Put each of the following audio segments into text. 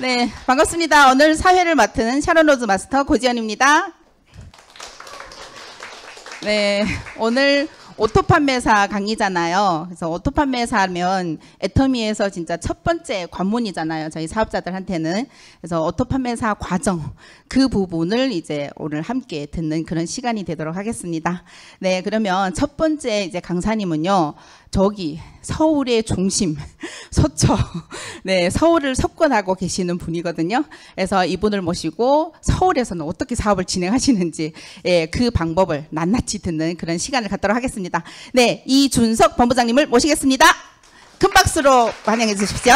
네, 반갑습니다. 오늘 사회를 맡은 샤론 로즈 마스터 고지연입니다. 네, 오늘 오토 판매사 강의잖아요. 그래서 오토 판매사면 애터미에서 진짜 첫 번째 관문이잖아요. 저희 사업자들한테는. 그래서 오토 판매사 과정 그 부분을 이제 오늘 함께 듣는 그런 시간이 되도록 하겠습니다. 네, 그러면 첫 번째 이제 강사님은요. 저기 서울의 중심 서초 네 서울을 석권하고 계시는 분이거든요. 그래서 이분을 모시고 서울에서는 어떻게 사업을 진행하시는지 예, 그 방법을 낱낱이 듣는 그런 시간을 갖도록 하겠습니다. 네 이준석 본부장님을 모시겠습니다. 큰 박수로 환영해 주십시오.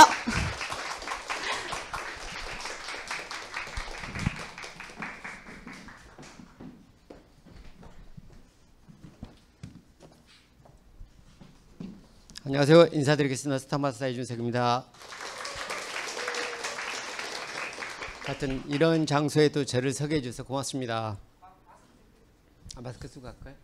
안녕하세요. 인사드리겠습니다. 스타마스터 이준석입니다. 하여튼 이런 장소에 또 저를 서게 해주셔서 고맙습니다. 아, 마스크 쓰고 갈까요?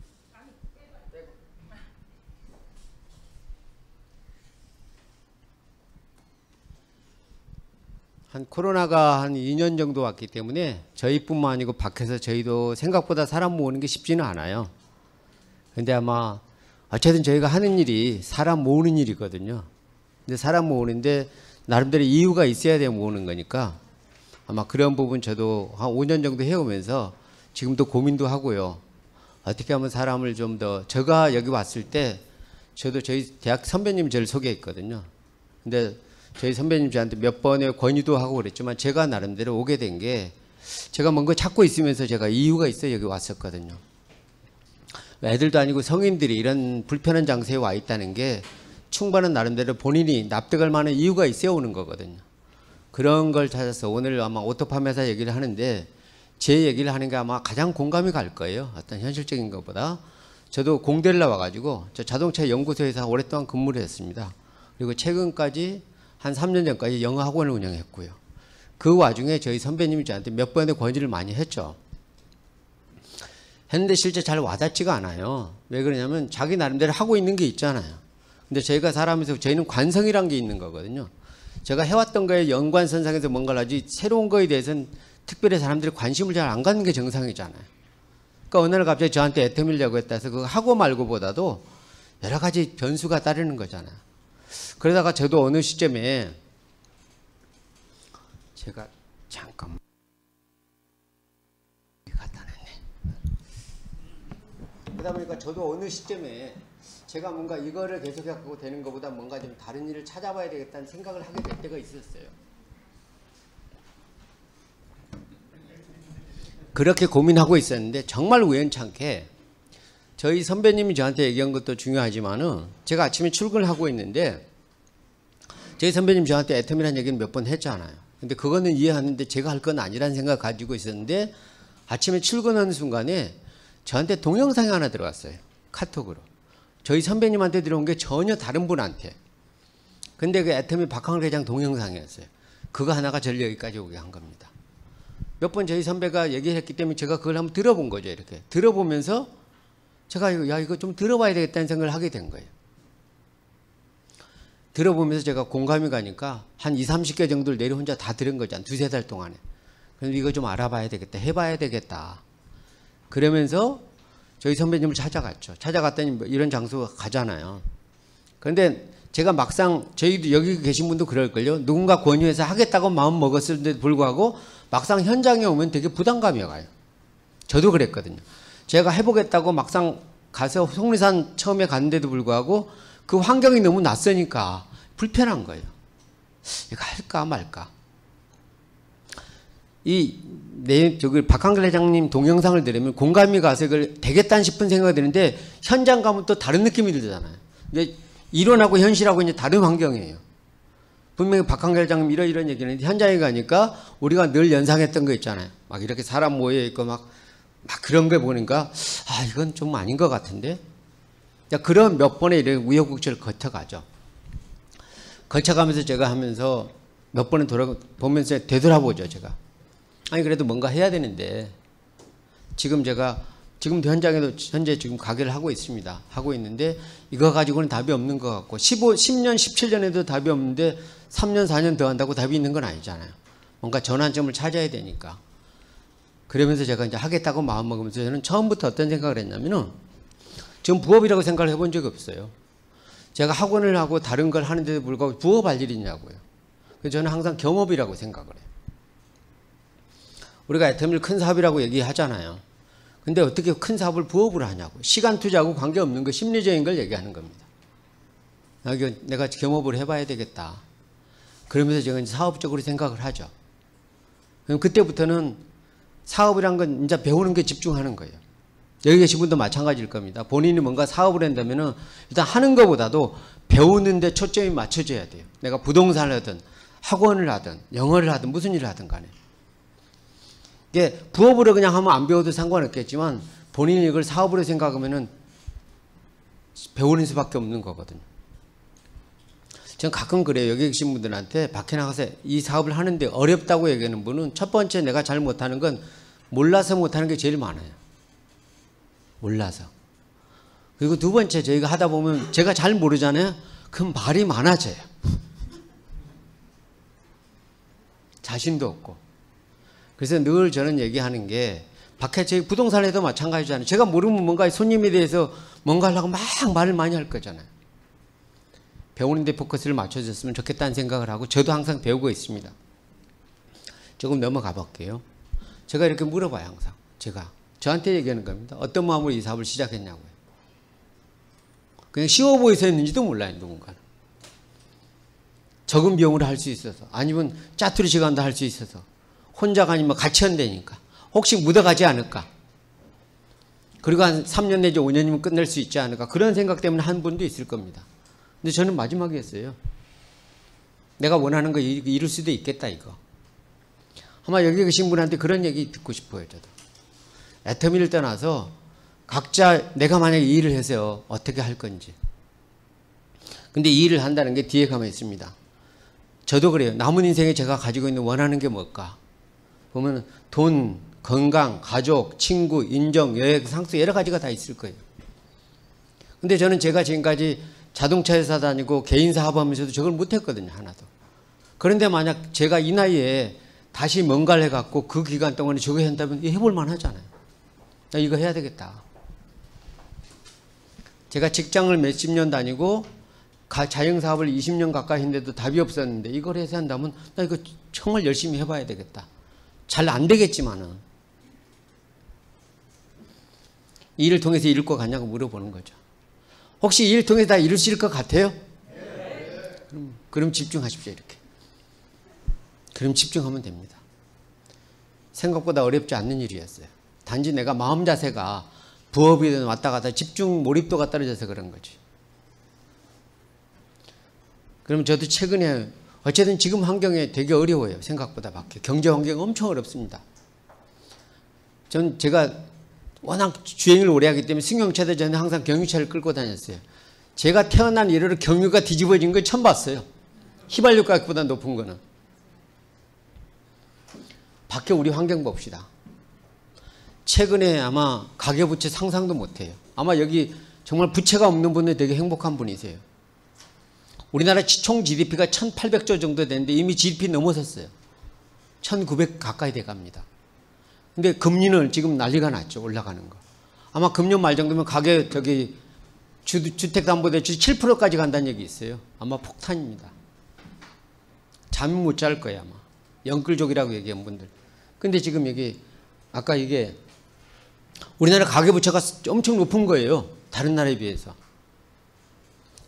한 코로나가 한 2년 정도 왔기 때문에 저희뿐만 아니고 밖에서 저희도 생각보다 사람 모으는 게 쉽지는 않아요. 근데 아마 어쨌든 저희가 하는 일이 사람 모으는 일이거든요. 근데 사람 모으는데 나름대로 이유가 있어야 돼 모으는 거니까 아마 그런 부분 저도 한 5년 정도 해오면서 지금도 고민도 하고요. 어떻게 하면 사람을 좀 더 제가 여기 왔을 때 저도 저희 대학 선배님 저를 소개했거든요. 근데 저희 선배님 저한테 몇 번의 권유도 하고 그랬지만 제가 나름대로 오게 된 게 제가 뭔가 찾고 있으면서 제가 이유가 있어 여기 왔었거든요. 애들도 아니고 성인들이 이런 불편한 장소에 와 있다는 게 충분한 나름대로 본인이 납득할 만한 이유가 있어야 오는 거거든요. 그런 걸 찾아서 오늘 아마 오토파메사 얘기를 하는데 제 얘기를 하는 게 아마 가장 공감이 갈 거예요. 어떤 현실적인 것보다. 저도 공대를 나와가지고 저 자동차 연구소에서 오랫동안 근무를 했습니다. 그리고 최근까지 한 3년 전까지 영어 학원을 운영했고요. 그 와중에 저희 선배님이 저한테 몇 번의 권유를 많이 했죠. 했는데 실제 잘 와닿지가 않아요. 왜 그러냐면 자기 나름대로 하고 있는 게 있잖아요. 근데 저희가 살아면서 저희는 관성이란 게 있는 거거든요. 제가 해왔던 거에 연관선상에서 뭔가를 하지 새로운 거에 대해서는 특별히 사람들이 관심을 잘 안 갖는 게 정상이잖아요. 그러니까 어느 날 갑자기 저한테 애터밀려고 했다 해서 그거 하고 말고보다도 여러 가지 변수가 따르는 거잖아요. 그러다가 저도 어느 시점에 제가 잠깐 갖다 놨네. 그러다 보니까 저도 어느 시점에 제가 뭔가 이거를 계속하고 되는 것보다 뭔가 좀 다른 일을 찾아봐야 되겠다는 생각을 하게 될 때가 있었어요. 그렇게 고민하고 있었는데 정말 우연찮게 저희 선배님이 저한테 얘기한 것도 중요하지만은 제가 아침에 출근을 하고 있는데 저희 선배님 저한테 애텀이라는 얘기는 몇 번 했잖아요. 근데 그거는 이해하는데 제가 할 건 아니라는 생각 가지고 있었는데 아침에 출근하는 순간에 저한테 동영상이 하나 들어갔어요. 카톡으로. 저희 선배님한테 들어온 게 전혀 다른 분한테. 근데 그 애터미 박항을 회장 동영상이었어요. 그거 하나가 저를 여기까지 오게 한 겁니다. 몇 번 저희 선배가 얘기를 했기 때문에 제가 그걸 한번 들어본 거죠. 이렇게. 들어보면서 제가 야, 이거 좀 들어봐야 되겠다는 생각을 하게 된 거예요. 들어보면서 제가 공감이 가니까 한 2, 30개 정도를 내려 혼자 다 들은 거잖아. 두세 달 동안에. 그래서 이거 좀 알아봐야 되겠다. 해봐야 되겠다. 그러면서 저희 선배님을 찾아갔죠. 찾아갔더니 뭐 이런 장소 가잖아요. 그런데 제가 막상 저희도 여기 계신 분도 그럴걸요. 누군가 권유해서 하겠다고 마음 먹었을때 불구하고 막상 현장에 오면 되게 부담감이 가요. 저도 그랬거든요. 제가 해보겠다고 막상 가서 속리산 처음에 갔는데도 불구하고 그 환경이 너무 낯서니까 불편한 거예요. 이거 할까 말까. 이, 내, 저기, 박한글 회장님 동영상을 들으면 공감이 이걸 되겠다 싶은 생각이 드는데 현장 가면 또 다른 느낌이 들잖아요. 이제 이론하고 현실하고 이제 다른 환경이에요. 분명히 박한글 회장님 이런 이런 얘기는 현장에 가니까 우리가 늘 연상했던 거 있잖아요. 막 이렇게 사람 모여 있고 막, 막 그런 거 보니까 아, 이건 좀 아닌 것 같은데? 그런 몇 번의 이런 우여곡절을 거쳐가죠. 거쳐가면서 제가 하면서 몇 번을 돌아 보면서 되돌아보죠, 제가. 아니, 그래도 뭔가 해야 되는데, 지금 제가, 지금 현장에도 현재 지금 가게를 하고 있습니다. 하고 있는데, 이거 가지고는 답이 없는 것 같고, 15, 10년, 17년에도 답이 없는데, 3년, 4년 더 한다고 답이 있는 건 아니잖아요. 뭔가 전환점을 찾아야 되니까. 그러면서 제가 이제 하겠다고 마음먹으면서 저는 처음부터 어떤 생각을 했냐면은 지금 부업이라고 생각을 해본 적이 없어요. 제가 학원을 하고 다른 걸 하는데도 불구하고 부업 할 일이 있냐고요. 그래서 저는 항상 경업이라고 생각을 해요. 우리가 애터미를 큰 사업이라고 얘기하잖아요. 근데 어떻게 큰 사업을 부업으로 하냐고. 시간 투자하고 관계없는 거 심리적인 걸 얘기하는 겁니다. 내가 경업을 해봐야 되겠다. 그러면서 제가 이제 사업적으로 생각을 하죠. 그럼 그때부터는 사업이란 건 이제 배우는 게 집중하는 거예요. 여기 계신 분도 마찬가지일 겁니다. 본인이 뭔가 사업을 한다면은 일단 하는 것보다도 배우는데 초점이 맞춰져야 돼요. 내가 부동산을 하든 학원을 하든 영어를 하든 무슨 일을 하든 간에. 이게 부업으로 그냥 하면 안 배워도 상관없겠지만 본인이 이걸 사업으로 생각하면은 배우는 수밖에 없는 거거든요. 저는 가끔 그래요. 여기 계신 분들한테 밖에 나가서 이 사업을 하는데 어렵다고 얘기하는 분은 첫 번째 내가 잘 못하는 건 몰라서 못하는 게 제일 많아요. 몰라서. 그리고 두 번째 저희가 하다 보면 제가 잘 모르잖아요. 그럼 말이 많아져요. 자신도 없고. 그래서 늘 저는 얘기하는 게 밖에 저희 부동산에도 마찬가지잖아요. 제가 모르면 뭔가 손님에 대해서 뭔가 하려고 막 말을 많이 할 거잖아요. 배우는데 포커스를 맞춰줬으면 좋겠다는 생각을 하고 저도 항상 배우고 있습니다. 조금 넘어가 볼게요. 제가 이렇게 물어봐요, 항상. 제가. 저한테 얘기하는 겁니다. 어떤 마음으로 이 사업을 시작했냐고요. 그냥 쉬워 보여서 했는지도 몰라요, 누군가는. 적은 비용으로 할 수 있어서. 아니면 짜투리 시간도 할 수 있어서. 혼자가 아니면 같이 한다니까. 혹시 묻어가지 않을까. 그리고 한 3년 내지 5년이면 끝낼 수 있지 않을까. 그런 생각 때문에 한 분도 있을 겁니다. 근데 저는 마지막이었어요. 내가 원하는 거 이룰 수도 있겠다, 이거. 아마 여기 계신 분한테 그런 얘기 듣고 싶어요, 저도. 애터미를 떠나서 각자 내가 만약에 이 일을 해서 어떻게 할 건지. 근데 이 일을 한다는 게 뒤에 가면 있습니다. 저도 그래요. 남은 인생에 제가 가지고 있는 원하는 게 뭘까? 보면 돈, 건강, 가족, 친구, 인정, 여행, 상수 여러 가지가 다 있을 거예요. 근데 저는 제가 지금까지 자동차 회사 다니고 개인 사업하면서도 저걸 못했거든요 하나도. 그런데 만약 제가 이 나이에 다시 뭔가를 해갖고 그 기간 동안에 저거 한다면 해볼 만 하잖아요. 나 이거 해야 되겠다. 제가 직장을 몇십 년 다니고 자영사업을 20년 가까이 했는데도 답이 없었는데 이걸 해서 한다면 나 이거 정말 열심히 해봐야 되겠다. 잘 안 되겠지만은 이 일을 통해서 이룰 것 같냐고 물어보는 거죠. 혹시 이 일을 통해서 다 이룰 수 있을 것 같아요? 그럼, 그럼 집중하십시오 이렇게. 그럼 집중하면 됩니다. 생각보다 어렵지 않는 일이었어요. 단지 내가 마음 자세가 부업이든 왔다 갔다 집중 몰입도가 떨어져서 그런 거지. 그럼 저도 최근에 어쨌든 지금 환경에 되게 어려워요. 생각보다 밖에. 경제 환경 엄청 어렵습니다. 전 제가 워낙 주행을 오래 하기 때문에 승용차도 저는 항상 경유차를 끌고 다녔어요. 제가 태어난 이래로 경유가 뒤집어진 걸 처음 봤어요. 휘발유가보다 높은 거는. 밖에 우리 환경 봅시다. 최근에 아마 가계부채 상상도 못해요. 아마 여기 정말 부채가 없는 분은 되게 행복한 분이세요. 우리나라 총 GDP가 1,800조 정도 되는데 이미 GDP 넘어섰어요. 1,900 가까이 돼 갑니다. 근데 금리는 지금 난리가 났죠. 올라가는 거. 아마 금년 말 정도면 가계 저기 주, 주택담보대출 7%까지 간다는 얘기 있어요. 아마 폭탄입니다. 잠 못 잘 거예요 아마. 영끌족이라고 얘기한 분들. 근데 지금 여기 아까 이게 우리나라 가계부채가 엄청 높은 거예요. 다른 나라에 비해서.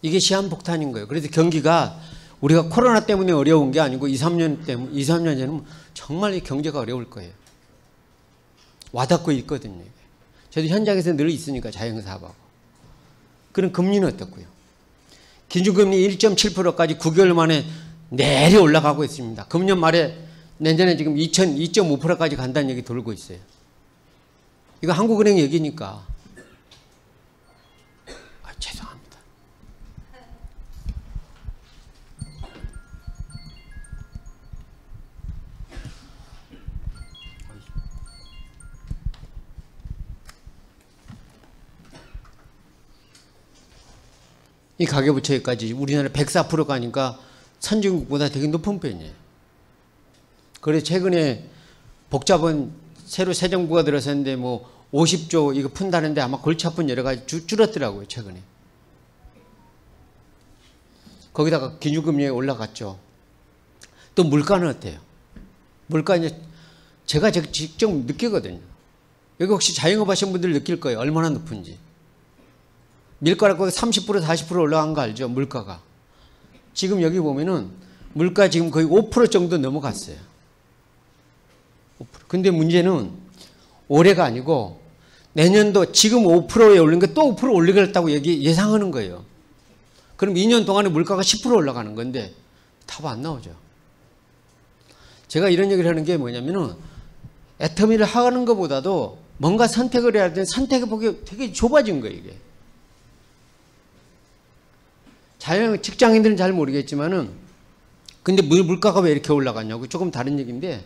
이게 시한폭탄인 거예요. 그래서 경기가 우리가 코로나 때문에 어려운 게 아니고 2, 3년 때문에 2, 3년 전에는 정말 경제가 어려울 거예요. 와닿고 있거든요. 저도 현장에서 늘 있으니까 자영사업하고. 그럼 금리는 어떻고요? 기준금리 1.7%까지 9개월 만에 내리 올라가고 있습니다. 금년 말에 내년에 지금 2천 2.5%까지 간다는 얘기 돌고 있어요. 이거 한국은행 얘기니까. 이 가계부채까지 우리나라 104% 가니까 선진국보다 되게 높은 편이에요. 그래서 최근에 복잡한 새로 새 정부가 들어섰는데 뭐 50조 이거 푼다는데 아마 골치 아픈 여러 가지 줄- 줄었더라고요 최근에. 거기다가 기준금리 올라갔죠. 또 물가는 어때요? 물가 이제 제가 제- 직접 느끼거든요. 여기 혹시 자영업 하신 분들 느낄 거예요. 얼마나 높은지. 밀가루가 30% 40% 올라간 거 알죠? 물가가. 지금 여기 보면은 물가 지금 거의 5% 정도 넘어갔어요. 5%. 근데 문제는 올해가 아니고 내년도 지금 5%에 올린 게 또 5% 올리겠다고 얘기 예상하는 거예요. 그럼 2년 동안에 물가가 10% 올라가는 건데 답 안 나오죠. 제가 이런 얘기를 하는 게 뭐냐면은 애터미를 하는 것보다도 뭔가 선택을 해야 되는 선택의 폭이 되게 좁아진 거예요, 이게. 자영 직장인들은 잘 모르겠지만은 근데 물, 물가가 왜 이렇게 올라갔냐고 조금 다른 얘기인데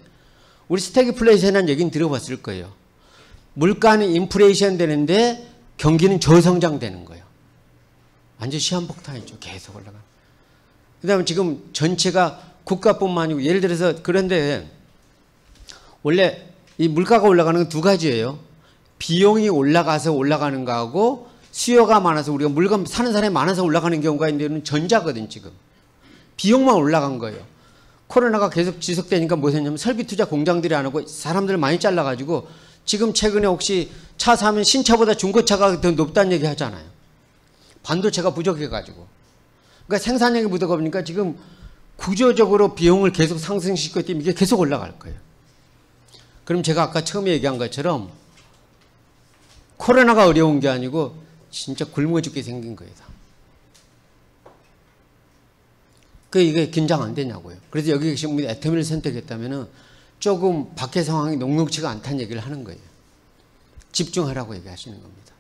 우리 스태그플레이션이라는 얘기는 들어봤을 거예요. 물가는 인플레이션 되는데 경기는 저성장 되는 거예요. 완전 시한폭탄이죠. 계속 올라가. 그다음에 지금 전체가 국가뿐만 아니고 예를 들어서 그런데 원래 이 물가가 올라가는 건 두 가지예요. 비용이 올라가서 올라가는 거하고 수요가 많아서 우리가 물건 사는 사람이 많아서 올라가는 경우가 있는데 전자거든 지금. 비용만 올라간 거예요. 코로나가 계속 지속되니까 뭐 했냐면 설비 투자 공장들이 안 하고 사람들 많이 잘라가지고 지금 최근에 혹시 차 사면 신차보다 중고차가 더 높다는 얘기 하잖아요. 반도체가 부족해가지고. 그러니까 생산량이 부족하니까 지금 구조적으로 비용을 계속 상승시키기 때문에 이게 계속 올라갈 거예요. 그럼 제가 아까 처음에 얘기한 것처럼 코로나가 어려운 게 아니고 진짜 굶어 죽게 생긴 거예요. 다. 그 이게 긴장 안 되냐고요. 그래서 여기 계신 분이 애터미를 선택했다면은 조금 밖의 상황이 녹록치가 않다는 얘기를 하는 거예요. 집중하라고 얘기하시는 겁니다.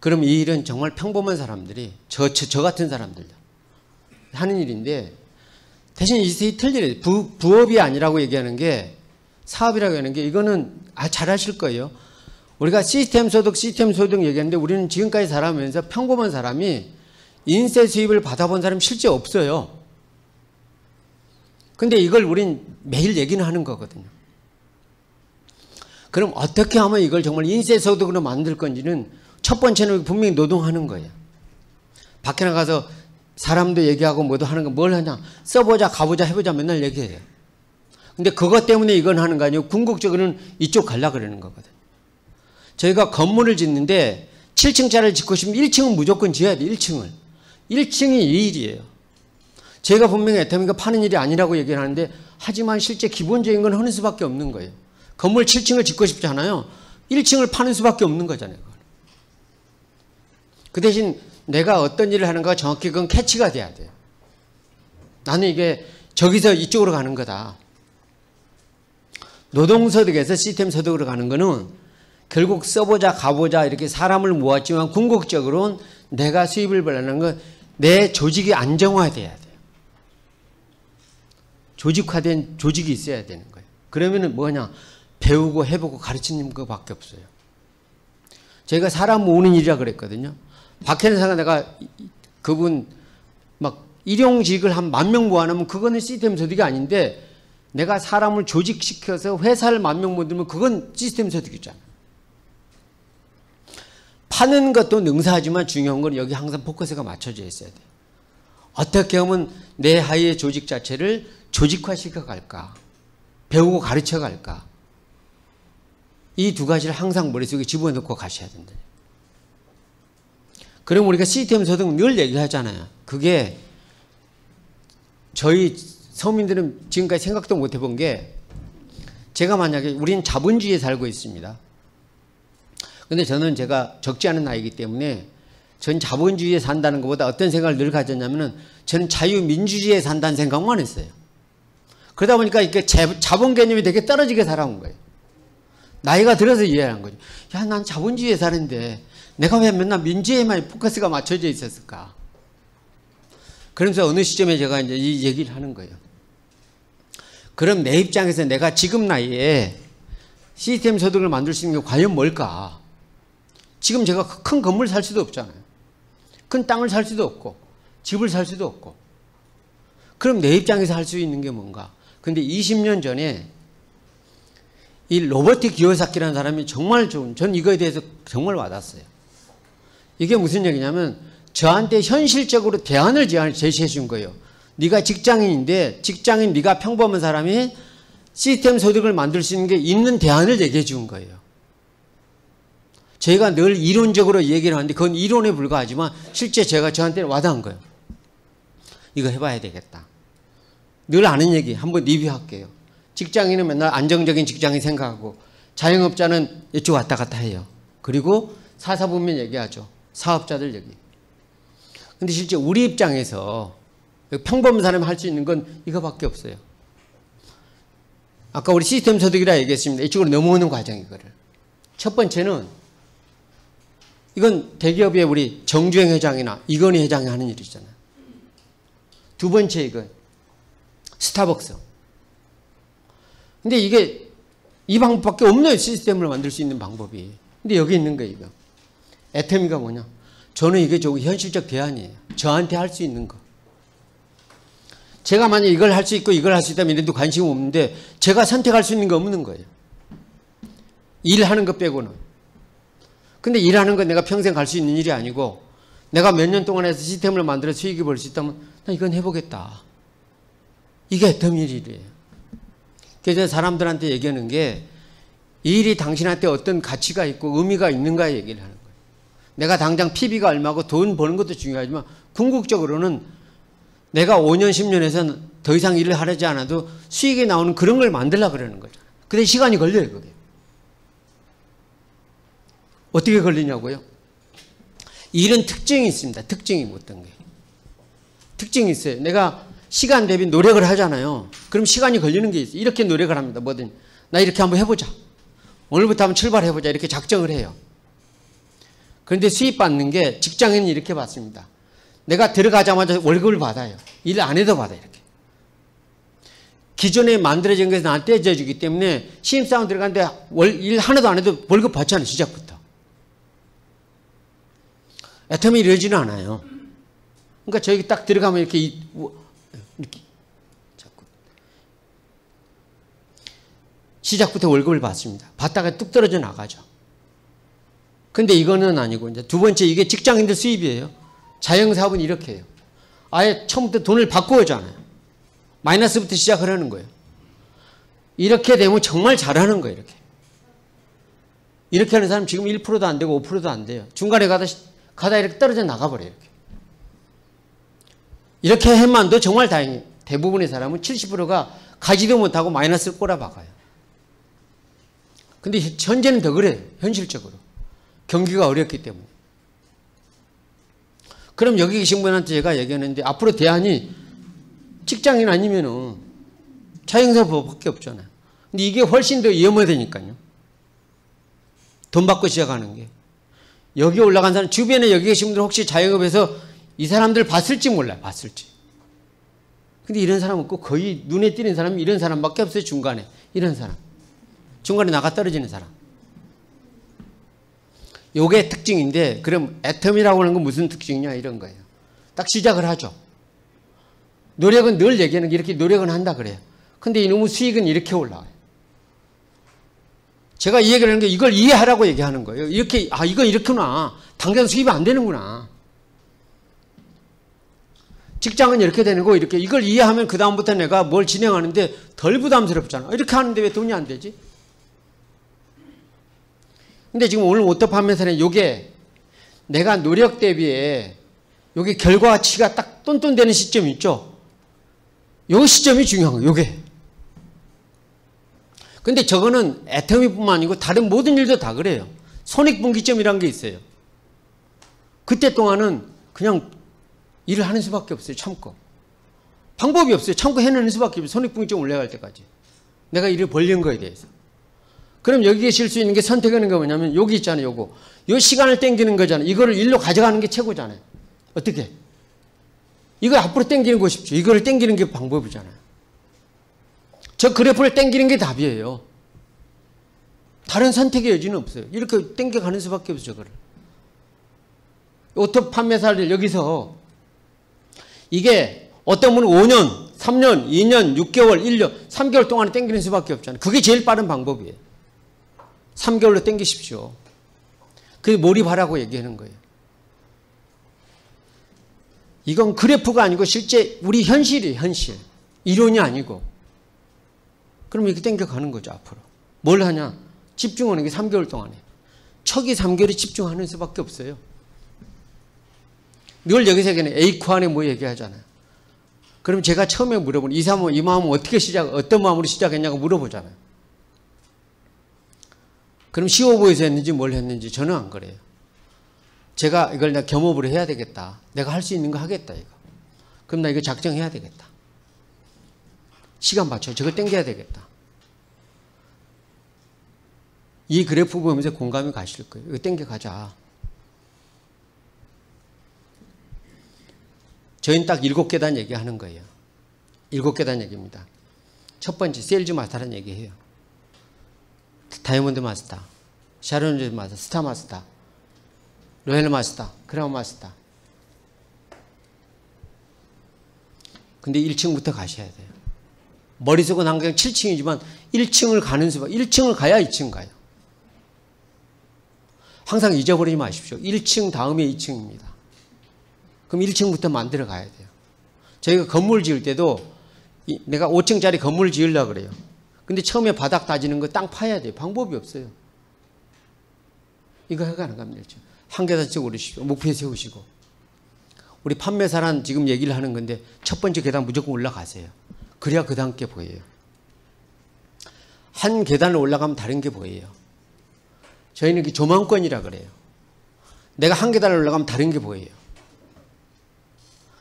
그럼 이 일은 정말 평범한 사람들이 저, 저, 저 같은 사람들 하는 일인데 대신 이세 틀리래. 부, 부업이 아니라고 얘기하는 게 사업이라고 하는 게 이거는 아, 잘 아실 거예요. 우리가 시스템 소득, 시스템 소득 얘기하는데 우리는 지금까지 살아오면서 평범한 사람이 인세 수입을 받아본 사람 실제 없어요. 근데 이걸 우린 매일 얘기는 하는 거거든요. 그럼 어떻게 하면 이걸 정말 인세 소득으로 만들 건지는 첫 번째는 분명히 노동하는 거예요. 밖에 나가서 사람도 얘기하고 뭐도 하는 거 뭘 하냐. 써보자, 가보자, 해보자 맨날 얘기해요. 근데 그것 때문에 이건 하는 거 아니고 궁극적으로는 이쪽 갈라 그러는 거거든. 저희가 건물을 짓는데 7층짜리를 짓고 싶으면 1층은 무조건 지어야 돼, 1층을. 1층이 이 일이에요. 제가 분명히 애터미가 파는 일이 아니라고 얘기를 하는데 하지만 실제 기본적인 건 하는 수밖에 없는 거예요. 건물 7층을 짓고 싶잖아요. 1층을 파는 수밖에 없는 거잖아요. 그 대신 내가 어떤 일을 하는가 정확히 그건 캐치가 돼야 돼요. 나는 이게 저기서 이쪽으로 가는 거다. 노동소득에서 시스템 소득으로 가는 거는 결국 써보자 가보자 이렇게 사람을 모았지만 궁극적으로는 내가 수입을 벌려는 건 내 조직이 안정화돼야 돼요. 조직화된 조직이 있어야 되는 거예요. 그러면은 뭐냐 배우고 해보고 가르치는 것밖에 없어요. 저희가 사람 모으는 일이라 그랬거든요. 박현사가 내가 그분 막 일용직을 한 만 명 모아놓으면 그거는 시스템 소득이 아닌데 내가 사람을 조직시켜서 회사를 만명 만들면 그건 시스템 소득이잖아. 파는 것도 능사하지만 중요한 건 여기 항상 포커스가 맞춰져 있어야 돼. 어떻게 하면 내 하의 조직 자체를 조직화시켜 갈까? 배우고 가르쳐 갈까? 이 두 가지를 항상 머릿속에 집어넣고 가셔야 된다. 그럼 우리가 시스템 소득 늘 얘기하잖아요. 그게 저희 서민들은 지금까지 생각도 못 해본 게 제가 만약에 우리는 자본주의에 살고 있습니다. 근데 저는 제가 적지 않은 나이기 때문에 전 자본주의에 산다는 것보다 어떤 생각을 늘 가졌냐면은 저는 자유민주주의에 산다는 생각만 했어요. 그러다 보니까 이렇게 자본 개념이 되게 떨어지게 살아온 거예요. 나이가 들어서 이해한 거죠. 야, 난 자본주의에 사는데 내가 왜 맨날 민주에만 포커스가 맞춰져 있었을까? 그러면서 어느 시점에 제가 이제 이 얘기를 하는 거예요. 그럼 내 입장에서 내가 지금 나이에 시스템 소득을 만들 수 있는 게 과연 뭘까? 지금 제가 큰 건물 살 수도 없잖아요. 큰 땅을 살 수도 없고, 집을 살 수도 없고. 그럼 내 입장에서 할 수 있는 게 뭔가? 근데 20년 전에 이 로버트 기요사키라는 사람이 정말 좋은, 전 이거에 대해서 정말 와닿았어요. 이게 무슨 얘기냐면 저한테 현실적으로 대안을 제시해 준 거예요. 네가 직장인인데 직장인 네가 평범한 사람이 시스템 소득을 만들 수 있는 게 있는 대안을 얘기해 준 거예요. 제가 늘 이론적으로 얘기를 하는데 그건 이론에 불과하지만 실제 제가 저한테는 와닿은 거예요. 이거 해봐야 되겠다. 늘 아는 얘기 한번 리뷰할게요. 직장인은 맨날 안정적인 직장인 생각하고 자영업자는 이쪽 왔다 갔다 해요. 그리고 사사보면 얘기하죠. 사업자들 얘기. 근데 실제 우리 입장에서 평범한 사람이 할 수 있는 건 이거밖에 없어요. 아까 우리 시스템 소득이라 얘기했습니다. 이쪽으로 넘어오는 과정 이거를. 첫 번째는 이건 대기업의 우리 정주행 회장이나 이건희 회장이 하는 일이잖아요. 두 번째 이건 스타벅스. 근데 이게 이 방법밖에 없는 시스템을 만들 수 있는 방법이. 근데 여기 있는 거예요, 이거. 애터미가 뭐냐? 저는 이게 조금 현실적 대안이에요. 저한테 할 수 있는 거. 제가 만약 이걸 할 수 있고 이걸 할 수 있다면 이래도 관심 없는데 제가 선택할 수 있는 게 없는 거예요. 일하는 것 빼고는. 근데 일하는 건 내가 평생 갈 수 있는 일이 아니고 내가 몇 년 동안 해서 시스템을 만들어 수익이 벌 수 있다면 나 이건 해보겠다. 이게 애터미일이에요. 그래서 사람들한테 얘기하는 게 이 일이 당신한테 어떤 가치가 있고 의미가 있는가 얘기를 하는 거예요. 내가 당장 PB가 얼마고 돈 버는 것도 중요하지만 궁극적으로는 내가 5년, 10년 에서 더 이상 일을 하지 않아도 수익이 나오는 그런 걸 만들려 그러는 거죠. 근데 시간이 걸려요, 그게. 어떻게 걸리냐고요? 일은 특징이 있습니다. 특징이 어떤 게. 특징이 있어요. 내가 시간 대비 노력을 하잖아요. 그럼 시간이 걸리는 게 있어요. 이렇게 노력을 합니다. 뭐든. 나 이렇게 한번 해보자. 오늘부터 한번 출발해보자. 이렇게 작정을 해요. 그런데 수입 받는 게 직장인은 이렇게 받습니다. 내가 들어가자마자 월급을 받아요. 일 안 해도 받아요. 이렇게. 기존에 만들어진 것이 나한테 떼져주기 때문에 신입사원 들어갔는데 월, 일 하나도 안 해도 월급 받잖아요. 시작부터. 애터미 이러지는 않아요. 그러니까 저기 딱 들어가면 이렇게, 이렇게 자꾸 시작부터 월급을 받습니다. 받다가 뚝 떨어져 나가죠. 근데 이거는 아니고 이제 두 번째 이게 직장인들 수입이에요. 자영사업은 이렇게 해요. 아예 처음부터 돈을 바꾸어잖아요. 마이너스부터 시작을 하는 거예요. 이렇게 되면 정말 잘하는 거예요. 이렇게. 이렇게 하는 사람 지금 1%도 안 되고 5%도 안 돼요. 중간에 가다 가다 이렇게 떨어져 나가버려요. 이렇게. 이렇게 해만도 정말 다행히 대부분의 사람은 70%가 가지도 못하고 마이너스를 꼬라박아요. 근데 현재는 더 그래요. 현실적으로. 경기가 어렵기 때문에. 그럼 여기 계신 분한테 제가 얘기하는데 앞으로 대안이 직장인 아니면은 자영사법밖에 없잖아요. 근데 이게 훨씬 더 위험하다니까요. 돈 받고 시작하는 게. 여기 올라간 사람, 주변에 여기 계신 분들 혹시 자영업에서 이 사람들 봤을지 몰라요. 봤을지. 근데 이런 사람 없고 거의 눈에 띄는 사람이 이런 사람밖에 없어요. 중간에. 이런 사람. 중간에 나가 떨어지는 사람. 요게 특징인데 그럼 애텀이라고 하는 건 무슨 특징이냐 이런 거예요. 딱 시작을 하죠. 노력은 늘 얘기하는 게 이렇게 노력은 한다 그래요. 근데 이놈의 수익은 이렇게 올라와요. 제가 이 얘기를 하는 게 이걸 이해하라고 얘기하는 거예요. 이렇게, 아, 이건 이렇구나. 당장 수입이 안 되는구나. 직장은 이렇게 되는 거 이렇게 이걸 이해하면 그다음부터 내가 뭘 진행하는데 덜 부담스럽잖아. 이렇게 하는데 왜 돈이 안 되지? 근데 지금 오늘 오토 판매사는 요게 내가 노력 대비에 요게 결과치가 딱 똔똔되는 시점 있죠? 요 시점이 중요한 거예요, 요게. 근데 저거는 애터미뿐만 아니고 다른 모든 일도 다 그래요. 손익분기점이라는 게 있어요. 그때 동안은 그냥 일을 하는 수밖에 없어요. 참고. 방법이 없어요. 참고 해내는 수밖에 없어요. 손익분기점 올라갈 때까지. 내가 일을 벌린 거에 대해서. 그럼 여기 계실 수 있는 게 선택하는 게 뭐냐면 여기 있잖아요. 요거. 요 시간을 땡기는 거잖아요. 이거를 일로 가져가는 게 최고잖아요. 어떻게? 이걸 앞으로 땡기는 것이죠. 이거를 땡기는 게 방법이잖아요. 저 그래프를 땡기는 게 답이에요. 다른 선택의 여지는 없어요. 이렇게 땡겨가는 수밖에 없어요. 저거를. 오토 판매사를 여기서 이게 어떤 분은 5년, 3년, 2년, 6개월, 1년, 3개월 동안에 땡기는 수밖에 없잖아요. 그게 제일 빠른 방법이에요. 3개월로 땡기십시오. 그게 몰입하라고 얘기하는 거예요. 이건 그래프가 아니고 실제 우리 현실이에요, 현실. 이론이 아니고. 그럼 이렇게 땡겨가는 거죠, 앞으로. 뭘 하냐? 집중하는 게 3개월 동안에. 척이 3개월에 집중하는 수밖에 없어요. 늘 여기서 얘기하는 에이코 안에 뭐 얘기하잖아요. 그럼 제가 처음에 물어보는 이 사람은 이 마음은 어떻게 시작, 어떤 마음으로 시작했냐고 물어보잖아요. 그럼 시오보에서 했는지 뭘 했는지 저는 안 그래요. 제가 이걸 나 겸업으로 해야 되겠다. 내가 할 수 있는 거 하겠다, 이거. 그럼 나 이거 작정해야 되겠다. 시간 맞춰. 저걸 땡겨야 되겠다. 이 그래프 보면서 공감이 가실 거예요. 이거 땡겨 가자. 저희는 딱 일곱 계단 얘기하는 거예요. 일곱 계단 얘기입니다. 첫 번째, 세일즈 마스터라는 얘기해요. 다이아몬드 마스터, 샤론 로즈 마스터, 스타 마스터, 로얄 마스터, 크라운 마스터. 근데 1층부터 가셔야 돼요. 머릿속은 항상 7층이지만 1층을 가는 수밖에, 1층을 가야 2층 가요. 항상 잊어버리지 마십시오. 1층 다음에 2층입니다. 그럼 1층부터 만들어 가야 돼요. 저희가 건물 지을 때도 이- 내가 5층짜리 건물 지으려고 그래요. 근데 처음에 바닥 다지는 거 땅 파야 돼요. 방법이 없어요. 이거 해가는 겁니다. 한 계단씩 오르시고 목표 세우시고 우리 판매사란 지금 얘기를 하는 건데 첫 번째 계단 무조건 올라가세요. 그래야 그 다음 게 보여요. 한 계단을 올라가면 다른 게 보여요. 저희는 이게 조망권이라 그래요. 내가 한 계단을 올라가면 다른 게 보여요.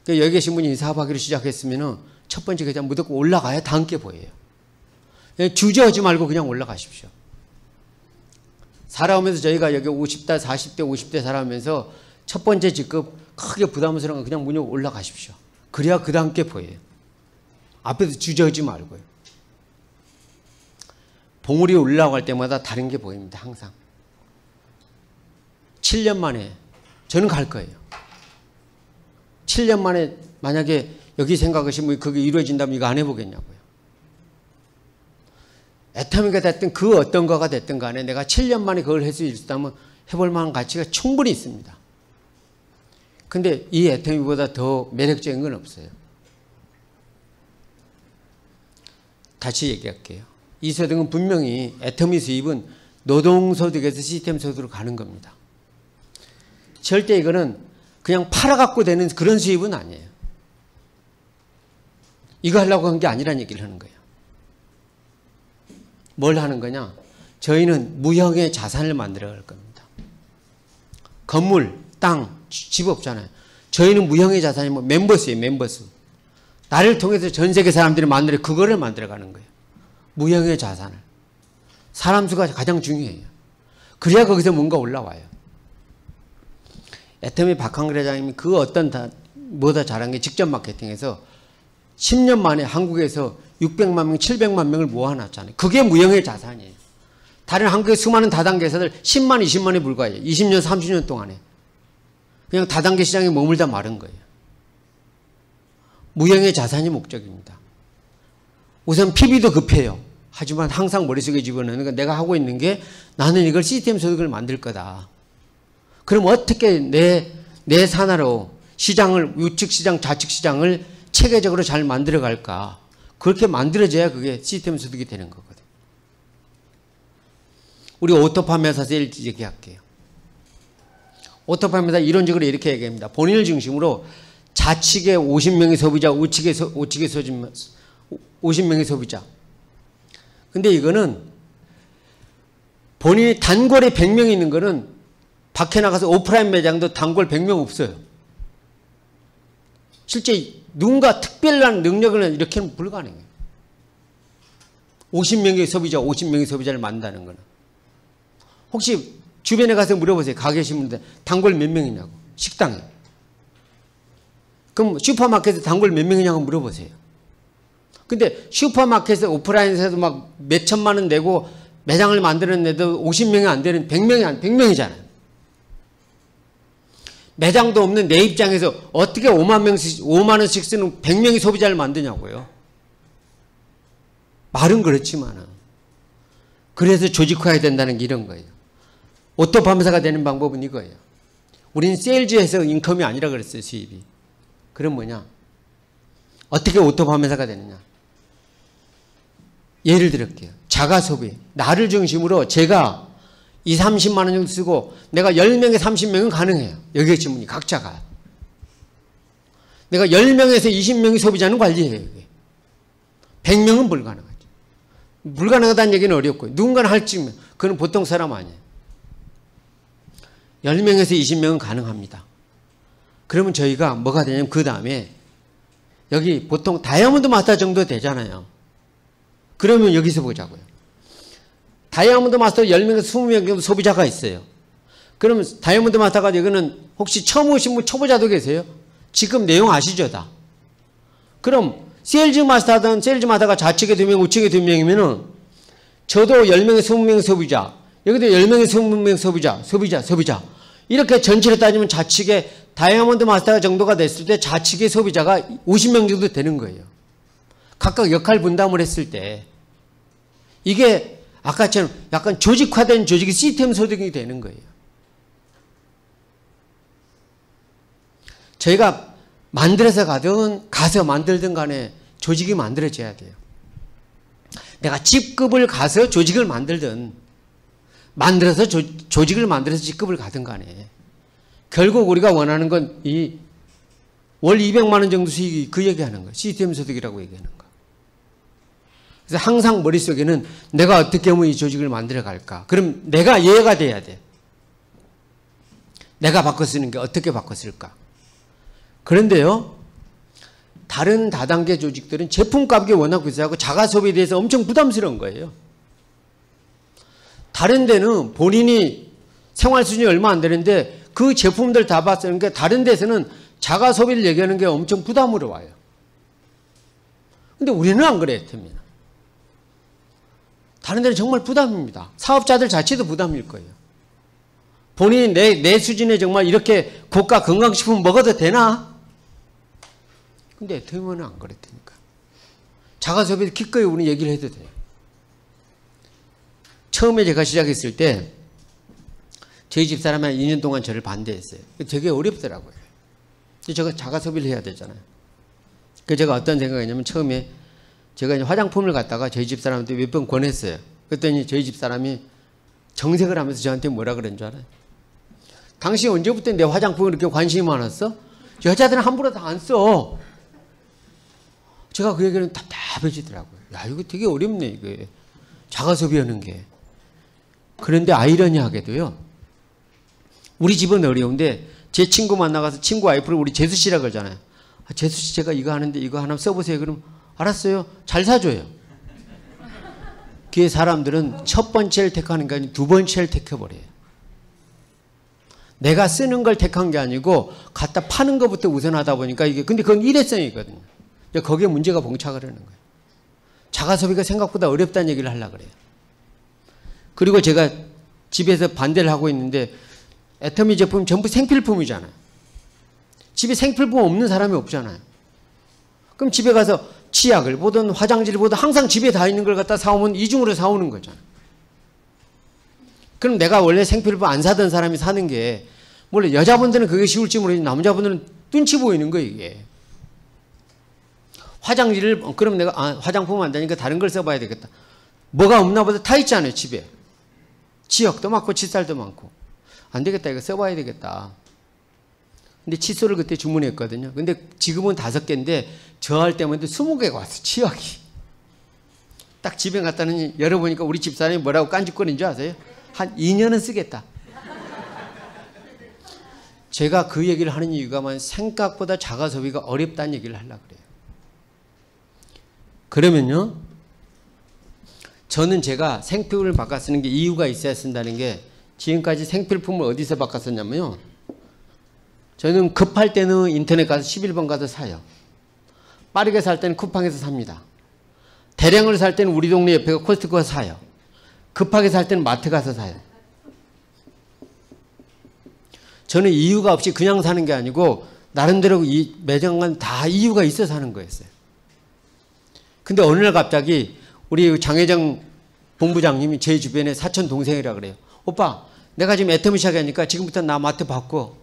그러니까 여기 계신 분이 사업하기로 시작했으면 첫 번째 계단 무조건 올라가야 다음 게 보여요. 주저하지 말고 그냥 올라가십시오. 살아오면서 저희가 여기 50대, 40대, 50대 살아오면서 첫 번째 직급 크게 부담스러운 거 그냥 무조건 올라가십시오. 그래야 그 다음 게 보여요. 앞에서 주저하지 말고요. 봉우리 올라갈 때마다 다른 게 보입니다. 항상. 7년 만에 저는 갈 거예요. 7년 만에 만약에 여기 생각하시면 그게 이루어진다면 이거 안 해보겠냐고요. 애터미가 됐든 그 어떤 거가 됐든 간에 내가 7년 만에 그걸 할 수 있다면 해볼 만한 가치가 충분히 있습니다. 근데 이 애터미보다 더 매력적인 건 없어요. 다시 얘기할게요. 이 소득은 분명히 애터미 수입은 노동소득에서 시스템 소득으로 가는 겁니다. 절대 이거는 그냥 팔아갖고 되는 그런 수입은 아니에요. 이거 하려고 한 게 아니란 얘기를 하는 거예요. 뭘 하는 거냐? 저희는 무형의 자산을 만들어 갈 겁니다. 건물, 땅, 집 없잖아요. 저희는 무형의 자산이 뭐 멤버스예요, 멤버스. 나를 통해서 전 세계 사람들이 만들어 그거를 만들어 가는 거예요. 무형의 자산을. 사람 수가 가장 중요해요. 그래야 거기서 뭔가 올라와요. 애터미 박한글 회장님이 그 어떤 다, 뭐다 잘한 게 직접 마케팅에서 10년 만에 한국에서 600만 명, 700만 명을 모아놨잖아요. 그게 무형의 자산이에요. 다른 한국의 수많은 다단계 회사들 10만, 20만에 불과해요. 20년, 30년 동안에. 그냥 다단계 시장에 머물다 마른 거예요. 무형의 자산이 목적입니다. 우선 PB도 급해요. 하지만 항상 머릿속에 집어넣는 건 내가 하고 있는 게 나는 이걸 시스템 소득을 만들 거다. 그럼 어떻게 내, 내 산하로 시장을, 우측 시장, 좌측 시장을 체계적으로 잘 만들어 갈까. 그렇게 만들어져야 그게 시스템 소득이 되는 거거든. 우리 오토 판매사에서 얘기할게요. 오토 판매사 이론적으로 이렇게 얘기합니다. 본인을 중심으로 좌측에 50명의 소비자, 우측에, 소, 우측에 소비 50명의 소비자. 근데 이거는 본인이 단골에 100명 있는 거는 밖에 나가서 오프라인 매장도 단골 100명 없어요. 실제 누군가 특별한 능력을 이렇게는 불가능해요. 50명의 소비자, 50명의 소비자를 만나는 거는. 혹시 주변에 가서 물어보세요. 가게 계신 분들 단골 몇 명이냐고. 식당에. 그럼 슈퍼마켓에 단골 몇 명이냐고 물어보세요. 근데 슈퍼마켓에 오프라인에서도 막 몇 천만 원 내고 매장을 만들었는데도 50명이 안 되는 100명이 안 100명이잖아요. 매장도 없는 내 입장에서 어떻게 5만 명씩 5만 원씩 쓰는 100명의 소비자를 만드냐고요. 말은 그렇지만은 그래서 조직화해야 된다는 게 이런 거예요. 오토 판매사가 되는 방법은 이거예요. 우리는 세일즈에서 income이 아니라 그랬어요, 수입이. 그럼 뭐냐? 어떻게 오토 판매사가 되느냐? 예를 들을게요. 자가 소비. 나를 중심으로 제가 2, 30만 원 정도 쓰고 내가 10명에 30명은 가능해요. 여기에 질문이 각자가. 내가 10명에서 20명의 소비자는 관리해요. 여기. 100명은 불가능하죠. 불가능하다는 얘기는 어렵고요. 누군가는 할지 그건 보통 사람 아니에요. 10명에서 20명은 가능합니다. 그러면 저희가 뭐가 되냐면 그 다음에 여기 보통 다이아몬드 마스터 정도 되잖아요. 그러면 여기서 보자고요. 다이아몬드 마스터 10명에서 20명 정도 소비자가 있어요. 그러면 다이아몬드 마스터가 여기는 혹시 처음 오신 분 초보자도 계세요? 지금 내용 아시죠 다? 그럼 세일즈 마스터든 세일즈 마스터가 좌측에 2명, 우측에 2명이면은 저도 10명에 20명 소비자, 여기도 10명에 20명 소비자, 소비자, 소비자. 이렇게 전체를 따지면 좌측에 다이아몬드 마스터 정도가 됐을 때 좌측의 소비자가 50명 정도 되는 거예요. 각각 역할 분담을 했을 때 이게 아까처럼 약간 조직화된 조직이 시스템 소득이 되는 거예요. 저희가 만들어서 가든 가서 만들든 간에 조직이 만들어져야 돼요. 내가 직급을 가서 조직을 만들든 만들어서 조, 조직을 만들어서 직급을 가든 간에 결국 우리가 원하는 건 이 월 200만 원 정도 수익이 그 얘기하는 거예요. 시스템 소득이라고 얘기하는 거. 그래서 항상 머릿속에는 내가 어떻게 하면 이 조직을 만들어 갈까? 그럼 내가 이해가 돼야 돼. 내가 바꿔 쓰는 게 어떻게 바꿔 쓸까? 그런데요. 다른 다단계 조직들은 제품 값이 워낙 비싸고 자가 소비에 대해서 엄청 부담스러운 거예요. 다른 데는 본인이 생활 수준이 얼마 안 되는데 그 제품들 다 봤으니까 그러니까 다른 데서는 자가 소비를 얘기하는 게 엄청 부담으로 와요. 근데 우리는 안 그래요, 태민아. 다른 데는 정말 부담입니다. 사업자들 자체도 부담일 거예요. 본인이 내, 내 수준에 정말 이렇게 고가 건강식품 먹어도 되나? 근데 태민은 안 그랬다니까. 자가 소비를 기꺼이 우리 얘기를 해도 돼요. 처음에 제가 시작했을 때 저희 집 사람이 한 2년 동안 저를 반대했어요. 되게 어렵더라고요. 제가 자가 소비를 해야 되잖아요. 그래서 제가 어떤 생각이냐면 처음에 제가 이제 화장품을 갖다가 저희 집 사람한테 몇 번 권했어요. 그랬더니 저희 집 사람이 정색을 하면서 저한테 뭐라 그런 줄 알아요? 당신 언제부터 내 화장품에 이렇게 관심이 많았어? 여자들은 함부로 다 안 써. 제가 그 얘기는 답답해지더라고요. 야, 이거 되게 어렵네, 이게. 자가 소비하는 게. 그런데 아이러니하게도요. 우리 집은 어려운데 제 친구 만나가서 친구 와이프를 우리 재수 씨라 그러잖아요. 아, 재수 씨 제가 이거 하는데 이거 하나 써보세요. 그럼 알았어요. 잘 사줘요. 그 사람들은 첫 번째를 택하는 게 아니고 두 번째를 택해버려요. 내가 쓰는 걸 택한 게 아니고 갖다 파는 것부터 우선하다 보니까 이게 근데 그건 일회성이거든요. 거기에 문제가 봉착을 하는 거예요. 자가소비가 생각보다 어렵다는 얘기를 하려고 그래요. 그리고 제가 집에서 반대를 하고 있는데 애터미 제품 전부 생필품이잖아요. 집에 생필품 없는 사람이 없잖아요. 그럼 집에 가서 치약을 보든 화장지를 보든 항상 집에 다 있는 걸 갖다 사오면 이중으로 사오는 거잖아요. 그럼 내가 원래 생필품 안 사던 사람이 사는 게 원래 여자분들은 그게 쉬울지 모르지 남자분들은 눈치 보이는 거예요 이게. 화장지를 어, 그럼 내가 아, 화장품 안 되니까 다른 걸 써봐야 되겠다. 뭐가 없나 보다 다 있잖아요 집에. 지역도 많고 칫살도 많고 안 되겠다 이거 써봐야 되겠다. 근데 칫솔을 그때 주문했거든요. 근데 지금은 다섯 개인데 저 할 때만 스무 개가 왔어 치약이. 딱 집에 갔다는 열어보니까 우리 집사람이 뭐라고 깐죽거리는 줄 아세요? 한 2년은 쓰겠다. 제가 그 얘기를 하는 이유가 생각보다 자가 소비가 어렵다는 얘기를 하려고 그래요. 그러면요. 저는 제가 생필품을 바꿔 쓰는 게 이유가 있어야 쓴다는 게 지금까지 생필품을 어디서 바꿔 썼냐면요. 저는 급할 때는 인터넷 가서 11번 가서 사요. 빠르게 살 때는 쿠팡에서 삽니다. 대량을 살 때는 우리 동네 옆에 코스트코가 사요. 급하게 살 때는 마트 가서 사요. 저는 이유가 없이 그냥 사는 게 아니고 나름대로 이 매장간 다 이유가 있어 사는 거였어요. 근데 어느 날 갑자기 우리 장 회장 본부장님이 제 주변에 사촌 동생이라 그래요. 오빠, 내가 지금 애터미 시작하니까 지금부터 나 마트 바꿔.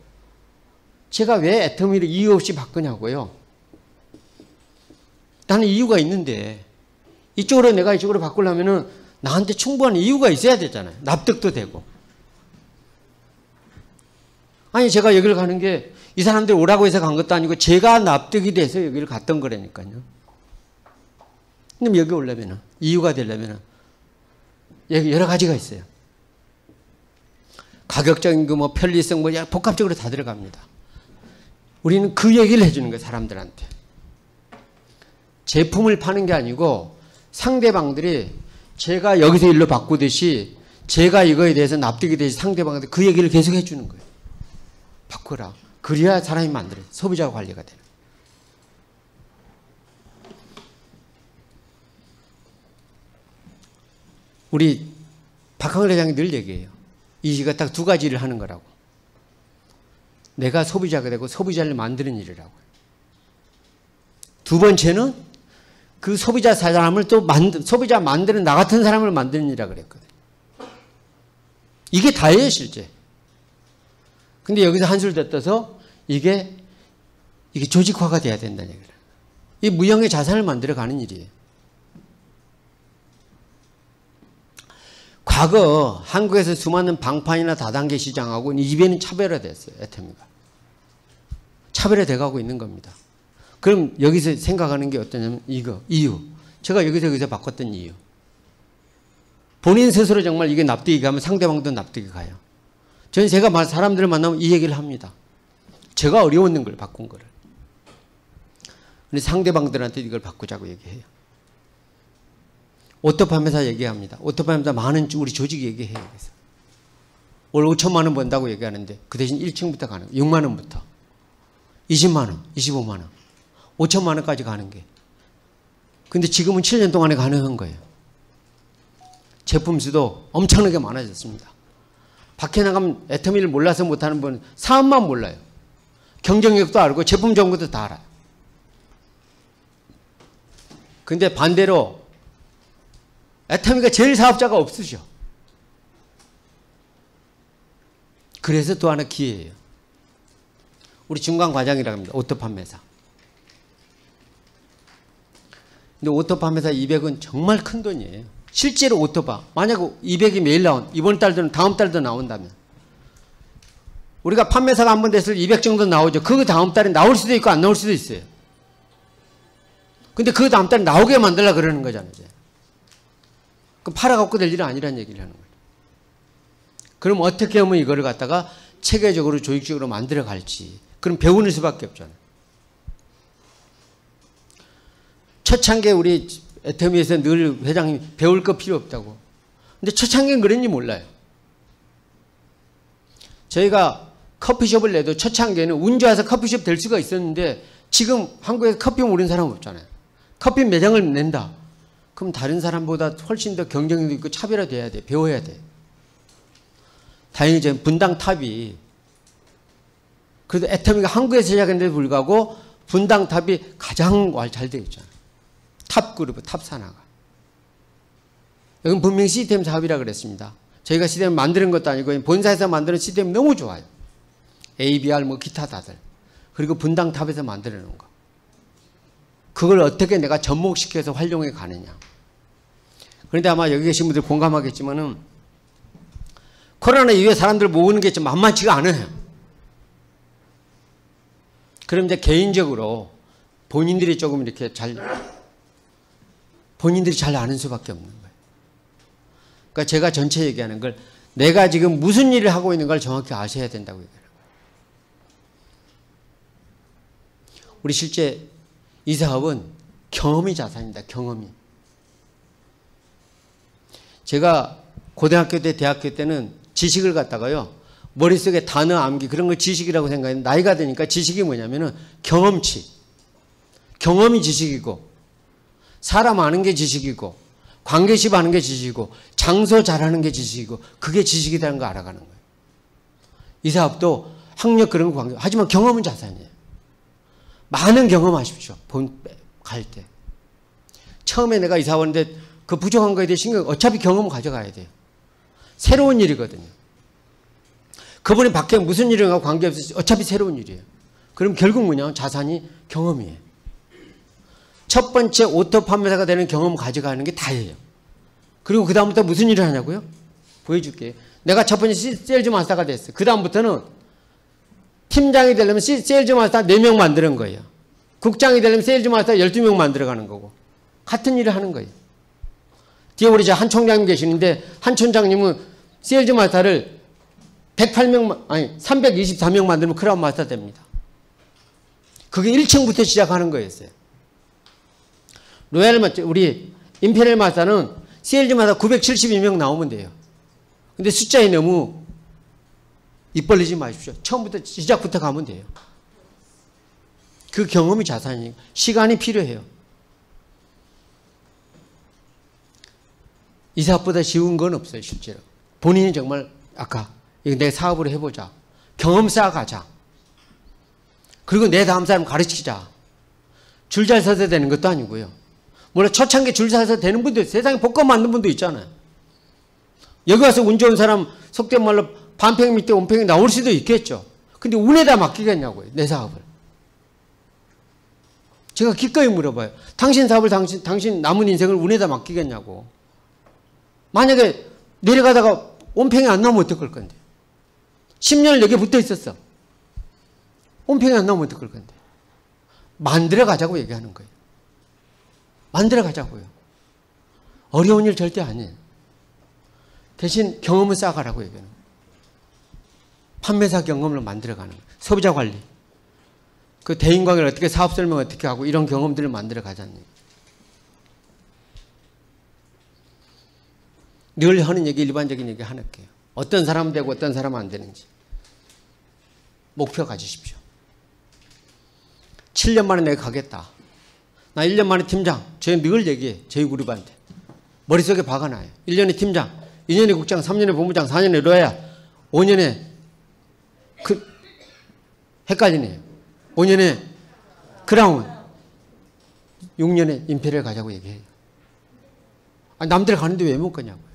제가 왜 애터미를 이유 없이 바꾸냐고요. 나는 이유가 있는데 이쪽으로 내가 이쪽으로 바꾸려면은 나한테 충분한 이유가 있어야 되잖아요. 납득도 되고. 아니 제가 여기를 가는 게 이 사람들이 오라고 해서 간 것도 아니고 제가 납득이 돼서 여기를 갔던 거라니까요. 근데 여기 오려면은 이유가 되려면은 여기 여러 가지가 있어요. 가격적인 그뭐 편리성 뭐 복합적으로 다 들어갑니다. 우리는 그 얘기를 해주는 거예요 사람들한테. 제품을 파는 게 아니고 상대방들이 제가 여기서 일로 바꾸듯이 제가 이거에 대해서 납득이 되지 상대방한테 그 얘기를 계속 해주는 거예요. 바꾸라. 그래야 사람이 만들어 소비자 관리가 되는. 우리 박항을 회장이 늘 얘기해요. 이시가 딱 두 가지를 하는 거라고. 내가 소비자가 되고 소비자를 만드는 일이라고. 두 번째는 그 소비자 사람을 또 만드, 소비자 만드는 나 같은 사람을 만드는 일이라 그랬거든. 이게 다예요, 실제. 근데 여기서 한술 더 떠서 이게, 이게 조직화가 돼야 된다는 얘기를. 이 무형의 자산을 만들어 가는 일이에요. 과거 한국에서 수많은 방판이나 다단계 시장하고 이변이 차별화됐어요. 애터미가. 차별화돼 가고 있는 겁니다. 그럼 여기서 생각하는 게 어떠냐면 이거 이유. 제가 여기서 여기서 바꿨던 이유. 본인 스스로 정말 이게 납득이 가면 상대방도 납득이 가요. 저는 제가 사람들을 만나면 이 얘기를 합니다. 제가 어려웠는 걸 바꾼 거를. 근데 상대방들한테 이걸 바꾸자고 얘기해요. 오토팜회사 얘기합니다. 오토팜회사 많은 우리 조직 얘기해요. 월 5천만 원 번다고 얘기하는데 그 대신 1층부터 가는 6만 원부터 20만 원, 25만 원, 5천만 원까지 가는 게. 근데 지금은 7년 동안에 가능한 거예요. 제품 수도 엄청나게 많아졌습니다. 밖에 나가면 애터미를 몰라서 못하는 분은 사업만 몰라요. 경쟁력도 알고 제품 정보도 다 알아요. 근데 반대로 애터미가 제일 사업자가 없으죠. 그래서 또 하나 기회예요. 우리 중간 과장이라고 합니다. 오토 판매사. 근데 오토 판매사 200은 정말 큰 돈이에요. 실제로 오토바. 만약 200이 매일 나온, 이번 달도 다음 달도 나온다면. 우리가 판매사가 한 번 됐을 때200 정도 나오죠. 그 다음 달에 나올 수도 있고 안 나올 수도 있어요. 근데 그 다음 달에 나오게 만들라 그러는 거잖아요. 이제. 그 팔아갖고 될 일은 아니라는 얘기를 하는 거예요. 그럼 어떻게 하면 이거를 갖다가 체계적으로 조직적으로 만들어 갈지. 그럼 배우는 수밖에 없잖아요. 초창기에 우리 애터미에서 늘 회장님 배울 거 필요 없다고. 근데 초창기엔 그랬는지 몰라요. 저희가 커피숍을 내도 초창기에는 운 좋아서 커피숍 될 수가 있었는데 지금 한국에서 커피 모르는 사람 없잖아요. 커피 매장을 낸다. 그럼 다른 사람보다 훨씬 더 경쟁력 있고 차별화돼야 돼. 배워야 돼. 다행히 이제 분당 탑이 그래도 애터미가 한국에서 시작했는데도 불구하고 분당 탑이 가장 잘 되어 있잖아요. 탑 그룹, 탑 산하가. 여기 분명히 시스템 사업이라 그랬습니다. 저희가 시스템 만드는 것도 아니고 본사에서 만드는 시스템 너무 좋아요. ABR 뭐 기타 다들. 그리고 분당 탑에서 만들어 놓은 거. 그걸 어떻게 내가 접목시켜서 활용해 가느냐. 그런데 아마 여기 계신 분들 공감하겠지만은 코로나 이후에 사람들 모으는 게 좀 만만치가 않아요. 그럼 이제 개인적으로 본인들이 조금 이렇게 잘 본인들이 잘 아는 수밖에 없는 거예요. 그러니까 제가 전체 얘기하는 걸 내가 지금 무슨 일을 하고 있는 걸 정확히 아셔야 된다고 얘기하는 거예요. 우리 실제 이 사업은 경험이 자산입니다. 경험이. 제가 고등학교 때, 대학교 때는 지식을 갖다가요. 머릿속에 단어 암기 그런 걸 지식이라고 생각했는데 나이가 드니까 지식이 뭐냐면은 경험치. 경험이 지식이고 사람 아는 게 지식이고 관계십 하는 게 지식이고 장소 잘하는 게 지식이고 그게 지식이라는 거 알아가는 거예요. 이 사업도 학력 그런 거 관계. 하지만 경험은 자산이에요. 많은 경험하십시오. 본, 갈 때. 처음에 내가 이사 왔는데 그 부족한 거에 대해 신경, 어차피 경험을 가져가야 돼요. 새로운 일이거든요. 그분이 밖에 무슨 일인가 관계없이 어차피 새로운 일이에요. 그럼 결국 뭐냐? 자산이 경험이에요. 첫 번째 오토 판매사가 되는 경험 가져가는 게 다예요. 그리고 그 다음부터 무슨 일을 하냐고요? 보여줄게요. 내가 첫 번째 세일즈 마스터가 됐어요. 그다음부터는 팀장이 되려면 세일즈 마스터 4명 만드는 거예요. 국장이 되려면 세일즈 마스터 12명 만들어가는 거고. 같은 일을 하는 거예요. 뒤에 우리 한 총장님 계시는데 한 총장님은 세일즈 마스터를 108명, 아니 324명 만들면 크라운 마스터 됩니다. 그게 1층부터 시작하는 거였어요. 로얄 마스터, 우리 임페리얼 마스터는 세일즈 마스터 972명 나오면 돼요. 근데 숫자에 너무 입 벌리지 마십시오. 처음부터 시작부터 가면 돼요. 그 경험이 자산이니까 시간이 필요해요. 이 사업보다 쉬운 건 없어요, 실제로. 본인이 정말 아까 이거 내 사업으로 해보자. 경험 쌓아가자. 그리고 내 다음 사람 가르치자. 줄 잘 서서 되는 것도 아니고요. 물론 초창기 줄 서서 되는 분도 세상에 복권 만든 분도 있잖아요. 여기 와서 운 좋은 사람 속된 말로 반평 밑에 온평이 나올 수도 있겠죠. 근데 운에다 맡기겠냐고요. 내 사업을. 제가 기꺼이 물어봐요. 당신 사업을 당신, 당신 남은 인생을 운에다 맡기겠냐고. 만약에 내려가다가 온평이 안 나오면 어떡할 건데? 10년을 여기 붙어 있었어. 온평이 안 나오면 어떡할 건데? 만들어 가자고 얘기하는 거예요. 만들어 가자고요. 어려운 일 절대 아니에요. 대신 경험을 쌓아가라고 얘기하는 거예요. 판매사 경험을 만들어 가는 거예요. 소비자 관리. 그 대인관계를 어떻게 사업 설명 어떻게 하고 이런 경험들을 만들어 가자는 얘기예요. 늘 하는 얘기 일반적인 얘기 하나 할게요. 어떤 사람 되고 어떤 사람 안 되는지. 목표 가지십시오. 7년 만에 내가 가겠다. 나 1년 만에 팀장. 저희 늘 얘기해. 저희 그룹한테. 머릿속에 박아놔요. 1년에 팀장, 2년에 국장, 3년에 본부장, 4년에 로야, 5년에 그 헷갈리네요. 5년에 크라운, 6년에 임페리얼 가자고 얘기해요. 아, 남들 가는데 왜 못 가냐고요.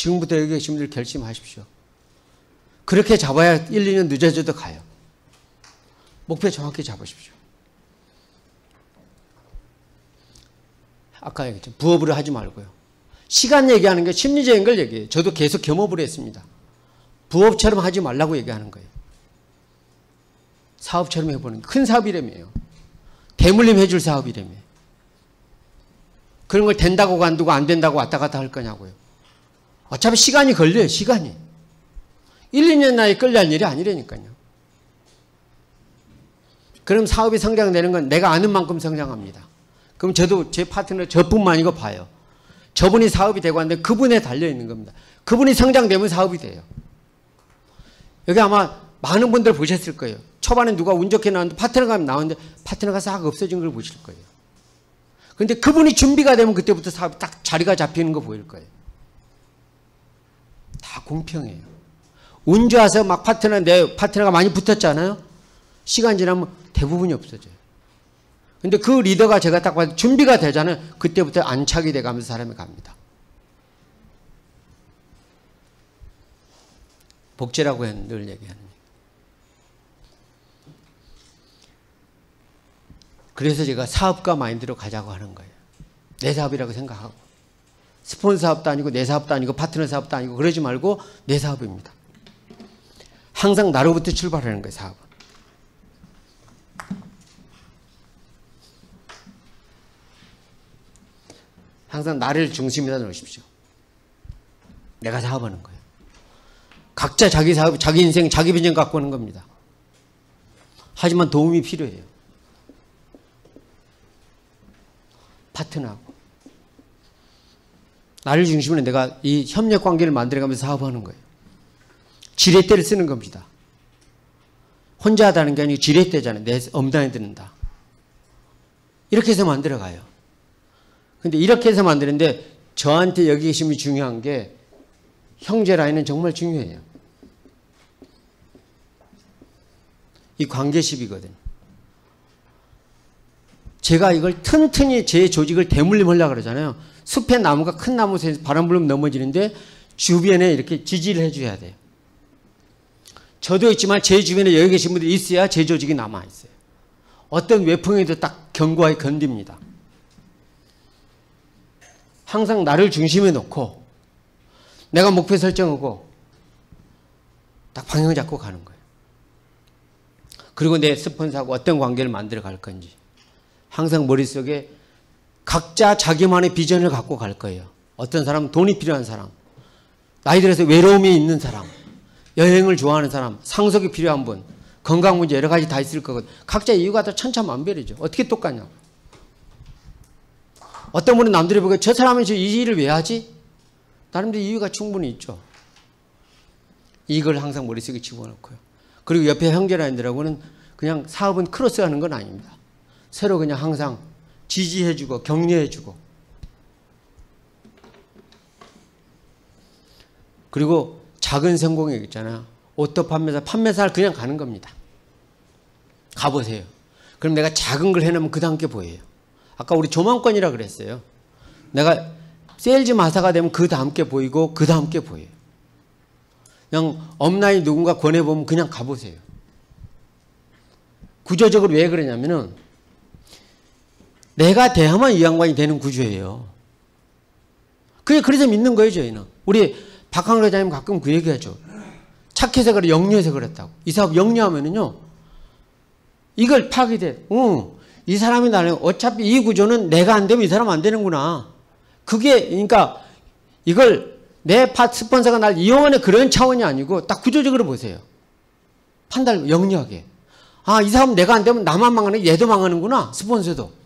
지금부터 여기 계신 분들 결심하십시오. 그렇게 잡아야 1, 2년 늦어져도 가요. 목표 정확히 잡으십시오. 아까 얘기했죠. 부업으로 하지 말고요. 시간 얘기하는 게 심리적인 걸 얘기해요. 저도 계속 겸업을 했습니다. 부업처럼 하지 말라고 얘기하는 거예요. 사업처럼 해보는 큰 사업이라며요. 대물림 해줄 사업이라며. 그런 걸 된다고 관두고 안 된다고 왔다 갔다 할 거냐고요. 어차피 시간이 걸려요, 시간이. 1, 2년 나에 끌려할 일이 아니라니까요. 그럼 사업이 성장되는 건 내가 아는 만큼 성장합니다. 그럼 저도 제 파트너 저뿐만 아니고 봐요. 저분이 사업이 되고 하는데 그분에 달려 있는 겁니다. 그분이 성장되면 사업이 돼요. 여기 아마 많은 분들 보셨을 거예요. 초반에 누가 운 좋게 나왔는데 파트너가 나왔는데 파트너가 싹 없어진 걸 보실 거예요. 근데 그분이 준비가 되면 그때부터 사업이 딱 자리가 잡히는 거 보일 거예요. 다 공평해요. 운 좋아서 막 파트너, 내 파트너가 많이 붙었잖아요. 시간 지나면 대부분이 없어져요. 근데 그 리더가 제가 딱 봐도 준비가 되잖아요. 그때부터 안착이 돼 가면서 사람이 갑니다. 복제라고 늘 얘기하는. 그래서 제가 사업가 마인드로 가자고 하는 거예요. 내 사업이라고 생각하고. 스폰서 사업도 아니고 내 사업도 아니고 파트너 사업도 아니고 그러지 말고 내 사업입니다. 항상 나로부터 출발하는 거예요, 사업은. 항상 나를 중심에다 놓으십시오. 내가 사업하는 거예요. 각자 자기 사업, 자기 인생, 자기 비전 갖고 오는 겁니다. 하지만 도움이 필요해요. 파트너하고. 나를 중심으로 내가 이 협력 관계를 만들어가면서 사업하는 거예요. 지렛대를 쓰는 겁니다. 혼자 하다는 게 아니고 지렛대잖아요. 내 엄단에 드는다. 이렇게 해서 만들어가요. 근데 이렇게 해서 만드는데 저한테 여기 계심이 중요한 게 형제 라인은 정말 중요해요. 이 관계십이거든요. 제가 이걸 튼튼히 제 조직을 대물림 하려고 그러잖아요. 숲에 나무가 큰 나무에서 바람 불면 넘어지는데 주변에 이렇게 지지를 해줘야 돼요. 저도 있지만 제 주변에 여기 계신 분들이 있어야 제 조직이 남아있어요. 어떤 외풍에도 딱 견고하게 견딥니다. 항상 나를 중심에 놓고 내가 목표 설정하고 딱 방향 잡고 가는 거예요. 그리고 내 스폰서하고 어떤 관계를 만들어 갈 건지 항상 머릿속에 각자 자기만의 비전을 갖고 갈 거예요. 어떤 사람은 돈이 필요한 사람, 나이 들어서 외로움이 있는 사람, 여행을 좋아하는 사람, 상속이 필요한 분, 건강 문제 여러 가지 다 있을 거거든요. 각자 이유가 다 천차만별이죠. 어떻게 똑같냐? 어떤 분은 남들이 보기에 저 사람은 저이 일을 왜 하지? 나름대로 이유가 충분히 있죠. 이걸 항상 머릿속에 집어넣고요. 그리고 옆에 형제라인들하고는 그냥 사업은 크로스 하는 건 아닙니다. 서로 그냥 항상 지지해주고 격려해주고 그리고 작은 성공이 있잖아요. 오토 판매사, 판매사를 그냥 가는 겁니다. 가보세요. 그럼 내가 작은 걸 해놓으면 그게 보여요. 아까 우리 조망권이라 그랬어요. 내가 세일즈 마스터가 되면 그 다음 게 보이고 그 다음 게 보여요. 그냥 upline 누군가 권해보면 그냥 가보세요. 구조적으로 왜 그러냐면은 내가 돼야만 이 양반이 되는 구조예요. 그게 그래서 믿는 거예요, 저희는. 우리 박항로 회장님 가끔 그 얘기하죠. 착해서 그래, 영리해서 그랬다고. 이 사업 영리하면은요, 이걸 파악이 응, 이 사람이 나는 어차피 이 구조는 내가 안 되면 이 사람 안 되는구나. 그게, 그러니까 이걸 내 파 스폰서가 날 이용하는 그런 차원이 아니고 딱 구조적으로 보세요. 판단 영리하게. 아, 이 사람 내가 안 되면 나만 망하는 얘도 망하는구나. 스폰서도.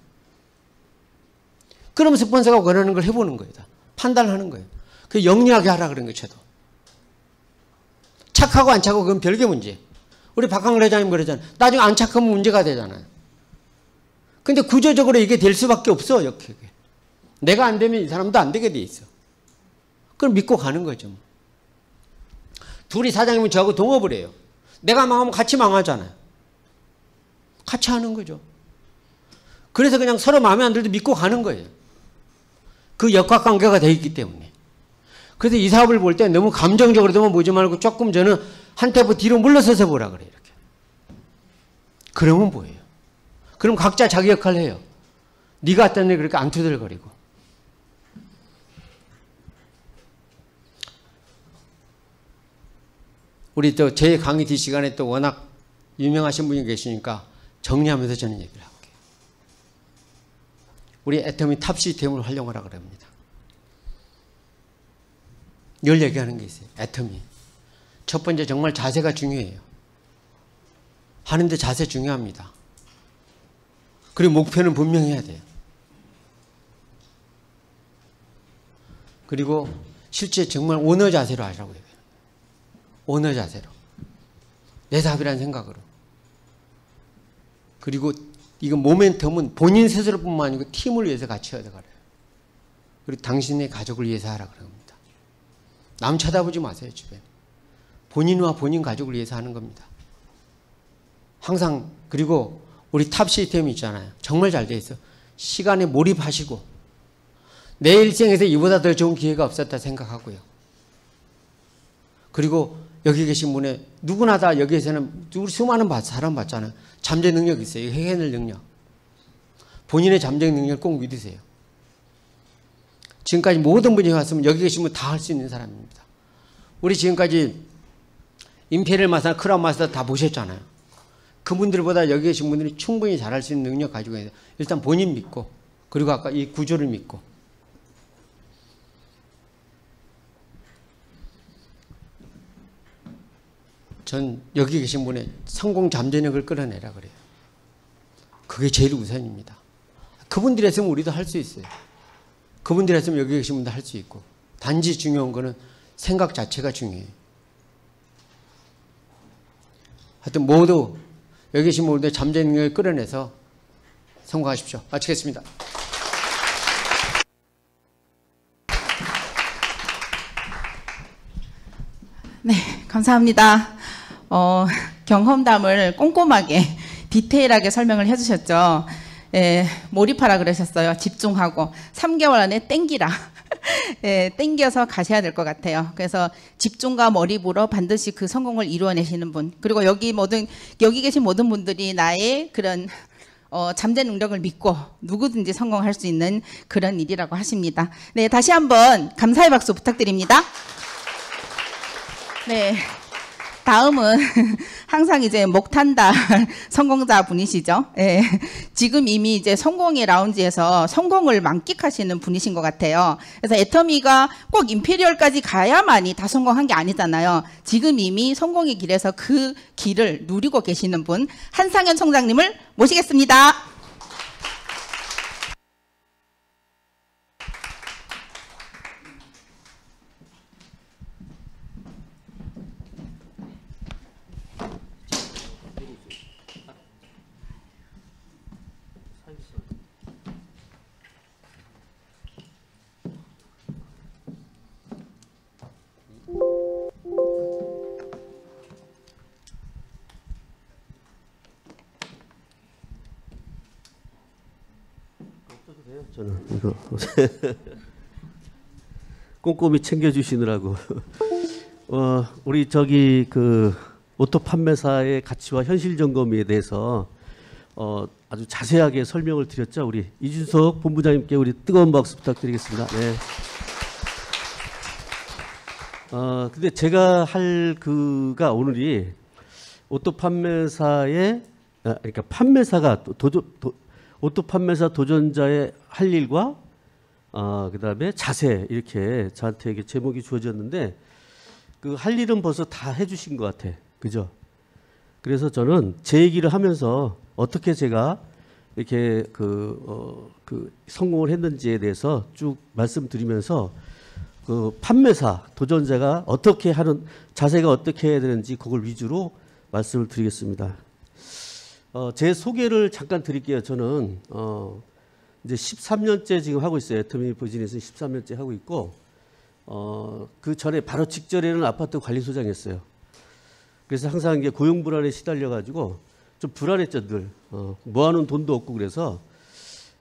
그럼 스폰서가 원하는 걸 해보는 거예요. 판단하는 거예요. 그 영리하게 하라 그런 거예요, 저도. 착하고 안 착하고 그건 별개 문제. 우리 박항을 회장님 그러잖아요. 나중에 안 착하면 문제가 되잖아요. 근데 구조적으로 이게 될 수밖에 없어, 이렇게. 내가 안 되면 이 사람도 안 되게 돼 있어. 그럼 믿고 가는 거죠. 뭐. 둘이 사장님은 저하고 동업을 해요. 내가 망하면 같이 망하잖아요. 같이 하는 거죠. 그래서 그냥 서로 마음에 안 들도 믿고 가는 거예요. 그 역학관계가 돼 있기 때문에. 그래서 이 사업을 볼 때 너무 감정적으로 되면 보지 말고 조금 저는 한 테프 뒤로 물러서서 보라 그래요. 이렇게. 그러면 뭐예요? 그럼 각자 자기 역할을 해요. 네가 어떤 일 그렇게 안 투덜거리고. 우리 또 제 강의 뒤 시간에 또 워낙 유명하신 분이 계시니까 정리하면서 저는 얘기를. 우리 애터미 탑 시스템을 활용하라 그럽니다. 늘 얘기하는 게 있어요. 애터미. 첫 번째 정말 자세가 중요해요. 하는데 자세 중요합니다. 그리고 목표는 분명히 해야 돼요. 그리고 실제 정말 오너 자세로 하라고 해요. 오너 자세로. 내 답이라는 생각으로. 그리고 이거 모멘텀은 본인 스스로뿐만 아니고 팀을 위해서 같이 얻어가래요. 그리고 당신의 가족을 위해서 하라 그럽니다. 남 쳐다보지 마세요, 주변. 본인과 본인 가족을 위해서 하는 겁니다. 항상 그리고 우리 탑 시스템이 있잖아요. 정말 잘 돼 있어. 시간에 몰입하시고 내 일생에서 이보다 더 좋은 기회가 없었다 생각하고요. 그리고 여기 계신 분의 누구나 다 여기에서는 수많은 사람 봤잖아요. 잠재 능력 있어요. 해낼 능력. 본인의 잠재 능력을 꼭 믿으세요. 지금까지 모든 분이 왔으면 여기 분다할 수 있는 사람입니다. 우리 지금까지 임페리얼 마스터, 크라운 마스터 다 보셨잖아요. 그분들보다 여기 계신 분들이 충분히 잘할 수 있는 능력 가지고 있어요. 일단 본인 믿고 그리고 아까 이 구조를 믿고 전 여기 계신 분의 성공 잠재력을 끌어내라 그래요. 그게 제일 우선입니다. 그분들이 했으면 우리도 할 수 있어요. 그분들이 했으면 여기 계신 분도 할 수 있고 단지 중요한 거는 생각 자체가 중요해요. 하여튼 모두 여기 계신 분들 잠재 능력을 끌어내서 성공하십시오. 마치겠습니다. 네, 감사합니다. 어, 경험담을 꼼꼼하게 디테일하게 설명을 해주셨죠. 예, 몰입하라 그러셨어요. 집중하고 3개월 안에 땡기라. 예, 땡겨서 가셔야 될 것 같아요. 그래서 집중과 몰입으로 반드시 그 성공을 이루어내시는 분. 그리고 여기 모든 여기 계신 모든 분들이 나의 그런 어, 잠재 능력을 믿고 누구든지 성공할 수 있는 그런 일이라고 하십니다. 네, 다시 한번 감사의 박수 부탁드립니다. 네. 다음은 항상 이제 목탄다 성공자 분이시죠. 예. 지금 이미 이제 성공의 라운지에서 성공을 만끽하시는 분이신 것 같아요. 그래서 애터미가 꼭 임페리얼까지 가야만이 다 성공한 게 아니잖아요. 지금 이미 성공의 길에서 그 길을 누리고 계시는 분 한상현 총장님을 모시겠습니다. 꼼꼼히 챙겨주시느라고 어 우리 저기 그 오토 판매사의 가치와 현실 점검에 대해서 어 아주 자세하게 설명을 드렸죠 우리 이준석 본부장님께 우리 뜨거운 박수 부탁드리겠습니다. 네. 어 근데 제가 할 그가 오늘이 오토 판매사의 아, 그러니까 판매사가 도, 도, 도, 오토 판매사 도전자의 할 일과 어, 그다음에 자세 이렇게 저한테 이게 제목이 주어졌는데 그 할 일은 벌써 다 해주신 것 같아, 그죠? 그래서 저는 제 얘기를 하면서 어떻게 제가 이렇게 그, 어, 그 성공을 했는지에 대해서 쭉 말씀드리면서 그 판매사 도전자가 어떻게 하는 자세가 어떻게 해야 되는지 그걸 위주로 말씀을 드리겠습니다. 어, 제 소개를 잠깐 드릴게요. 저는 어, 이제 13년째 지금 하고 있어요. 애터미 버진에서 13년째 하고 있고 어, 그 전에 바로 직전에는 아파트 관리소장이었어요. 그래서 항상 이게 고용 불안에 시달려 가지고 좀 불안했죠 늘. 어, 모아놓은 돈도 없고 그래서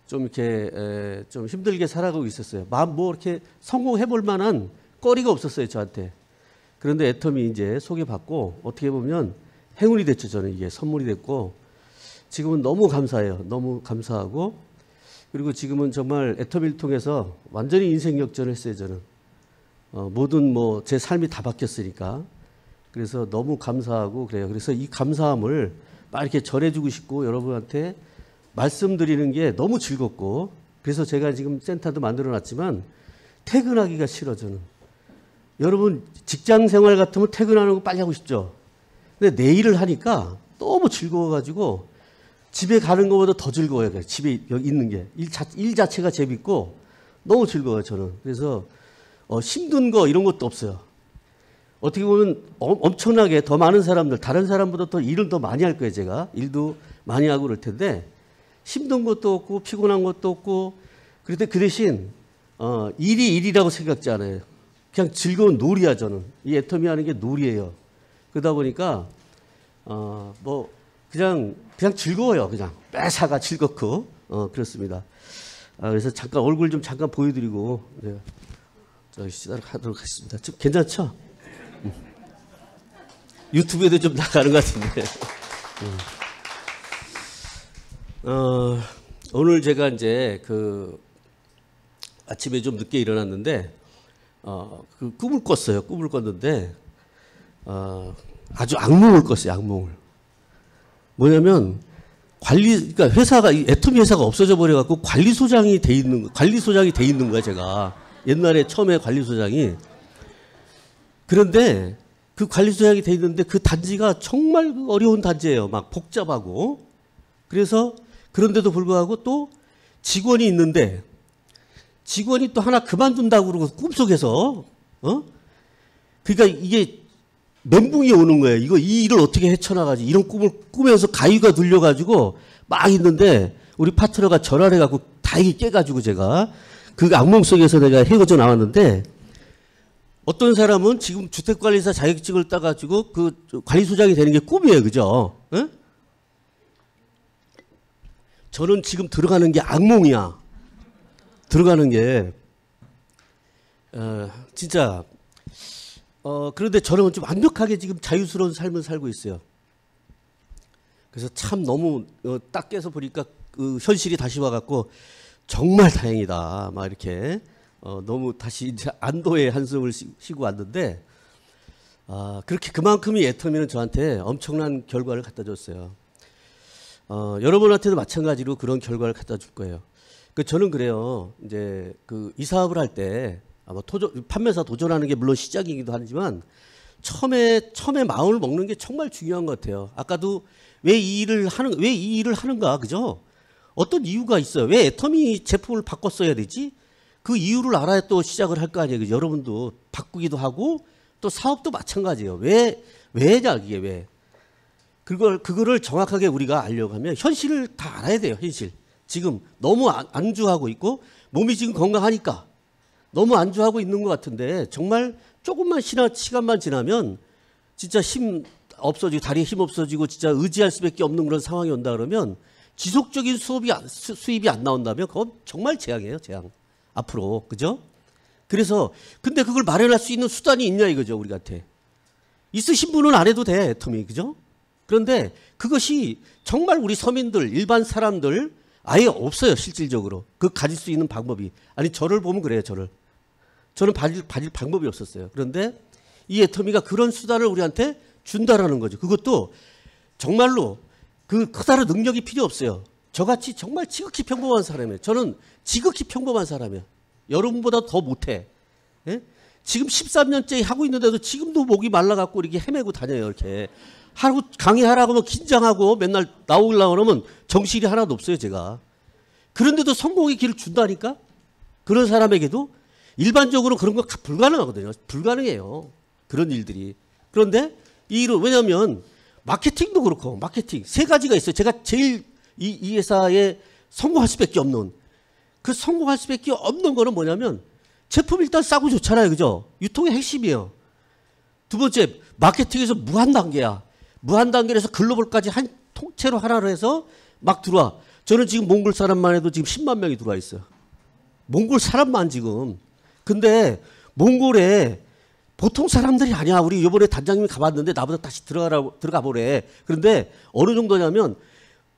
좀 이렇게 에, 좀 힘들게 살아가고 있었어요. 뭐 이렇게 성공해 볼 만한 거리가 없었어요 저한테. 그런데 애터미 이제 소개받고 어떻게 보면 행운이 됐죠 저는 이게 선물이 됐고 지금은 너무 감사해요. 너무 감사하고 그리고 지금은 정말 애터미를 통해서 완전히 인생 역전을 했어요 저는. 어, 모든 뭐 제 삶이 다 바뀌었으니까 그래서 너무 감사하고 그래요. 그래서 이 감사함을 막 이렇게 전해주고 싶고 여러분한테 말씀드리는 게 너무 즐겁고 그래서 제가 지금 센터도 만들어 놨지만 퇴근하기가 싫어 저는. 여러분 직장 생활 같으면 퇴근하는 거 빨리 하고 싶죠. 근데 내일을 하니까 너무 즐거워가지고 집에 가는 것보다 더 즐거워요. 집에 여기 있는 게. 일, 자, 일 자체가 재밌고 너무 즐거워요. 저는. 그래서 어, 힘든 거 이런 것도 없어요. 어떻게 보면 어, 엄청나게 더 많은 사람들, 다른 사람보다 더 일을 더 많이 할 거예요. 제가. 일도 많이 하고 그럴 텐데 힘든 것도 없고 피곤한 것도 없고 그런데 그 대신 어, 일이 일이라고 생각지 않아요. 그냥 즐거운 놀이야 저는. 이 애터미 하는 게 놀이에요. 그러다 보니까 어, 뭐 그냥 그냥 즐거워요. 그냥 빼사가 즐겁고 어, 그렇습니다. 아, 그래서 잠깐 얼굴 좀 잠깐 보여드리고 네. 저 시작하도록 하겠습니다. 좀 괜찮죠? 음. 유튜브에도 좀 나가는 것 같은데. 음. 어, 오늘 제가 이제 그 아침에 좀 늦게 일어났는데 어, 그 꿈을 꿨어요. 꿈을 꿨는데 어, 아주 악몽을 꿨어요. 악몽을. 뭐냐면 관리 그러니까 회사가 이 애터미 회사가 없어져 버려 갖고 관리소장이 돼 있는 관리소장이 돼 있는 거야 제가. 옛날에 처음에 관리소장이. 그런데 그 관리소장이 돼 있는데 그 단지가 정말 그 어려운 단지예요. 막 복잡하고. 그래서 그런데도 불구하고 또 직원이 있는데 직원이 또 하나 그만둔다고 그러고 꿈속에서 어? 그러니까 이게 멘붕이 오는 거예요. 이거 이 일을 어떻게 헤쳐나가지? 이런 꿈을 꾸면서 가위가 눌려가지고 막 있는데 우리 파트너가 전화를 해갖고 다행히 깨가지고 제가 그 악몽 속에서 내가 헤어져 나왔는데 어떤 사람은 지금 주택관리사 자격증을 따가지고 그 관리소장이 되는 게 꿈이에요, 그죠? 예? 저는 지금 들어가는 게 악몽이야. 들어가는 게 어, 진짜 어, 그런데 저는 좀 완벽하게 지금 자유스러운 삶을 살고 있어요. 그래서 참 너무 어, 딱 깨서 보니까 그 현실이 다시 와갖고 정말 다행이다. 막 이렇게 어, 너무 다시 이제 안도의 한숨을 쉬, 쉬고 왔는데 아, 그렇게 그만큼이 애터미는 저한테 엄청난 결과를 갖다 줬어요. 어, 여러분한테도 마찬가지로 그런 결과를 갖다 줄 거예요. 그 저는 그래요. 이제 그 이 사업을 할때 아마 도전, 판매사 도전하는 게 물론 시작이기도 하지만 처음에 처음에 마음을 먹는 게 정말 중요한 것 같아요. 아까도 왜 이 일을 하는 왜 이 일을 하는가 그죠? 어떤 이유가 있어요. 왜 애터미 제품을 바꿨어야 되지? 그 이유를 알아야 또 시작을 할 거 아니에요. 그죠? 여러분도 바꾸기도 하고 또 사업도 마찬가지예요. 왜 왜냐 이게 왜? 그걸 그거를 정확하게 우리가 알려고 하면 현실을 다 알아야 돼요. 현실. 지금 너무 안- 안주하고 있고 몸이 지금 건강하니까 너무 안주하고 있는 것 같은데 정말 조금만 시나, 시간만 지나면 진짜 힘 없어지고 다리에 힘 없어지고 진짜 의지할 수밖에 없는 그런 상황이 온다 그러면 지속적인 수업이 안- 수, 수입이 안 나온다면 그건 정말 재앙이에요 재앙. 앞으로. 그죠? 그래서 근데 그걸 마련할 수 있는 수단이 있냐 이거죠 우리한테 있으신 분은 안 해도 돼 터미 그죠? 그런데 그것이 정말 우리 서민들 일반 사람들 아예 없어요 실질적으로. 그 가질 수 있는 방법이. 아니 저를 보면 그래요 저를 저는 가질, 가질 방법이 없었어요. 그런데 이 애터미가 그런 수단을 우리한테 준다라는 거죠. 그것도 정말로 그 커다란 능력이 필요 없어요. 저같이 정말 지극히 평범한 사람이에요. 저는 지극히 평범한 사람이에요. 여러분보다 더 못해. 예? 지금 13년째 하고 있는데도 지금도 목이 말라갖고 이렇게 헤매고 다녀요 이렇게. 하고 강의하라고 하면 긴장하고 맨날 나오려고 그러면 정신이 하나도 없어요 제가. 그런데도 성공의 길을 준다니까? 그런 사람에게도 일반적으로 그런 거 불가능하거든요. 불가능해요. 그런 일들이. 그런데 이 일은 왜냐하면 마케팅도 그렇고 마케팅. 세 가지가 있어요. 제가 제일 이, 이 회사에 성공할 수밖에 없는. 그 성공할 수밖에 없는 거는 뭐냐면 제품 일단 싸고 좋잖아요. 그죠? 유통의 핵심이에요. 두 번째 마케팅에서 무한 단계야. 무한 단계에서 글로벌까지 한 통째로 하나로 해서 막 들어와. 저는 지금 몽골 사람만 해도 지금 10만 명이 들어와 있어요. 몽골 사람만 지금. 근데 몽골에 보통 사람들이 아니야. 우리 이번에 단장님이 가봤는데 나보다 다시 들어가라 들어가 보래. 그런데 어느 정도냐면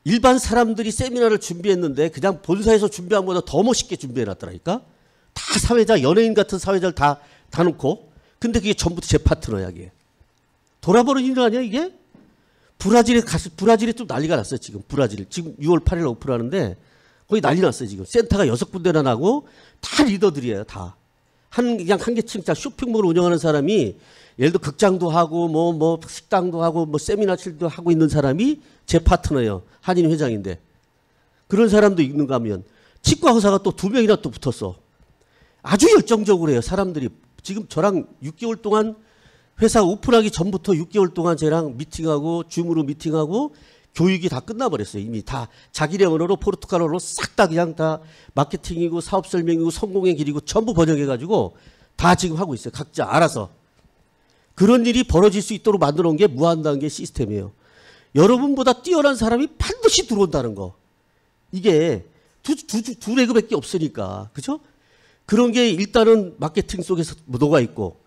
일반 사람들이 세미나를 준비했는데 그냥 본사에서 준비한 것보다 더 멋있게 준비해 놨더라니까. 다 사회자, 연예인 같은 사회자를 다, 다 놓고. 근데 그게 전부 제 파트너야, 이게. 돌아보는 일 아니야, 이게? 브라질에 가서, 브라질에 좀 난리가 났어요, 지금. 브라질. 지금 6월 8일 오픈하는데 거의 난리 났어요, 지금. 센터가 여섯 군데나 나고 다 리더들이에요, 다. 한, 그냥 한 개층 다 쇼핑몰을 운영하는 사람이 예를 들어 극장도 하고 뭐, 뭐 식당도 하고 뭐 세미나실도 하고 있는 사람이 제 파트너예요. 한인 회장인데. 그런 사람도 있는가 하면 치과 의사가 또 두 명이나 또 붙었어. 아주 열정적으로 해요. 사람들이 지금 저랑 6개월 동안 회사 오픈하기 전부터 6개월 동안 쟤랑 미팅하고 줌으로 미팅하고 교육이 다 끝나버렸어요. 이미 다 자기네 언어로 포르투갈어로 싹 다 그냥 다 마케팅이고 사업 설명이고 성공의 길이고 전부 번역해가지고 다 지금 하고 있어요. 각자 알아서 그런 일이 벌어질 수 있도록 만들어 놓은 게 무한단계 시스템이에요. 여러분보다 뛰어난 사람이 반드시 들어온다는 거. 이게 두, 두, 두, 두 레그밖에 없으니까. 그죠? 그런 게 일단은 마케팅 속에서 녹아 있고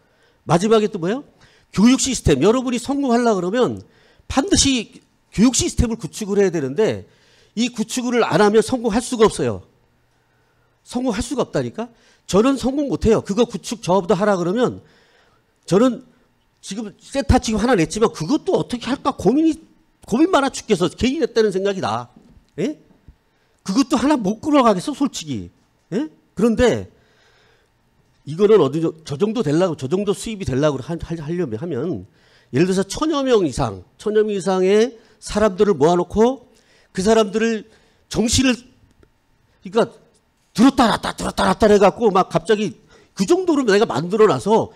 마지막에 또 뭐예요? 교육 시스템. 여러분이 성공하려 그러면 반드시 교육 시스템을 구축을 해야 되는데 이 구축을 안 하면 성공할 수가 없어요. 성공할 수가 없다니까? 저는 성공 못 해요. 그거 구축 저보다 하라 그러면 저는 지금 세타 지금 하나 냈지만 그것도 어떻게 할까 고민이 고민 많아 죽겠어. 개인 했다는 생각이 나. 예? 그것도 하나 못 끌어가겠어, 솔직히. 예? 그런데 이거는 어디 저- 저 정도 되려고 저 정도 수입이 되려고 하려면 하면 예를 들어서 천여 명 이상, 천여 명 이상의 사람들을 모아놓고 그 사람들을 정신을 그러니까 들었다 놨다 들었다 놨다 해갖고 막 갑자기 그 정도로 내가 만들어놔서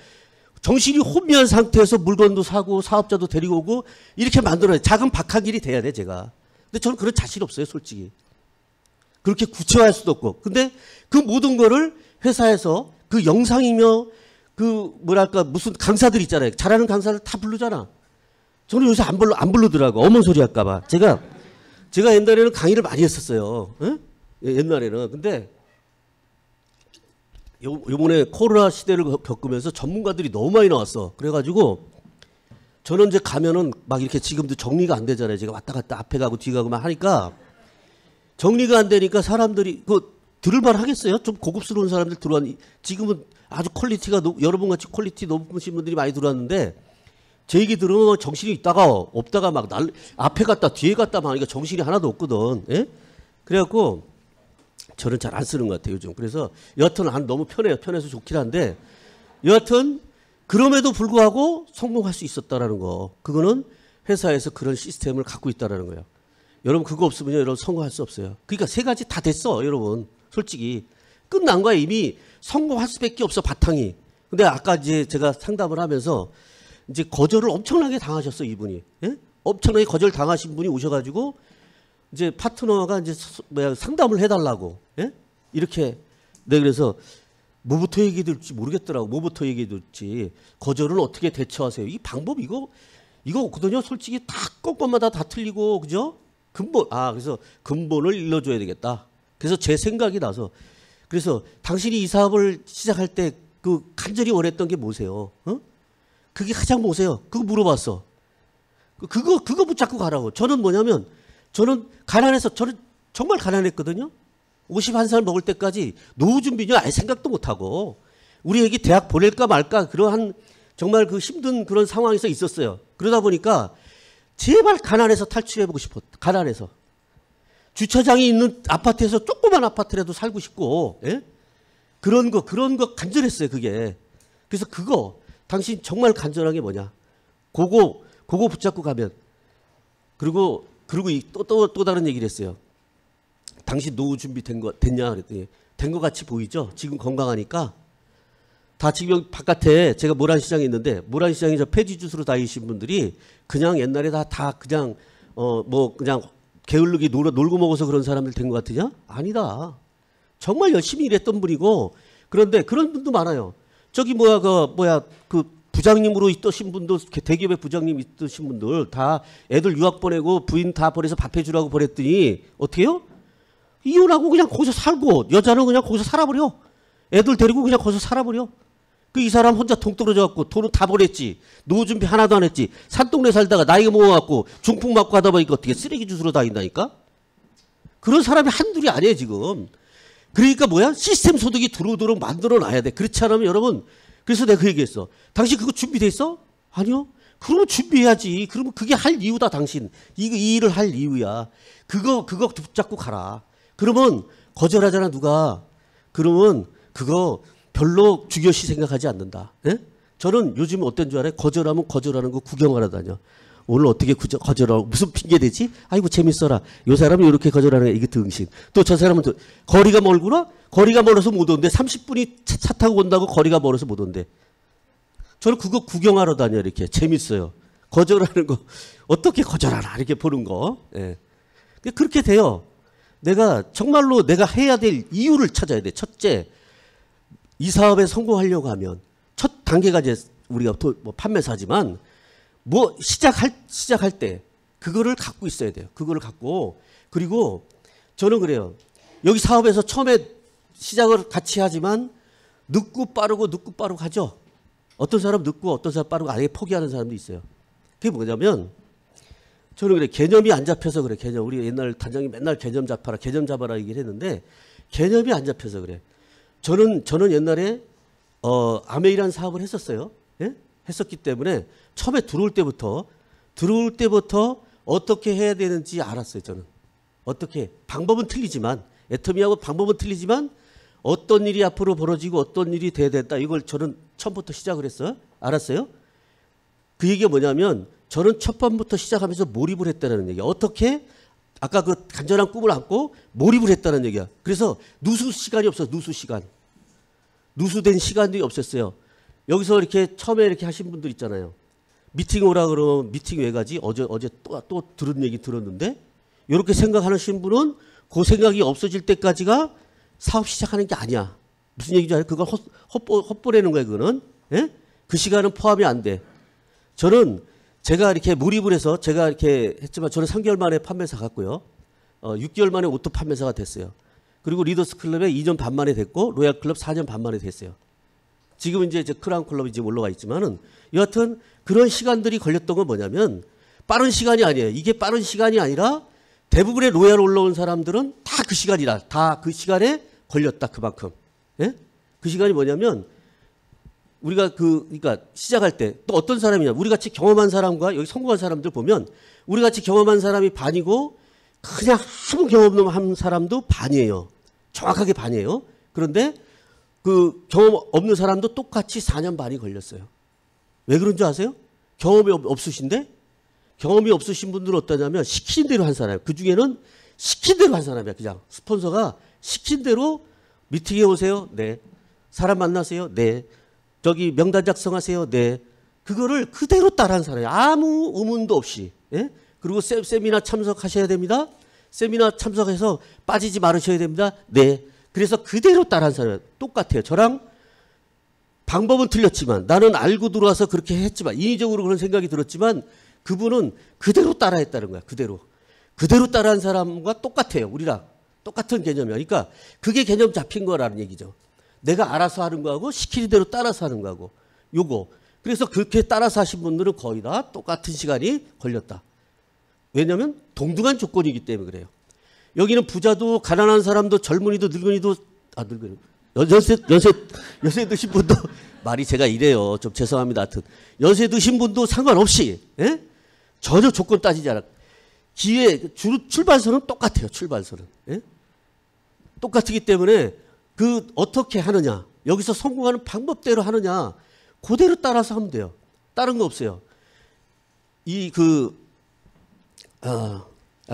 정신이 혼미한 상태에서 물건도 사고 사업자도 데리고 오고 이렇게 만들어야 돼. 작은 박하길이 돼야 돼 제가. 근데 저는 그런 자신 없어요 솔직히. 그렇게 구체화할 수도 없고. 근데 그 모든 거를 회사에서 그 영상이며 그 뭐랄까 무슨 강사들 있잖아요. 잘하는 강사들 다 부르잖아. 저는 요새 안 불러 안 부르더라고. 어머 소리 할까봐. 제가 제가 옛날에는 강의를 많이 했었어요. 예? 예, 옛날에는 근데 요, 요번에 코로나 시대를 겪- 겪으면서 전문가들이 너무 많이 나왔어. 그래가지고 저는 이제 가면은 막 이렇게 지금도 정리가 안 되잖아요. 제가 왔다 갔다 앞에 가고 뒤 가고 막 하니까 정리가 안 되니까 사람들이 그 들을만 하겠어요? 좀 고급스러운 사람들 들어왔 지금은 아주 quality가 높- 여러분 같이 quality 높으신 분들이 많이 들어왔는데 제 얘기 들으면 정신이 있다가 없다가 막 날 앞에 갔다 뒤에 갔다 막 하니까 정신이 하나도 없거든. 예? 그래갖고 저는 잘 안 쓰는 것 같아요 요즘. 그래서 여하튼 안 너무 편해요. 편해서 좋긴 한데 여하튼 그럼에도 불구하고 성공할 수 있었다라는 거. 그거는 회사에서 그런 시스템을 갖고 있다라는 거예요. 여러분 그거 없으면 여러분 성공할 수 없어요. 그러니까 세 가지 다 됐어, 여러분. 솔직히 끝난 거야 이미 성공할 수밖에 없어 바탕이. 근데 아까 이제 제가 상담을 하면서 이제 거절을 엄청나게 당하셨어 이분이. 예? 엄청나게 거절 당하신 분이 오셔가지고 이제 파트너가 이제 서- 뭐야 상담을 해달라고. 예? 이렇게. 네 그래서 뭐부터 얘기 들지 모르겠더라고. 뭐부터 얘기 들지. 거절은 어떻게 대처하세요? 이 방법 이거 이거 없거든요 솔직히 다 건건마다 다 틀리고 그죠? 근본 아 그래서 근본을 일러줘야 되겠다. 그래서 제 생각이 나서. 그래서 당신이 이 사업을 시작할 때 그 간절히 원했던 게 뭐세요? 어? 그게 가장 뭐세요 그거 물어봤어 그- 그거 그거 붙잡고 가라고. 저는 뭐냐면 저는 가난해서 저는 정말 가난했거든요. 51살 먹을 때까지 노후 준비는 아예 생각도 못 하고 우리 애기 대학 보낼까 말까 그러한 정말 그 힘든 그런 상황에서 있었어요. 그러다 보니까 제발 가난해서 탈출해 보고 싶었. 가난해서. 주차장이 있는 아파트에서 조그만 아파트라도 살고 싶고 예? 그런 거 그런 거 간절했어요, 그게. 그래서 그거 당신 정말 간절한 게 뭐냐? 그거 그거 붙잡고 가면 그리고 그리고 또또또 다른 얘기를 했어요. 당신 노후 준비 된 거 됐냐 그랬더니 된거 같이 보이죠? 지금 건강하니까 다 지금 바깥에 제가 모란시장에 있는데 모란시장에 저 폐지 주스로 다니신 분들이 그냥 옛날에 다 다 그냥 어 뭐 그냥 게을르기 놀아 놀고 먹어서 그런 사람들 된 것 같으냐? 아니다. 정말 열심히 일했던 분이고 그런데 그런 분도 많아요. 저기 뭐야 그 뭐야 그 부장님으로 있던 분도 대기업의 부장님 있으신 분들 다 애들 유학 보내고 부인 다 보내서 밥 해 주라고 보냈더니 어떻게요? 이혼하고 그냥 거기서 살고 여자는 그냥 거기서 살아버려. 애들 데리고 그냥 거기서 살아버려. 그 이 사람 혼자 동 떨어져 갖고 돈은 다 보냈지. 노후 준비 하나도 안 했지. 산동네 살다가 나이가 먹어 갖고 중풍 맞고 하다 보니까 어떻게 쓰레기 주스로 다닌다니까? 그런 사람이 한둘이 아니에요 지금. 그러니까 뭐야? 시스템 소득이 들어오도록 만들어 놔야 돼. 그렇지 않으면 여러분, 그래서 내가 그 얘기했어. 당신 그거 준비돼 있어? 아니요. 그러면 준비해야지. 그러면 그게 할 이유다, 당신. 이거 이 일을 할 이유야. 그거 그거 붙잡고 가라. 그러면 거절하잖아 누가. 그러면 그거 별로 중요시 생각하지 않는다. 예? 저는 요즘 어떤 줄 알아요? 거절하면 거절하는 거 구경하러 다녀. 오늘 어떻게 구저, 거절하고 무슨 핑계 대지? 아이고 재밌어라. 요 사람은 이렇게 거절하는 게 이게 등신. 또 저 사람은 또 거리가 멀구나? 거리가 멀어서 못 온대. 30분이 차, 차 타고 온다고 거리가 멀어서 못 온대. 저는 그거 구경하러 다녀 이렇게 재밌어요. 거절하는 거 어떻게 거절하나 이렇게 보는 거. 예. 그렇게 돼요. 내가 정말로 내가 해야 될 이유를 찾아야 돼. 첫째, 이 사업에 성공하려고 하면 첫 단계가 이제 우리가 도- 뭐 판매사지만 뭐 시작할 시작할 때 그거를 갖고 있어야 돼요. 그거를 갖고 그리고 저는 그래요. 여기 사업에서 처음에 시작을 같이 하지만 늦고 빠르고 늦고 빠르고 하죠. 어떤 사람 늦고 어떤 사람 빠르고 아예 포기하는 사람도 있어요. 그게 뭐냐면 저는 그래 개념이 안 잡혀서 그래 개념 우리 옛날 단장이 맨날 개념 잡아라 개념 잡아라 얘기를 했는데 개념이 안 잡혀서 그래. 저는 저는 옛날에 어 아메이란 사업을 했었어요. 예? 했었기 때문에 처음에 들어올 때부터 들어올 때부터 어떻게 해야 되는지 알았어요. 저는 어떻게 방법은 틀리지만 애터미하고 방법은 틀리지만 어떤 일이 앞으로 벌어지고 어떤 일이 돼야 된다. 이걸 저는 처음부터 시작을 했어요. 알았어요? 그 얘기가 뭐냐면 저는 첫 번부터 시작하면서 몰입을 했다는 얘기야. 어떻게 아까 그 간절한 꿈을 안고 몰입을 했다는 얘기야. 그래서 누수 시간이 없어. 누수 시간. 누수된 시간이 없었어요. 여기서 이렇게 처음에 이렇게 하신 분들 있잖아요. 미팅 오라 그러면 미팅 왜 가지? 어제 어제 또, 또 들은 얘기 들었는데 이렇게 생각하시는 분은 그 생각이 없어질 때까지가 사업 시작하는 게 아니야. 무슨 얘기인지 알아요? 그걸 헛, 헛보, 헛보내는 거야, 그거는. 예? 그 시간은 포함이 안 돼. 저는 제가 이렇게 몰입을 해서 제가 이렇게 했지만 저는 3개월 만에 판매사 갔고요. 어, 6개월 만에 오토 판매사가 됐어요. 그리고 리더스 클럽에 2년 반 만에 됐고 로얄 클럽 4년 반 만에 됐어요. 지금 이제 저 크라운 클럽이 지금 올라가 있지만은 여하튼 그런 시간들이 걸렸던 건 뭐냐면 빠른 시간이 아니에요. 이게 빠른 시간이 아니라 대부분의 로얄 올라온 사람들은 다 그 시간이라 다그 시간에 걸렸다 그만큼. 예? 그 시간이 뭐냐면 우리가 그 그러니까 시작할 때 또 어떤 사람이냐 우리 같이 경험한 사람과 여기 성공한 사람들 보면 우리 같이 경험한 사람이 반이고 그냥 아무 경험 없는 사람도 반이에요. 정확하게 반이에요. 그런데 그 경험 없는 사람도 똑같이 4년 반이 걸렸어요. 왜 그런 줄 아세요? 경험이 없- 없으신데 경험이 없으신 분들은 어떠냐면 시킨 대로 한 사람이에요. 그 중에는 시킨 대로 한 사람이야. 그냥 스폰서가 시킨 대로 미팅에 오세요. 네. 사람 만나세요. 네. 저기 명단 작성하세요. 네. 그거를 그대로 따라한 사람이에요. 아무 의문도 없이. 예? 그리고 세, 세미나 참석하셔야 됩니다. 세미나 참석해서 빠지지 말으셔야 됩니다. 네. 그래서 그대로 따라한 사람이에요. 똑같아요. 저랑 방법은 틀렸지만 나는 알고 들어와서 그렇게 했지만 인위적으로 그런 생각이 들었지만 그분은 그대로 따라했다는 거야. 그대로. 그대로 따라한 사람과 똑같아요. 우리랑 똑같은 개념이야. 그러니까 그게 개념 잡힌 거라는 얘기죠. 내가 알아서 하는 거하고 시키는 대로 따라서 하는 거하고 요거. 그래서 그렇게 따라서 하신 분들은 거의 다 똑같은 시간이 걸렸다. 왜냐하면 동등한 조건이기 때문에 그래요. 여기는 부자도 가난한 사람도 젊은이도 늙은이도 아 늙은이 연- 연세 연세 연세 드신 분도 말이 제가 이래요. 좀 죄송합니다. 하여튼 연세 드신 분도 상관없이 예? 전혀 조건 따지지 않아. 기회 주, 출발선은 똑같아요. 출발선은 예? 똑같기 때문에 그 어떻게 하느냐 여기서 성공하는 방법대로 하느냐 그대로 따라서 하면 돼요. 다른 거 없어요. 이그 아, 아,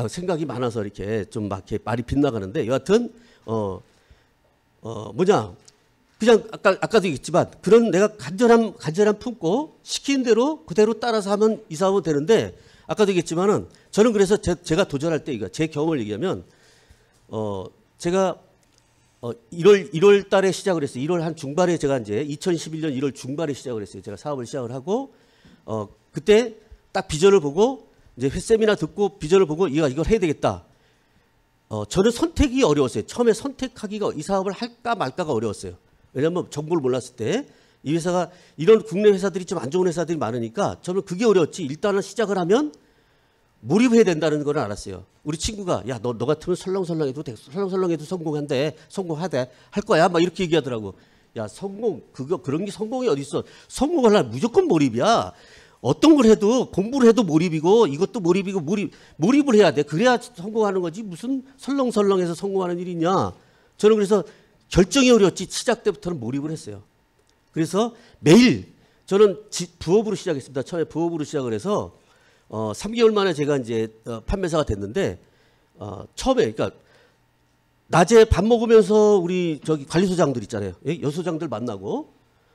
생각이 많아서 이렇게 좀 막 이렇게 말이 빗나가는데 여하튼 어, 어 뭐냐 그냥 아까 아까도 얘기했지만 그런 내가 간절함 간절함 품고 시킨 대로 그대로 따라서 하면 이사하면 되는데 아까도 얘기했지만은 저는 그래서 제, 제가 도전할 때 이거 제 경험을 얘기하면 어 제가 어 1월 1월 달에 시작을 했어요. 1월 한 중반에 제가 이제 2011년 1월 중반에 시작을 했어요. 제가 사업을 시작을 하고 어 그때 딱 비전을 보고 이제 세미나 듣고 비전을 보고 이거 이걸 해야 되겠다. 어 저는 선택이 어려웠어요. 처음에 선택하기가 이 사업을 할까 말까가 어려웠어요. 왜냐하면 정보를 몰랐을 때 이 회사가 이런 국내 회사들이 좀 안 좋은 회사들이 많으니까 저는 그게 어려웠지. 일단은 시작을 하면 몰입해야 된다는 걸 알았어요. 우리 친구가 야 너 너 같으면 설렁설렁해도 돼. 설렁설렁해도 성공한대. 성공하대. 할 거야. 막 이렇게 얘기하더라고. 야 성공 그거 그런 게 성공이 어디 있어? 성공하려면 무조건 몰입이야. 어떤 걸 해도 공부를 해도 몰입이고 이것도 몰입이고 몰입 몰입을 해야 돼. 그래야 성공하는 거지. 무슨 설렁설렁해서 성공하는 일이냐? 저는 그래서 결정이 어려웠지. 시작 때부터는 몰입을 했어요. 그래서 매일 저는 지- 부업으로 시작했습니다. 처음에 부업으로 시작을 해서 어, 3개월 만에 제가 이제 어, 판매사가 됐는데 어, 처음에 그러니까 낮에 밥 먹으면서 우리 저기 관리소장들 있잖아요. 예? 여소장들 만나고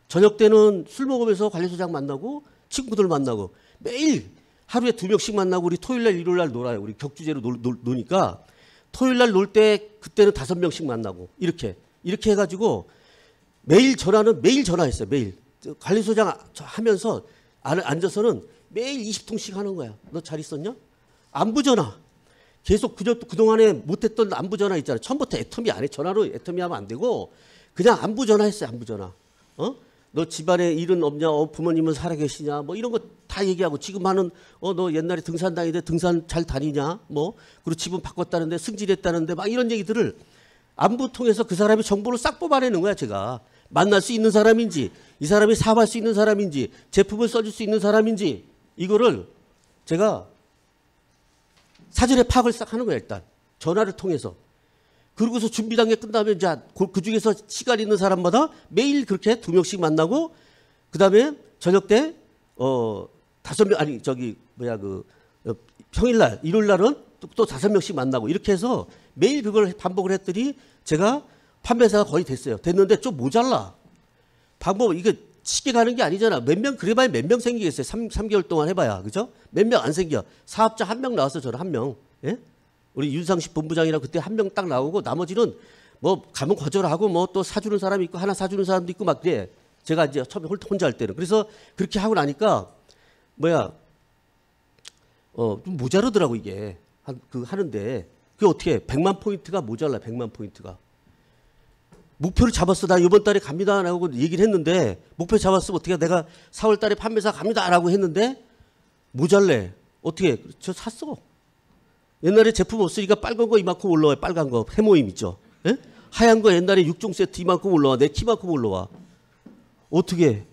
저녁 때는 술 먹으면서 관리소장 만나고 친구들 만나고 매일 하루에 두 명씩 만나고 우리 토요일 날 일요일 날 놀아요. 우리 격주제로 놀, 놀, 노니까 토요일 날 놀 때 그때는 다섯 명씩 만나고 이렇게 이렇게 해가지고 매일 전화는 매일 전화했어요. 매일 저 관리소장 아- 저 하면서 안- 앉아서는 매일 20통씩 하는 거야. 너 잘 있었냐? 안부 전화. 계속 그저 그동안에 못했던 안부 전화 있잖아. 처음부터 애터미 안 해. 전화로 애터미 하면 안 되고 그냥 안부 전화했어요. 안부 전화. 어? 너 집안에 일은 없냐? 어, 부모님은 살아계시냐? 뭐 이런 거 다 얘기하고 지금 하는 어 너 옛날에 등산 다니는데 등산 잘 다니냐? 뭐 그리고 집은 바꿨다는데 승진했다는데 막 이런 얘기들을 안부 통해서 그 사람의 정보를 싹 뽑아내는 거야 제가 만날 수 있는 사람인지 이 사람이 사업할 수 있는 사람인지 제품을 써줄 수 있는 사람인지 이거를 제가 사전에 파악을 싹 하는 거야 일단 전화를 통해서 그러고서 준비 단계 끝나면 이제 그 중에서 시간 있는 사람마다 매일 그렇게 두 명씩 만나고 그 다음에 저녁 때 어 다섯 명 아니 저기 뭐야 그 어, 평일날 일요일 날은 또, 또 다섯 명씩 만나고 이렇게 해서 매일 그걸 반복을 했더니 제가 판매사가 거의 됐어요. 됐는데 좀 모자라. 방법 이게 쉽게 가는 게 아니잖아. 몇 명 그래봐야 몇 명 생기겠어요. 3, 삼개월 동안 해봐야 그죠? 몇 명 안 생겨. 사업자 한 명 나왔어 저는 한 명. 예? 우리 윤상식 본부장이랑 그때 한 명 딱 나오고 나머지는 뭐 가면 거절하고 뭐 또 사주는 사람이 있고 하나 사주는 사람도 있고 막 그래. 제가 이제 처음에 홀- 혼자 할 때는. 그래서 그렇게 하고 나니까 뭐야 어좀 모자르더라고 이게. 한, 그 하는데. 그게 어떻게 100만 포인트가 모자라 100만 포인트가. 목표를 잡았어. 나 이번 달에 갑니다라고 얘기를 했는데 목표 잡았으면 어떻게 내가 4월 달에 판매사 갑니다라고 했는데 모자래. 어떻게 저 샀어 옛날에 제품 없으니까 빨간 거 이만큼 올라와요 빨간 거 해모임 있죠 예? 하얀 거 옛날에 6종 세트 이만큼 올라와 내 키만큼 올라와 어떻게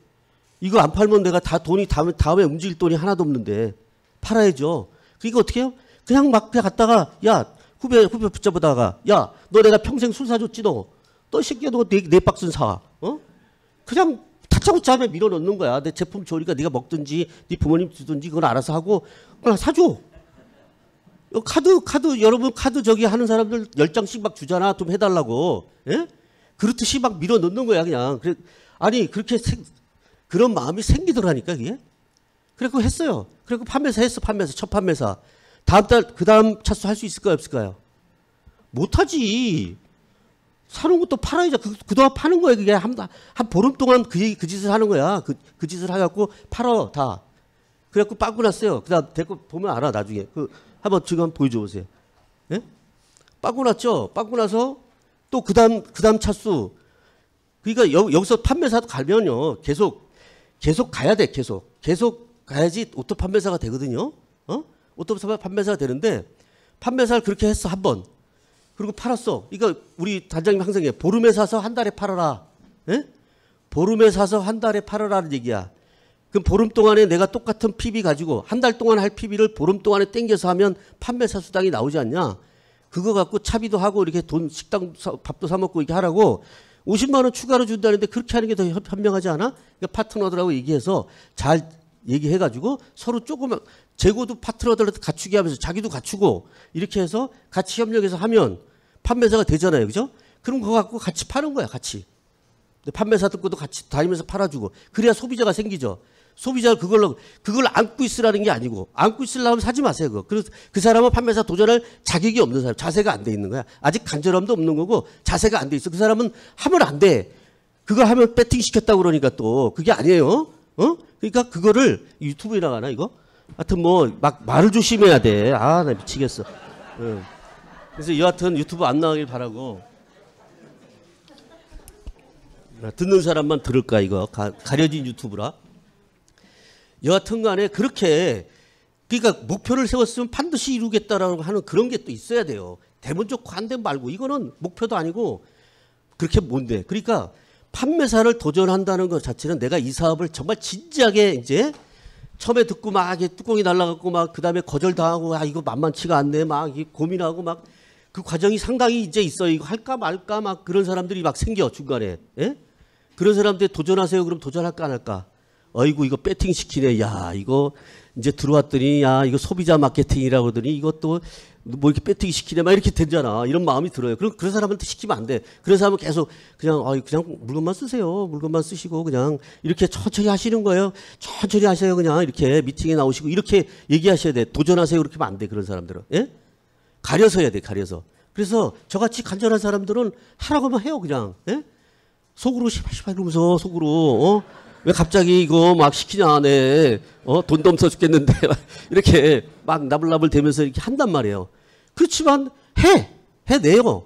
이거 안 팔면 내가 다 돈이 다음에, 다음에 움직일 돈이 하나도 없는데 팔아야죠. 그러니까 어떻게 해요? 그냥 막 갔다가 야 후배 후배 붙잡아다가 야 너 내가 평생 술 사줬지 너. 너 새끼야 너네 네 박스는 사. 어? 그냥 다짜고짜 하면 밀어 넣는 거야. 내 제품 좋으니까 네가 먹든지 네 부모님 주든지 그건 알아서 하고 그냥 사줘. 어, 카드 카드 여러분 카드 저기 하는 사람들 열 장씩 막 주잖아 좀 해달라고. 예? 그렇듯이 막 밀어 넣는 거야 그냥. 그래 아니 그렇게 생, 그런 마음이 생기더라니까 그게. 그래고 했어요. 그리고 판매사 했어 판매사 첫 판매사. 다음 달 그 다음 차수 할 수 있을까요 없을까요? 못하지. 사는 것도 팔아야죠. 그, 그동안 파는 거야. 그게 한, 한 보름 동안 그, 그 짓을 하는 거야. 그, 그 짓을 해갖고 팔어, 다. 그래갖고 빠꾸 났어요. 그 다음 데리고 보면 알아, 나중에. 그, 한번 지금 보여줘 보세요. 예? 빠꾸 났죠? 빠꾸 나서 또 그 다음, 그 다음 차수. 그러니까 여, 여기서 판매사도 가면요. 계속, 계속 가야 돼, 계속. 계속 가야지 auto 판매사가 되거든요. 어? auto 판매사가 되는데, 판매사를 그렇게 했어, 한 번. 그리고 팔았어. 이거 우리 단장님 항상 얘기해. 보름에 사서 한 달에 팔아라. 예? 보름에 사서 한 달에 팔아라는 얘기야. 그럼 보름 동안에 내가 똑같은 PB 가지고 한 달 동안 할 PB를 보름 동안에 땡겨서 하면 판매사 수당이 나오지 않냐? 그거 갖고 차비도 하고 이렇게 돈 식당 사- 밥도 사 먹고 이렇게 하라고 50만 원 추가로 준다는데 그렇게 하는 게 더 현명하지 않아? 그러니까 파트너들하고 얘기해서 잘 얘기해 가지고 서로 조금 재고도 파트너들한테 갖추게 하면서 자기도 갖추고 이렇게 해서 같이 협력해서 하면 판매사가 되잖아요. 그죠? 그럼 그거 갖고 같이 파는 거야, 같이. 근데 판매사들 것도 같이 다니면서 팔아주고 그래야 소비자가 생기죠. 소비자가 그걸로 그걸 안고 있으라는 게 아니고 안고 있으려면 사지 마세요. 그거. 그래서 그 사람은 판매사 도전할 자격이 없는 사람, 자세가 안 돼 있는 거야. 아직 간절함도 없는 거고 자세가 안 돼 있어. 그 사람은 하면 안 돼. 그거 하면 배팅 시켰다 고 그러니까 또 그게 아니에요. 어? 그러니까 그거를 유튜브에 나가나 이거? 하여튼 뭐 막 말을 조심해야 돼. 아 나 미치겠어. 응. 그래서 여하튼 유튜브 안 나가길 바라고. 듣는 사람만 들을까 이거 가, 가려진 유튜브라. 여하튼 간에 그렇게 그러니까 목표를 세웠으면 반드시 이루겠다라고 하는 그런 게 또 있어야 돼요. 대문적 관대 말고 이거는 목표도 아니고 그렇게 뭔데? 그러니까 판매사를 도전한다는 것 자체는 내가 이 사업을 정말 진지하게 이제 처음에 듣고 막 뚜껑이 날라갔고 막 그다음에 거절당하고 아 이거 만만치가 않네 막 고민하고 막 그 과정이 상당히 이제 있어 이거 할까 말까 막 그런 사람들이 막 생겨 중간에 예? 그런 사람들 도전하세요 그럼 도전할까 안 할까 어이구 이거 배팅 시키네. 야 이거 이제 들어왔더니 야 이거 소비자 마케팅이라고 그러더니 이것도 뭐 이렇게 배팅 시키네. 막 이렇게 되잖아. 이런 마음이 들어요. 그럼 그런 사람한테 시키면 안 돼. 그런 사람은 계속 그냥 아 그냥 물건만 쓰세요. 물건만 쓰시고 그냥 이렇게 천천히 하시는 거예요. 천천히 하세요. 그냥 이렇게 미팅에 나오시고 이렇게 얘기하셔야 돼. 도전하세요. 그렇게 하면 안 돼. 그런 사람들은. 예? 가려서 해야 돼. 가려서. 그래서 저같이 간절한 사람들은 하라고만 해요. 그냥. 예? 속으로 시발시발 이러면서 속으로 어? 왜 갑자기 이거 막 시키냐 내 어? 돈도 없어 죽겠는데. 막 이렇게 막 나불나불 대면서 이렇게 한단 말이에요. 그렇지만 해. 해내요.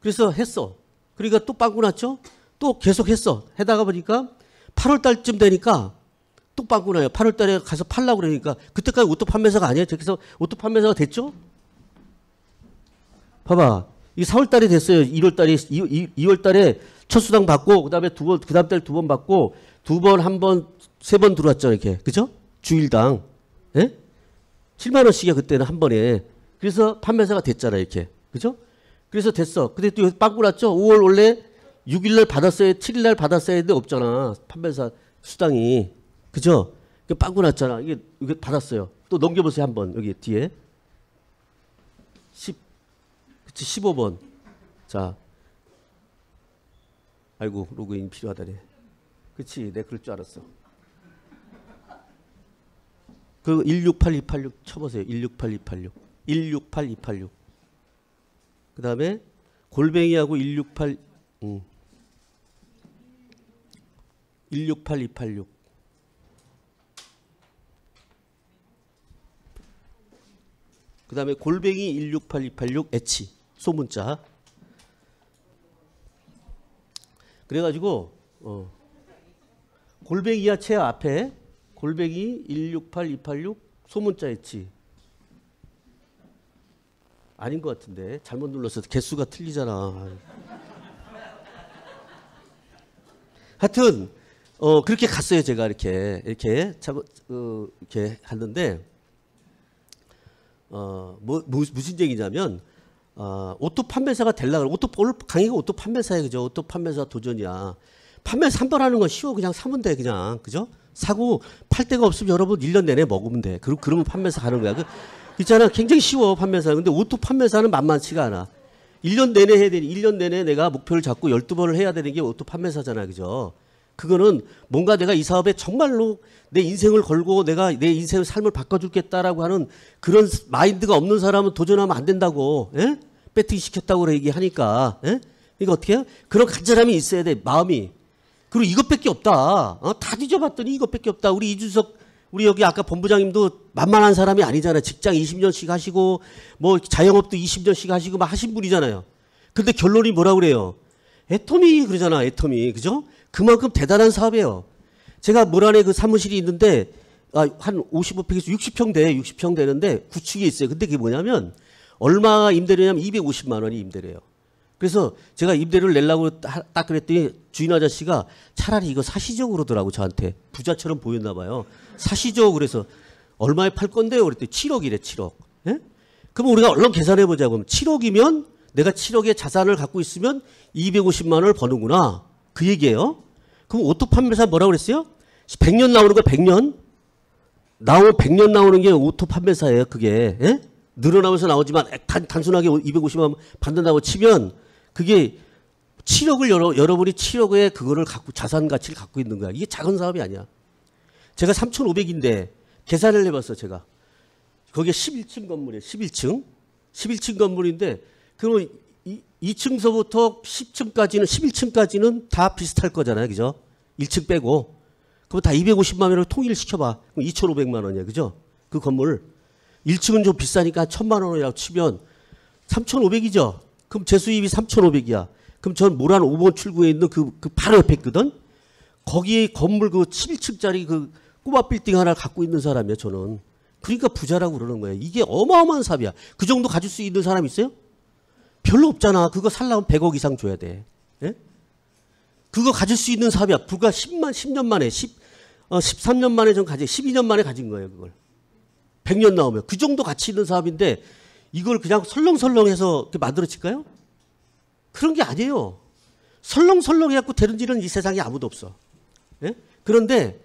그래서 했어. 그러니까 또 빵꾸 났죠? 또 계속 했어. 해다가 보니까 8월 달쯤 되니까 또 빵꾸 나요. 8월 달에 가서 팔라고 그러니까 그때까지 auto 판매사가 아니에요. 그래서 auto 판매사가 됐죠? 봐봐. 이 4월 달에 됐어요. 1월 달에 2, 월 달에 첫 수당 받고 그다음에 두 번 그다음 달 두 번 받고 두 번 한 번 세 번 들어왔죠, 이렇게. 그죠? 주일당. 예? 7만 원씩이야 그때는 한 번에. 그래서 판매사가 됐잖아, 이렇게. 그죠? 그래서 됐어. 근데 또 빵꾸 났죠? 5월 원래 6일 날 받았어야 7일 날 받았어야 했는데 없잖아. 판매사 수당이. 그죠? 그 빵꾸 났잖아. 이게 이게 받았어요. 또 넘겨 보세요, 한 번. 여기 뒤에. 10 그치 15번 자 아이고 로그인 필요하다네 그치 내 그럴 줄 알았어 그 168286 쳐보세요 168286 168286 그 다음에 골뱅이하고 168 음. 168286. 그 다음에 골뱅이 168286 H 소문자. 그래가지고 어, 골뱅이야 채 앞에 골뱅이 168286 소문자 H 아닌 것 같은데. 잘못 눌렀어. 개수가 틀리잖아. 하여튼 어 그렇게 갔어요 제가 이렇게. 이렇게 참 어, 이렇게 갔는데 어뭐 무슨 얘기냐면 어, auto 판매사가 될라 그래. auto 오늘 강의가 auto 판매사야 그죠? auto 판매사 도전이야 판매사 한번 하는 건 쉬워 그냥 사면 돼 그냥 그죠 사고 팔 데가 없으면 여러분 1년 내내 먹으면 돼 그럼 그러면 판매사 가는 거야 그 있잖아 굉장히 쉬워 판매사 근데 auto 판매사는 만만치가 않아 1년 내내 해야 되니 1년 내내 내가 목표를 잡고 12번을 해야 되는 게 auto 판매사잖아. 그죠? 그거는 뭔가 내가 이 사업에 정말로 내 인생을 걸고 내가 내 인생의 삶을 바꿔주겠다라고 하는 그런 마인드가 없는 사람은 도전하면 안 된다고. 예? 배팅 시켰다고 얘기하니까. 예? 이거 어떻게 해요? 그런 간절함이 있어야 돼. 마음이. 그리고 이것밖에 없다. 어? 다 뒤져봤더니 이것밖에 없다. 우리 이준석 우리 여기 아까 본부장님도 만만한 사람이 아니잖아요. 직장 20년씩 하시고 뭐 자영업도 20년씩 하시고 막 하신 분이잖아요. 근데 결론이 뭐라 그래요? 애터미 그러잖아. 애터미. 그죠? 그만큼 대단한 사업이에요. 제가 모란에 그 사무실이 있는데 아, 한 55평에서 60평 돼. 60평 되는데 구축이 있어요. 근데 그게 뭐냐면 얼마 임대료냐면 250만 원이 임대료예요. 그래서 제가 임대료를 내려고 하- 딱 그랬더니 주인 아저씨가 차라리 이거 사시죠 그러더라고 저한테. 부자처럼 보였나 봐요. 사시죠 그래서 얼마에 팔 건데요? 그랬더니 7억이래 7억. 예? 그럼 우리가 얼른 계산해 보자. 그럼 7억이면 내가 7억의 자산을 갖고 있으면 250만 원을 버는구나. 그 얘기예요. 그럼 auto 판매사 뭐라고 그랬어요? 100년 나오는 거 100년? 나오면 100년 나오는 게 auto 판매사예요, 그게. 예? 늘어나면서 나오지만 단, 단순하게 250만 원 받는다고 치면 그게 7억을 여러, 여러분이 7억의 그거를 갖고 자산 가치를 갖고 있는 거야. 이게 작은 사업이 아니야. 제가 3,500인데 계산을 해봤어, 제가. 거기에 11층 건물이에요. 11층. 11층 건물인데 그러면 2층서부터 10층까지는 11층까지는 다 비슷할 거잖아요. 그죠? 1층 빼고. 그럼 다 250만 원으로 통일시켜 봐. 그럼 2,500만 원이야. 그죠? 그 건물. 1층은 좀 비싸니까 1,000만 원이라고 치면 3,500이죠? 그럼 제 수입이 3,500이야. 그럼 전 모란 5번 출구에 있는 그, 그 바로 옆에 있거든? 거기에 건물 그 11층짜리 그 꼬마 빌딩 하나 갖고 있는 사람이야, 저는. 그러니까 부자라고 그러는 거예요. 이게 어마어마한 사업이야. 그 정도 가질 수 있는 사람 있어요? 별로 없잖아. 그거 살려면 100억 이상 줘야 돼. 예? 그거 가질 수 있는 사업이야. 불과 10만, 10년 만에, 10, 어, 13년 만에 좀 가지, 12년 만에 가진 거예요, 그걸. 100년 나오면. 그 정도 가치 있는 사업인데, 이걸 그냥 설렁설렁해서 만들어질까요? 그런 게 아니에요. 설렁설렁 해갖고 되는 일은 이 세상에 아무도 없어. 예? 그런데,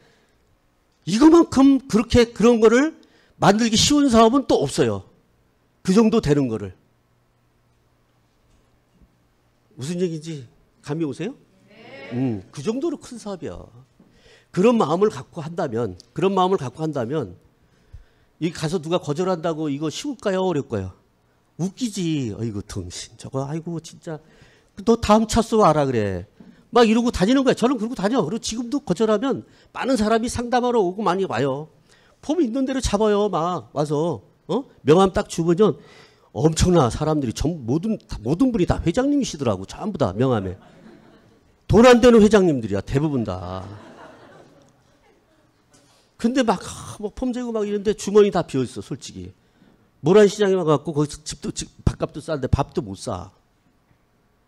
이거만큼 그렇게 그런 거를 만들기 쉬운 사업은 또 없어요. 그 정도 되는 거를. 무슨 얘기인지 감이 오세요? 음, 그 정도로 큰 사업이야. 그런 마음을 갖고 한다면, 그런 마음을 갖고 한다면, 이 가서 누가 거절한다고 이거 쉬울까요? 어렵까요? 웃기지. 아이고, 등신. 저거, 아이고, 진짜. 너 다음 차수 와라, 그래. 막 이러고 다니는 거야. 저는 그러고 다녀. 그리고 지금도 거절하면 많은 사람이 상담하러 오고 많이 와요. 폼 있는 대로 잡아요. 막 와서. 어? 명함 딱 주면 엄청나. 사람들이 전 모든, 다- 모든 분이 다 회장님이시더라고. 전부 다 명함에. 돈 안 되는 회장님들이야. 대부분 다. 근데 막, 아, 뭐, 폼 재고 막 이런데 주머니 다 비어있어, 솔직히. 모란시장에 와갖고 거기서 집도, 집, 밥값도 싼데 밥도 못 사.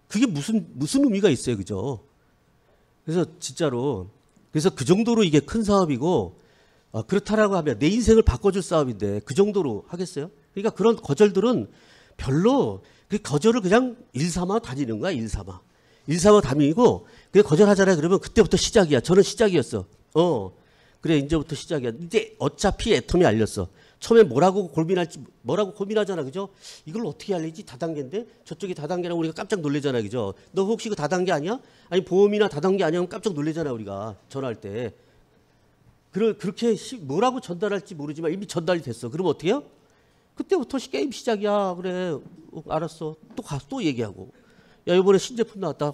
그게 무슨, 무슨 의미가 있어요, 그죠? 그래서 진짜로, 그래서 그 정도로 이게 큰 사업이고, 어, 그렇다라고 하면 내 인생을 바꿔줄 사업인데 그 정도로 하겠어요? 그러니까 그런 거절들은 별로 그 거절을 그냥 일삼아 다니는 거야, 일삼아. 일삼아 다니고, 그게 거절하잖아요. 그러면 그때부터 시작이야. 저는 시작이었어. 어. 그래, 이제부터 시작이야. 이제 어차피 애텀이 알렸어. 처음에 뭐라고 고민할지, 뭐라고 고민하잖아. 그죠? 이걸 어떻게 알리지? 다단계인데? 저쪽이 다단계라고 우리가 깜짝 놀래잖아. 그죠? 너 혹시 그 다단계 아니야? 아니, 보험이나 다단계 아니야? 하면 깜짝 놀래잖아. 우리가 전화할 때. 그러, 그렇게 시- 뭐라고 전달할지 모르지만 이미 전달이 됐어. 그럼 어떻게 해요? 그때부터 시- 게임 시작이야. 그래. 어, 알았어. 또 가서 또 얘기하고. 야, 이번에 신제품 나왔다.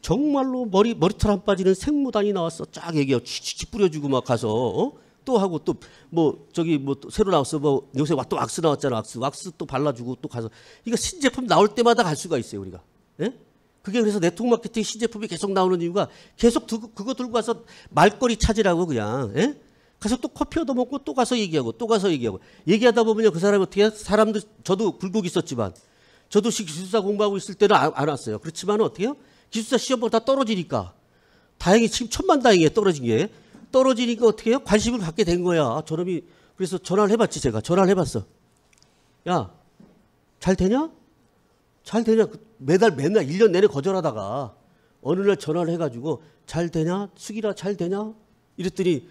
정말로 머리 머리털 안 빠지는 생무단이 나왔어. 쫙 얘기하고 치치치 뿌려주고 막 가서 어? 또 하고 또 뭐 저기 뭐또 새로 나왔어 뭐 요새 와- 또 왁스 나왔잖아 왁스 왁스 또 발라주고 또 가서 이거 신제품 나올 때마다 갈 수가 있어요 우리가. 예? 그게 그래서 네트워크 마케팅 신제품이 계속 나오는 이유가 계속 두, 그거 들고 가서 말거리 찾으라고 그냥 예? 가서 또 커피 얻어 먹고 또 가서 얘기하고 또 가서 얘기하고 얘기하다 보면요 그 사람이 어떻게 해? 사람들 저도 굴곡 있었지만 저도 시- 기술사 공부하고 있을 때는 안, 안 왔어요. 그렇지만 어떻게요? 기술사 시험보다 떨어지니까 다행히 지금 천만 다행이에요 떨어진 게 떨어지니까 어떻게 해요? 관심을 갖게 된 거야. 저놈이 그래서 전화를 해봤지 제가 전화를 해봤어. 야 잘 되냐? 잘 되냐? 그 매달 맨날 1년 내내 거절하다가 어느 날 전화를 해가지고 잘 되냐? 숙이라 잘 되냐? 이랬더니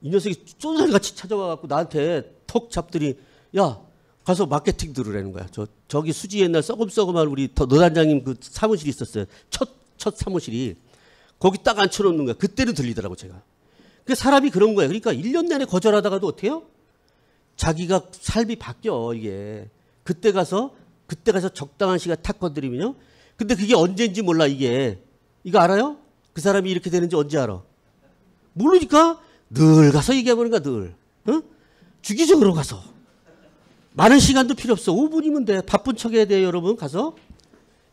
이 녀석이 쫀살같이 찾아와 갖고 나한테 턱 잡더니 야 가서 마케팅 들으라는 거야. 저 저기 수지 옛날 썩음썩음한 우리 더- 노단장님 그 사무실이 있었어요. 첫 첫 사무실이 거기 딱 앉혀놓는 거야. 그때는 들리더라고 제가. 그 사람이 그런 거예요. 그러니까 1년 내내 거절하다가도 어때요? 자기가 삶이 바뀌어 이게 그때 가서 그때 가서 적당한 시간 탁 건드리면요. 근데 그게 언제인지 몰라 이게 이거 알아요? 그 사람이 이렇게 되는지 언제 알아? 모르니까 늘 가서 얘기해보는 거야 늘. 응? 주기적으로 가서 많은 시간도 필요 없어. 5분이면 돼. 바쁜 척 해야 돼요 여러분 가서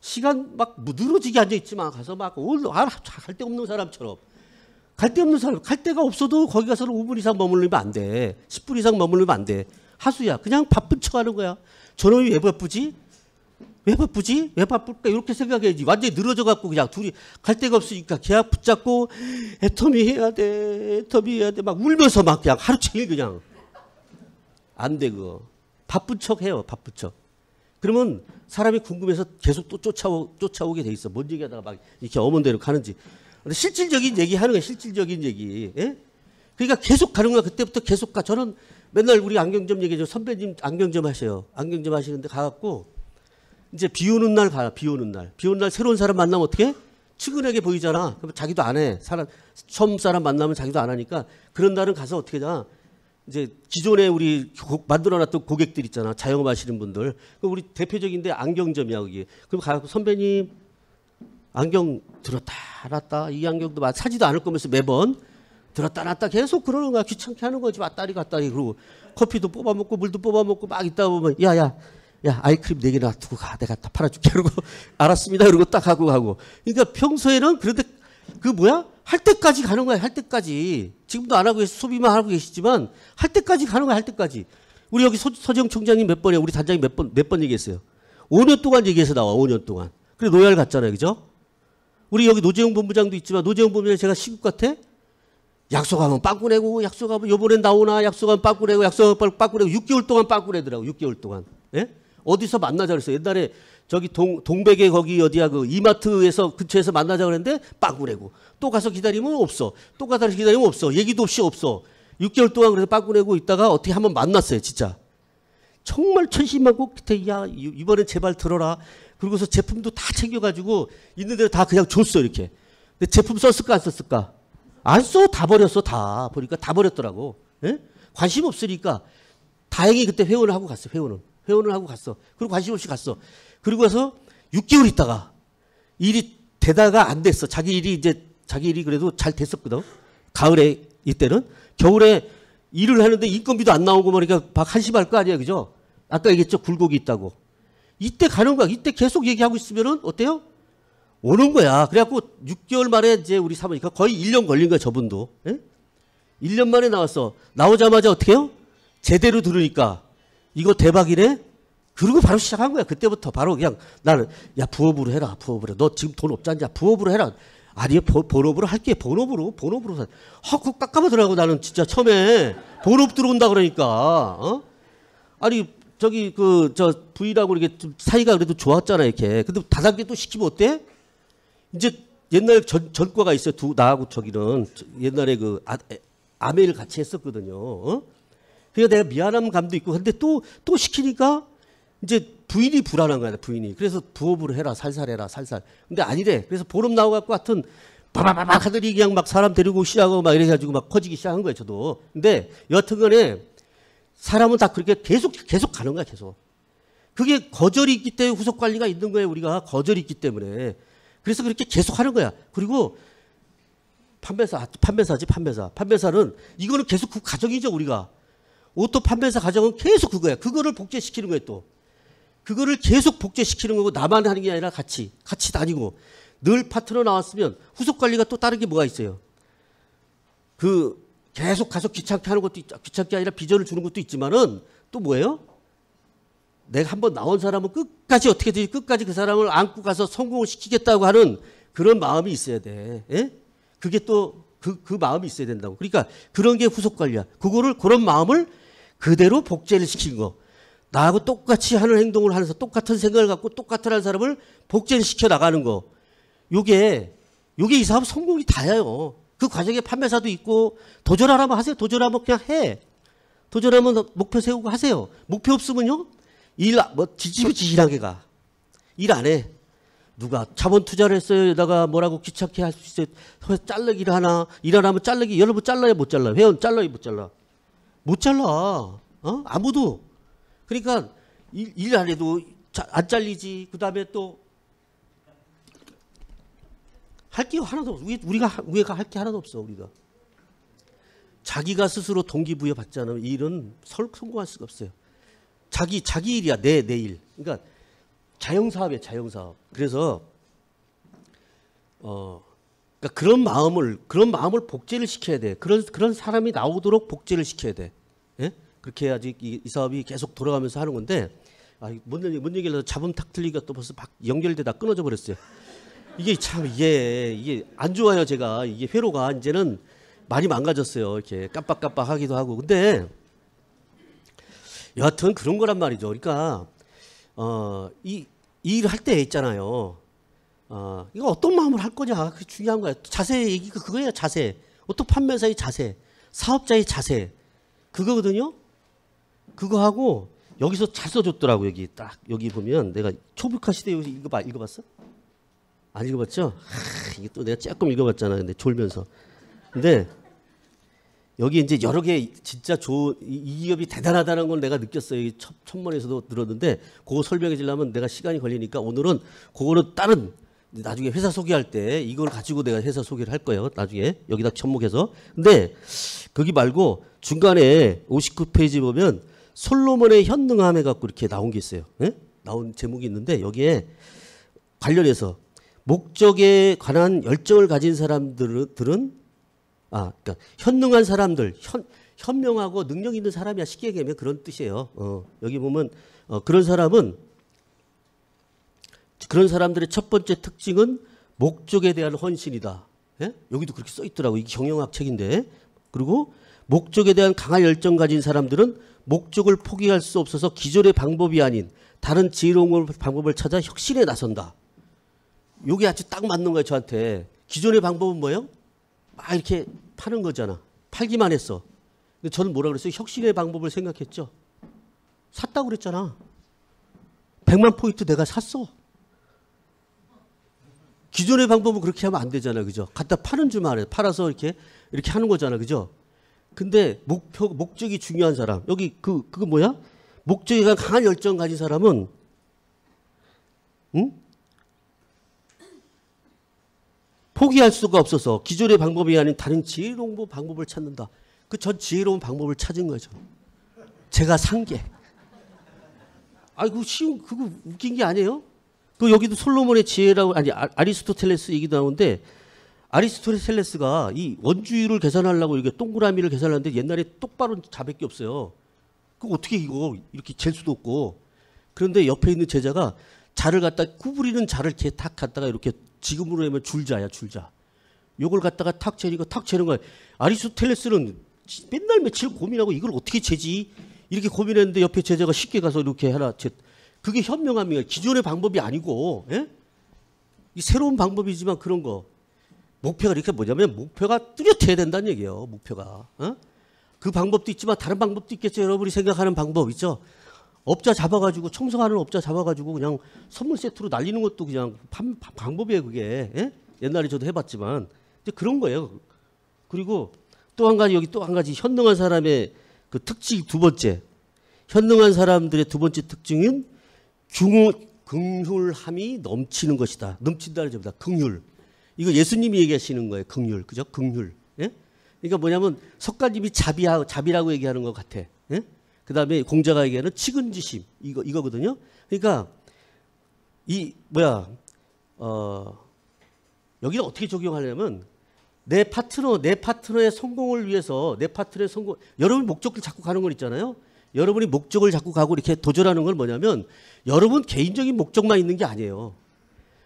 시간 막 늘어지게 앉아 있지만 가서 막 올라 갈데 없는 사람처럼 갈 데 없는 사람 갈 데가 없어도 거기 가서는 5분 이상 머물르면 안 돼. 10분 이상 머물르면 안 돼. 하수야 그냥 바쁜 척 하는 거야. 저놈이 왜 바쁘지? 왜 바쁘지? 왜 바쁠까? 이렇게 생각해야지. 완전히 늘어져 갖고 그냥 둘이 갈 데가 없으니까 계약 붙잡고 애터미 해야 돼. 애터미 해야 돼. 막 울면서 막 그냥 하루 종일 그냥 안 돼 그거. 바쁜 척 해요. 바쁜 척. 그러면 사람이 궁금해서 계속 또 쫓아오, 쫓아오게 돼 있어. 뭔 얘기하다가 막 이렇게 어머대로 가는지. 근데 실질적인 얘기 하는 거야. 실질적인 얘기. 예? 그러니까 계속 가는 거야. 그때부터 계속 가. 저는 맨날 우리 안경점 얘기죠. 선배님 안경점 하셔요. 안경점 하시는데 가갖고 이제 비 오는 날 가. 비 오는 날. 비 오는 날 새로운 사람 만나면 어떻게? 측은하게 보이잖아. 그럼 자기도 안 해. 사람 처음 사람 만나면 자기도 안 하니까 그런 날은 가서 어떻게 하냐? 이제 기존에 우리 고- 만들어놨던 고객들 있잖아. 자영업 하시는 분들. 그 우리 대표적인데 안경점이야 거기. 그럼 가서 선배님 안경 들었다 놨다. 이 안경도 막 사지도 않을 거면서 매번 들었다 놨다 계속 그러는 거야. 귀찮게 하는 거지. 왔다리 갔다리. 그러고 커피도 뽑아 먹고 물도 뽑아 먹고 막 있다 보면 야야 야 아이크림 네개 놔두고 가. 내가 다 팔아줄게. 그러고 알았습니다. 그러고 딱 하고 가고. 그러니까 평소에는 그런데 그 뭐야 할 때까지 가는 거야 할 때까지. 지금도 안 하고 계시 소비만 하고 계시지만 할 때까지 가는 거야 할 때까지. 우리 여기 서, 서정 총장님 몇 번에 우리 단장님 몇 번 몇 번 얘기했어요? 5년 동안 얘기해서 나와 5년 동안. 그래 노예를 갔잖아요 그죠? 우리 여기 노재용 본부장도 있지만 노재용 본부장 제가 시국 같아? 약속하면 빠꾸 내고 약속하면 요번엔 나오나 약속하면 빠꾸 내고 약속하면 빠꾸 내고. 6개월 동안 빠꾸 내더라고 6개월 동안. 예? 어디서 만나자 그랬어 옛날에 저기 동, 동백에 거기 어디야 그 이마트에서 근처에서 만나자 그랬는데 빠꾸 내고 또 가서 기다리면 없어 또 가서 기다리면 없어 얘기도 없이 없어 6개월 동안 그래서 빠꾸 내고 있다가 어떻게 한번 만났어요 진짜 정말 천신만고 끝에 야 이- 이번엔 제발 들어라. 그러고서 제품도 다 챙겨가지고 있는 대로 다 그냥 줬어 이렇게. 근데 제품 썼을까 안 썼을까? 안 써. 다 버렸어 다. 보니까 다 버렸더라고. 예? 관심 없으니까 다행히 그때 회원을 하고 갔어. 회원은 회원을 하고 갔어. 그리고 관심 없이 갔어. 그리고 와서 6개월 있다가 일이 되다가 안 됐어. 자기 일이 이제 자기 일이 그래도 잘 됐었거든. 가을에 이때는 겨울에 일을 하는데 인건비도 안 나오고 그러니까 막 한심할 거 아니야, 그죠? 아까 얘기했죠, 굴곡이 있다고. 이때 가는 거야. 이때 계속 얘기하고 있으면은 어때요? 오는 거야. 그래갖고 6개월 만에 이제 우리 사모니까 거의 1년 걸린 거야, 저분도. 예? 1년 만에 나왔어. 나오자마자 어떻게 해요? 제대로 들으니까 이거 대박이네? 그리고 바로 시작한 거야. 그때부터 바로 그냥 나는 야 부업으로 해라. 부업으로. 해. 너 지금 돈 없잖냐. 부업으로 해라. 아니 보- 본업으로 할게. 본업으로. 본업으로. 사- 아, 그거 깜깜하더라고 나는 진짜 처음에 본업 들어온다 그러니까. 어? 아니 저기 그 저 부인하고 이렇게 좀 사이가 그래도 좋았잖아 이렇게. 근데 다단계 또 시키면 어때? 이제 옛날 전, 전과가 있어요. 두 나하고 저기는 저- 옛날에 그 아, 에, 아메를 같이 했었거든요. 어? 그러니까 내가 미안함 감도 있고 근데 또 또 시키니까 이제 부인이 불안한 거야 부인이. 그래서 부업으로 해라 살살 해라 살살. 근데 아니래. 그래서 보름 나오고 갖고 하여튼 바바바박 하더니 그냥 막 사람 데리고 시작하고 막 이래 가지고 막 커지기 시작한 거예요 저도. 근데 여튼간에 사람은 다 그렇게 계속 계속 가는 거야 계속. 그게 거절이 있기 때문에 후속 관리가 있는 거예요 우리가 거절이 있기 때문에. 그래서 그렇게 계속 하는 거야. 그리고 판매사, 판매사지, 판매사. 판매사는 이거는 계속 그 과정이죠, 우리가. auto 판매사 과정은 계속 그거야. 그거를 복제시키는 거예요, 또. 그거를 계속 복제시키는 거고 나만 하는 게 아니라 같이, 같이 다니고. 늘 파트너 나왔으면 후속 관리가 또 다른 게 뭐가 있어요. 그 계속 가서 귀찮게 하는 것도 있, 귀찮게 아니라 비전을 주는 것도 있지만은 또 뭐예요? 내가 한번 나온 사람은 끝까지 어떻게든지 끝까지 그 사람을 안고 가서 성공을 시키겠다고 하는 그런 마음이 있어야 돼. 예? 그게 또 그, 그 마음이 있어야 된다고. 그러니까 그런 게 후속 관리야. 그거를, 그런 마음을 그대로 복제를 시킨 거. 나하고 똑같이 하는 행동을 하면서 똑같은 생각을 갖고 똑같은 사람을 복제를 시켜 나가는 거. 요게, 요게 이 사업 성공이 다예요. 그 과정에 판매사도 있고, 도전하라면 하세요. 도전하면 그냥 해. 도전하면 목표 세우고 하세요. 목표 없으면요? 일, 뭐, 지지부지일하게 가. 일 안 해. 누가 자본 투자를 했어요. 여기다가 뭐라고 귀찮게 할 수 있어요. 회 잘르기를 하나. 일 안 하면 잘르기. 여러분 잘라야 못 잘라. 회원 잘라야 못 잘라. 못 잘라. 어? 아무도. 그러니까 일안 해도 자- 안 잘리지. 그 다음에 또 할 게 하나도 없어. 우리- 하- 우리가 할 게 하나도 없어. 우리가. 자기가 스스로 동기부여 받지 않으면 일은 설- 성공할 수가 없어요. 자기 자기 일이야 내 내 일. 그러니까 자영 사업이야 자영 사업. 그래서 어 그러니까 그런 마음을 그런 마음을 복제를 시켜야 돼. 그런 그런 사람이 나오도록 복제를 시켜야 돼. 예? 그렇게 해야지 이, 이 사업이 계속 돌아가면서 하는 건데 아, 뭔 얘기 뭔 얘기를 해서 자본 탁 틀리기가 또 벌써 막 연결되다 끊어져 버렸어요. 이게 참 이게 이게 안 좋아요 제가 이게 회로가 이제는 많이 망가졌어요 이렇게 깜빡깜빡하기도 하고 근데 여하튼 그런 거란 말이죠. 그러니까 어 이 일할 때 있잖아요. 어 이거 어떤 마음을 할 거냐 그게 중요한 거야. 자세 얘기가 그거예요 자세. 어떤 판매사의 자세, 사업자의 자세 그거거든요. 그거 하고 여기서 잘 써줬더라고 여기 딱 여기 보면 내가 초북화 시대 여기 읽어봐 읽어봤어? 안 읽어봤죠? 하, 이게 또 내가 조금 읽어봤잖아. 근데 졸면서. 근데 여기 이제 여러 개 진짜 좋은 이, 이 기업이 대단하다는 걸 내가 느꼈어요. 이 첫, 첫문에서도 들었는데 그거 설명해 주려면 내가 시간이 걸리니까 오늘은 그거는 다른 나중에 회사 소개할 때 이걸 가지고 내가 회사 소개를 할 거예요. 나중에 여기다 접목해서. 근데 거기 말고 중간에 59페이지 보면 솔로몬의 현능함에 갖고 이렇게 나온 게 있어요. 예? 나온 제목이 있는데 여기에 관련해서 목적에 관한 열정을 가진 사람들은 아, 그러니까 현능한 사람들, 현, 현명하고 능력 있는 사람이야 쉽게 얘기하면 그런 뜻이에요. 어, 여기 보면 어, 그런 사람은 그런 사람들의 첫 번째 특징은 목적에 대한 헌신이다. 예? 여기도 그렇게 써 있더라고. 이게 경영학 책인데. 그리고 목적에 대한 강한 열정 가진 사람들은 목적을 포기할 수 없어서 기존의 방법이 아닌 다른 지혜로운 방법을 찾아 혁신에 나선다. 요게 아주 딱 맞는 거예요, 저한테. 기존의 방법은 뭐예요? 막 이렇게 파는 거잖아. 팔기만 했어. 근데 저는 뭐라 그랬어요? 혁신의 방법을 생각했죠. 샀다고 그랬잖아. 100만 포인트 내가 샀어. 기존의 방법은 그렇게 하면 안 되잖아. 그죠? 갖다 파는 줄만 해. 팔아서 이렇게 이렇게 하는 거잖아. 그죠? 근데 목표 목적이 중요한 사람. 여기 그 그거 뭐야? 대한 강한 열정 가진 사람은 응? 포기할 수가 없어서 기존의 방법이 아닌 다른 지혜로운 방법을 찾는다. 그 전 지혜로운 방법을 찾은 거죠. 제가 산 게. 아이고 쉬운 그거 웃긴 게 아니에요? 그 여기도 솔로몬의 지혜라고 아니 아- 아리스토텔레스 얘기도 나오는데 아리스토텔레스가 이 원주율을 계산하려고 이게 동그라미를 계산하는데 옛날에 똑바로 자밖에 없어요. 그 어떻게 이거 이렇게 잴 수도 없고 그런데 옆에 있는 제자가 자를 갖다 구부리는 자를 이렇게 탁 갖다가 이렇게 지금으로 하면 줄자야 줄자. 요걸 갖다가 탁 재니까 탁 재는 거야. 아리스토텔레스는 지- 맨날 며칠 고민하고 이걸 어떻게 재지 이렇게 고민했는데 옆에 제자가 쉽게 가서 이렇게 하나 재. 그게 현명함이에요. 기존의 방법이 아니고 예? 이 새로운 방법이지만 그런 거 목표가 이렇게 뭐냐면 목표가 뚜렷해야 된다는 얘기예요. 목표가 어? 그 방법도 있지만 다른 방법도 있겠죠. 여러분이 생각하는 방법 있죠. 업자 잡아가지고 청소하는 업자 잡아가지고 그냥 선물 세트로 날리는 것도 그냥 방- 방- 방법이에요. 그게 예? 옛날에 저도 해봤지만 이제 그런 거예요. 그리고 또 한 가지 여기 또 한 가지 현능한 사람의 그 특징 두 번째 현능한 사람들의 두 번째 특징은 균, 긍휼함이 넘치는 것이다. 넘친다는 점이다. 긍휼. 이거 예수님이 얘기하시는 거예요. 긍휼. 그죠? 긍휼. 예? 그러니까 뭐냐면 석가님이 자비하 자비라고 얘기하는 것 같아. 예? 그다음에 공자가 얘기하는 측은지심 이거 이거거든요. 그러니까 이 뭐야 어 여기는 어떻게 적용하려면 내 파트너 내 파트너의 성공을 위해서 내 파트너의 성공 여러분 목적을 잡고 가는 건 있잖아요. 여러분이 목적을 잡고 가고 이렇게 도전하는 건 뭐냐면 여러분 개인적인 목적만 있는 게 아니에요.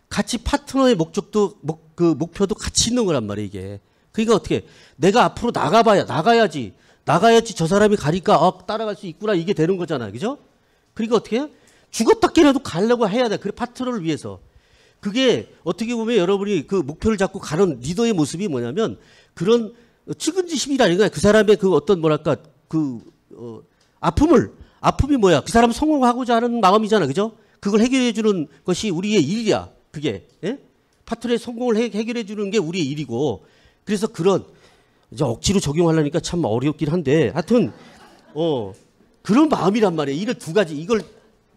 같이 파트너의 목적도 목, 그 목표도 같이 있는 거란 말이에요 이게. 그러니까 어떻게 내가 앞으로 나가봐야 나가야지 나가야지 저 사람이 가니까 어, 따라갈 수 있구나 이게 되는 거잖아요, 그죠? 그러니까 어떻게 해? 죽었다 깨라도 가려고 해야 돼. 그 파트너를 위해서. 그게 어떻게 보면 여러분이 그 목표를 잡고 가는 리더의 모습이 뭐냐면 그런 측은지심이라는 거야. 그 사람의 그 어떤 뭐랄까 그 어, 아픔을 아픔이 뭐야? 그 사람 성공하고자 하는 마음이잖아, 그죠? 그걸 해결해 주는 것이 우리의 일이야. 그게 예? 파트너의 성공을 해, 해결해 주는 게 우리의 일이고 그래서 그런 이제 억지로 적용하려니까 참 어렵긴 한데 하여튼 어 그런 마음이란 말이에요. 이를 두 가지 이걸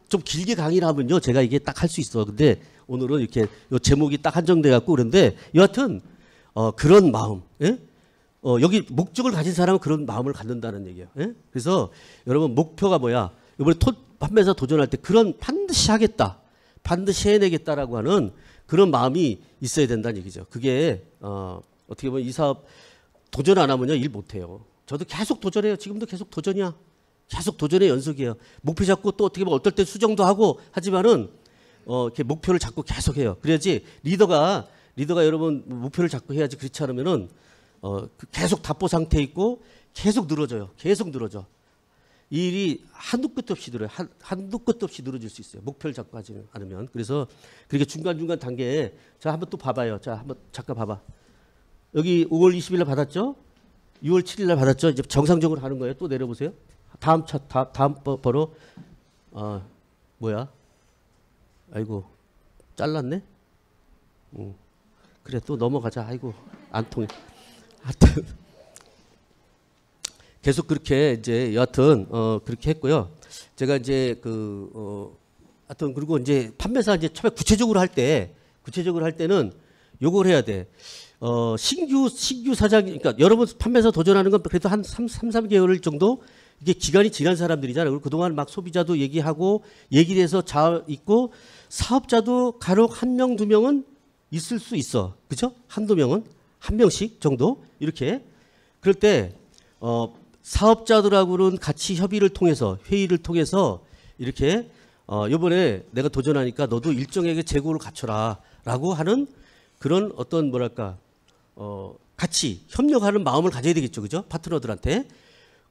좀 길게 강의를 하면요 제가 이게 딱 할 수 있어. 근데 오늘은 이렇게 요 제목이 딱 한정돼 갖고 그런데 여하튼 어 그런 마음. 예? 어 여기 목적을 가진 사람은 그런 마음을 갖는다는 얘기예요. 예? 그래서 여러분 목표가 뭐야? 이번에 토 판매사 도전할 때 그런 반드시 하겠다. 반드시 해내겠다라고 하는 그런 마음이 있어야 된다는 얘기죠. 그게 어 어떻게 보면 이 사업 도전 안 하면요 일 못해요. 저도 계속 도전해요. 지금도 계속 도전이야. 계속 도전의 연속이에요. 목표 잡고 또 어떻게 보면 어떨 때 수정도 하고 하지만은 어 이렇게 목표를 잡고 계속해요. 그래야지 리더가 리더가 여러분 목표를 잡고 해야지 그렇지 않으면은 어 계속 답보 상태에 있고 계속 늘어져요. 계속 늘어져. 이 일이 한도 끝도 없이 늘어요. 한, 한도 끝도 없이 늘어질 수 있어요. 목표를 잡고 하지 않으면. 그래서 그렇게 중간중간 단계에 자 한번 또 봐봐요. 자 한번 잠깐 봐봐. 여기 5월 20일 날 받았죠? 6월 7일 날 받았죠? 이제 정상적으로 하는 거예요. 또 내려보세요. 다음 차 다, 다음 번- 번호 아 뭐야? 아이고 잘랐네. 응. 그래 또 넘어가자. 아이고 안 통해. 하여튼 계속 그렇게 이제 여하튼 어 그렇게 했고요. 제가 이제 그 어, 하여튼 그리고 이제 판매사 이제 처음에 구체적으로 할 때 구체적으로 할 때는 요걸 해야 돼. 어 신규 신규 사장 그러니까 여러분 판매사 도전하는 건 그래도 한 3, 3 4개월 정도 이게 기간이 지난 사람들이잖아요. 그리고 그동안 막 소비자도 얘기하고 얘기를 해서 자 있고 사업자도 간혹 한 명 두 명은 있을 수 있어. 그죠? 한두 명은 한 명씩 정도 이렇게 그럴 때 어, 사업자들하고는 같이 협의를 통해서 회의를 통해서 이렇게 어, 이번에 내가 도전하니까 너도 일정에게 재고를 갖춰라라고 하는 그런 어떤 뭐랄까 어, 같이 협력하는 마음을 가져야 되겠죠, 그죠? 파트너들한테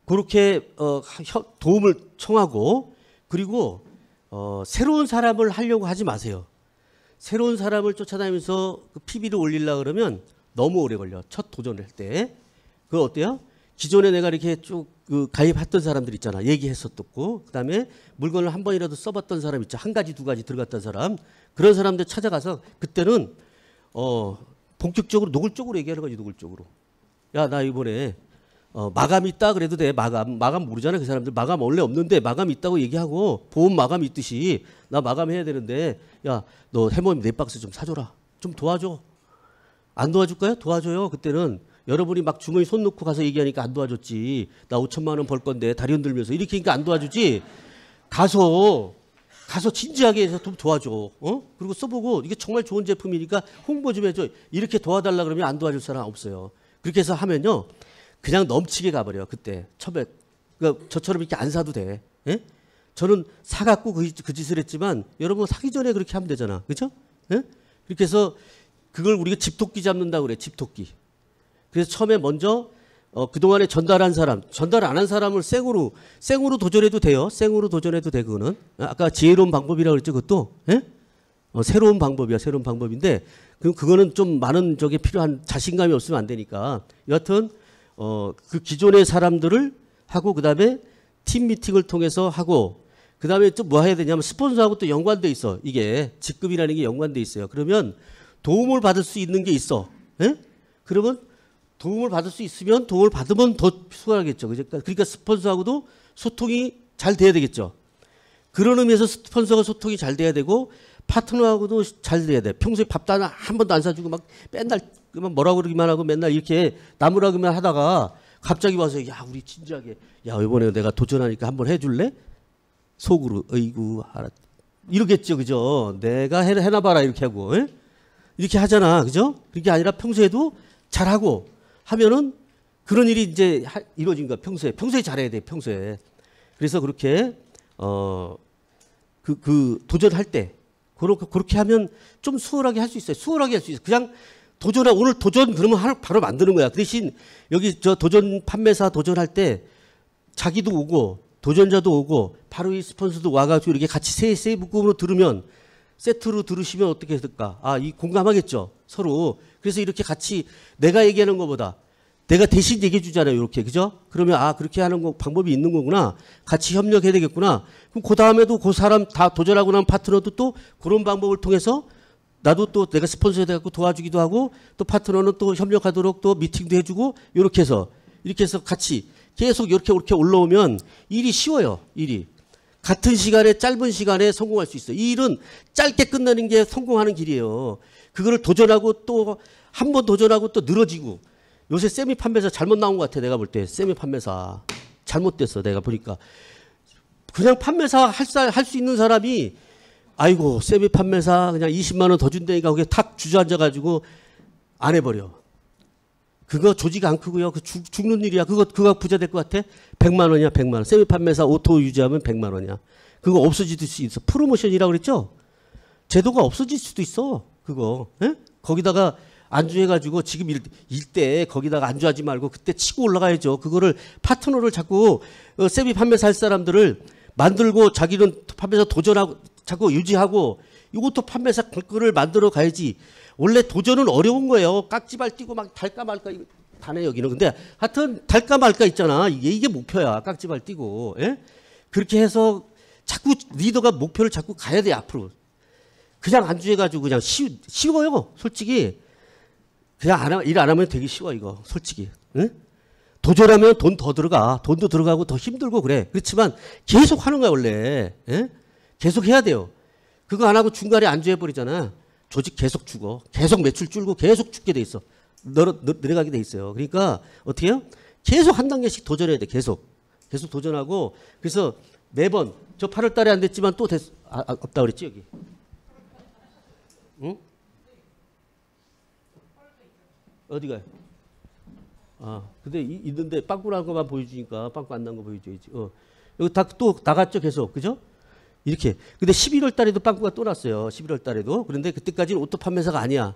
그렇게 어, 협- 도움을 청하고 그리고 어, 새로운 사람을 하려고 하지 마세요. 새로운 사람을 쫓아다니면서 그 PB를 올리려 그러면 너무 오래 걸려. 첫 도전을 할 때. 그거 어때요? 기존에 내가 이렇게 쭉 그 가입했던 사람들 있잖아. 얘기했었고, 그 다음에 물건을 한 번이라도 써봤던 사람 있죠. 한 가지, 두 가지 들어갔던 사람. 그런 사람들 찾아가서 그때는 어, 본격적으로 노골적으로 얘기하는 거지, 노골적으로. 야, 나 이번에 어, 마감 있다 그래도 돼. 마감. 마감 모르잖아. 그 사람들. 마감 원래 없는데 마감 있다고 얘기하고 보험 마감 있듯이 나 마감해야 되는데 야, 너 해모임 네 박스 좀 사줘라. 좀 도와줘. 안 도와줄까요? 도와줘요. 그때는 여러분이 막 주머니 손 놓고 가서 얘기하니까 안 도와줬지. 나 5천만 원 벌 건데 다리 흔들면서 이렇게 하니까 안 도와주지. 가서 가서 진지하게 해서 좀 도와줘. 어? 그리고 써보고 이게 정말 좋은 제품이니까 홍보 좀 해줘. 이렇게 도와달라 그러면 안 도와줄 사람 없어요. 그렇게 해서 하면요. 그냥 넘치게 가버려. 그때 처음에 그러니까 저처럼 이렇게 안 사도 돼. 예? 저는 사갖고 그, 그 짓을 했지만 여러분 사기 전에 그렇게 하면 되잖아. 그죠? 예? 그렇게 해서 그걸 우리가 집토끼 잡는다고 그래. 집토끼. 그래서 처음에 먼저 어, 그동안에 전달한 사람, 전달 안 한 사람을 생으로, 생으로 도전해도 돼요. 생으로 도전해도 돼, 그거는. 아까 지혜로운 방법이라고 그랬죠, 그것도. 예? 어, 새로운 방법이야, 새로운 방법인데, 그, 그거는 좀 많은 적에 필요한 자신감이 없으면 안 되니까. 여하튼, 어, 그 기존의 사람들을 하고, 그 다음에 팀 미팅을 통해서 하고, 그 다음에 또 뭐 해야 되냐면 스폰서하고 또 연관돼 있어. 이게 직급이라는 게 연관돼 있어요. 그러면 도움을 받을 수 있는 게 있어. 예? 그러면 도움을 받을 수 있으면 도움을 받으면 더 수월하겠죠. 그죠? 그러니까 스폰서하고도 소통이 잘 돼야 되겠죠. 그런 의미에서 스폰서가 소통이 잘 돼야 되고 파트너하고도 잘 돼야 돼. 평소에 밥도 하나 한 번도 안 사주고 막 맨날 그만 뭐라 그러기만 하고 맨날 이렇게 나무라기만 하다가 갑자기 와서 야 우리 진지하게 야 이번에 내가 도전하니까 한번 해줄래? 속으로 어이구 알았. 이러겠죠, 그죠? 내가 해, 해놔봐라 이렇게 하고 예? 이렇게 하잖아, 그죠? 그게 아니라 평소에도 잘하고 하면은 그런 일이 이제 하- 이루어진 거야 평소에 평소에 잘해야 돼 평소에 그래서 그렇게 어 그 그 도전할 때 그렇게 그렇게 하면 좀 수월하게 할 수 있어요. 수월하게 할 수 있어요. 그냥 도전하 오늘 도전 그러면 하루 바로 만드는 거야. 그 대신 여기 저 도전 판매사 도전할 때 자기도 오고 도전자도 오고 바로 이 스폰서도 와가지고 이렇게 같이 세, 세 묶음으로 들으면 세트로 들으시면 어떻게 될까? 아, 이 공감하겠죠. 서로. 그래서 이렇게 같이 내가 얘기하는 것보다 내가 대신 얘기해 주잖아요. 이렇게. 그죠? 그러면 아, 그렇게 하는 거 방법이 있는 거구나. 같이 협력해야 되겠구나. 그럼 그 다음에도 그 사람 다 도전하고 난 파트너도 또 그런 방법을 통해서 나도 또 내가 스폰서 돼갖고 도와주기도 하고 또 파트너는 또 협력하도록 또 미팅도 해주고 이렇게 해서 이렇게 해서 같이 계속 이렇게 이렇게 올라오면 일이 쉬워요. 일이. 같은 시간에 짧은 시간에 성공할 수 있어요. 이 일은 짧게 끝나는 게 성공하는 길이에요. 그거를 도전하고 또 한 번 도전하고 또 늘어지고 요새 세미 판매사 잘못 나온 것 같아 내가 볼 때 세미 판매사 잘못됐어 내가 보니까 그냥 판매사 할 수 있는 사람이 아이고 세미 판매사 그냥 20만 원 더 준다니까 거기에 탁 주저앉아 가지고 안 해버려. 그거 조직 안 크고요. 그 죽, 죽는 일이야. 그거 그거 부자 될 것 같아? 100만 원이야, 100만 원. 세미 판매사 auto 유지하면 100만 원이야. 그거 없어질 수 있어. 프로모션이라고 그랬죠? 제도가 없어질 수도 있어. 그거. 예? 거기다가 안주해가지고 지금 일, 일때 거기다가 안주하지 말고 그때 치고 올라가야죠. 그거를 파트너를 자꾸 어, 세미 판매사 할 사람들을 만들고 자기는 판매사 도전하고 자꾸 유지하고 이것도 판매사 거를 만들어 가야지. 원래 도전은 어려운 거예요. 깍지발 뛰고 막 달까 말까 다네 여기는. 근데 하여튼 달까 말까 있잖아. 이게 이게 목표야. 깍지발 뛰고. 예? 그렇게 해서 자꾸 리더가 목표를 자꾸 가야 돼 앞으로. 그냥 안주해가지고 그냥 쉬, 쉬워요. 솔직히 그냥 일 안 하면 되게 쉬워 이거. 솔직히. 응? 도전하면 돈 더 들어가. 돈도 들어가고 더 힘들고 그래. 그렇지만 계속 하는 거야 원래. 예? 계속 해야 돼요. 그거 안 하고 중간에 안주해 버리잖아. 조직 계속 죽어. 계속 매출 줄고 계속 죽게 돼 있어. 늘어, 늘- 내려가게 돼 있어요. 그러니까 어떻게 해요? 계속 한 단계씩 도전해야 돼. 계속. 계속 도전하고 그래서 매번 저 8월 달에 안 됐지만 또 됐, 아, 아, 없다 그랬지 여기. 응? 어디가요? 아, 근데 이- 있는데 빵꾸 난 것만 보여주니까 빵꾸 안 난 거 보여줘야지. 어. 여기 다 또 나갔죠, 계속. 그죠? 이렇게. 근데 11월 달에도 빵꾸가 또 났어요. 11월 달에도. 그런데 그때까지는 auto 판매사가 아니야.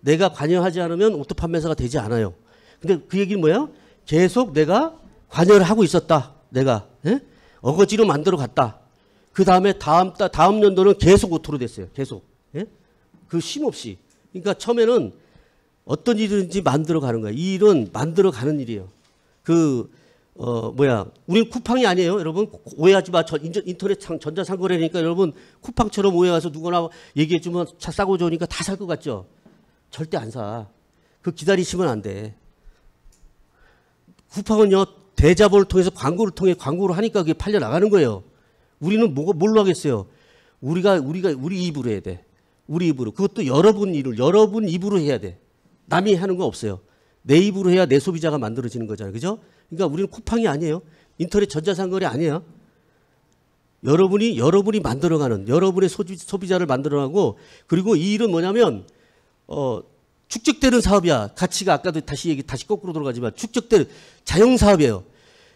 내가 관여하지 않으면 auto 판매사가 되지 않아요. 근데 그 얘기는 뭐야? 계속 내가 관여를 하고 있었다. 내가. 예? 어거지로 만들어 갔다. 그 다음에 다음 달, 다음 연도는 계속 auto로 됐어요. 계속. 예? 그쉼 없이. 그러니까 처음에는 어떤 일이든지 만들어 가는 거야. 이 일은 만들어 가는 일이에요. 그, 어, 뭐야. 우리는 쿠팡이 아니에요. 여러분. 오해하지 마. 전, 인터넷 상- 전자상거래니까 여러분 쿠팡처럼 오해 와서 누구나 얘기해주면 차 싸고 좋으니까 다 살 것 같죠? 절대 안 사. 그 기다리시면 안 돼. 쿠팡은요, 대자본을 통해서 광고를 통해 광고를 하니까 그게 팔려 나가는 거예요. 우리는 뭐가, 뭘로 하겠어요? 우리가, 우리가, 우리 입으로 해야 돼. 우리 입으로. 그것도 여러분 일을, 여러분 입으로 해야 돼. 남이 하는 거 없어요. 내 입으로 해야 내 소비자가 만들어지는 거잖아요. 그죠? 그러니까 우리는 쿠팡이 아니에요. 인터넷 전자상거래 아니에요. 여러분이, 여러분이 만들어가는, 여러분의 소비, 소비자를 만들어가고, 그리고 이 일은 뭐냐면, 어, 축적되는 사업이야. 가치가 아까도 다시 얘기, 다시 거꾸로 돌아가지만, 축적되는 자영 사업이에요.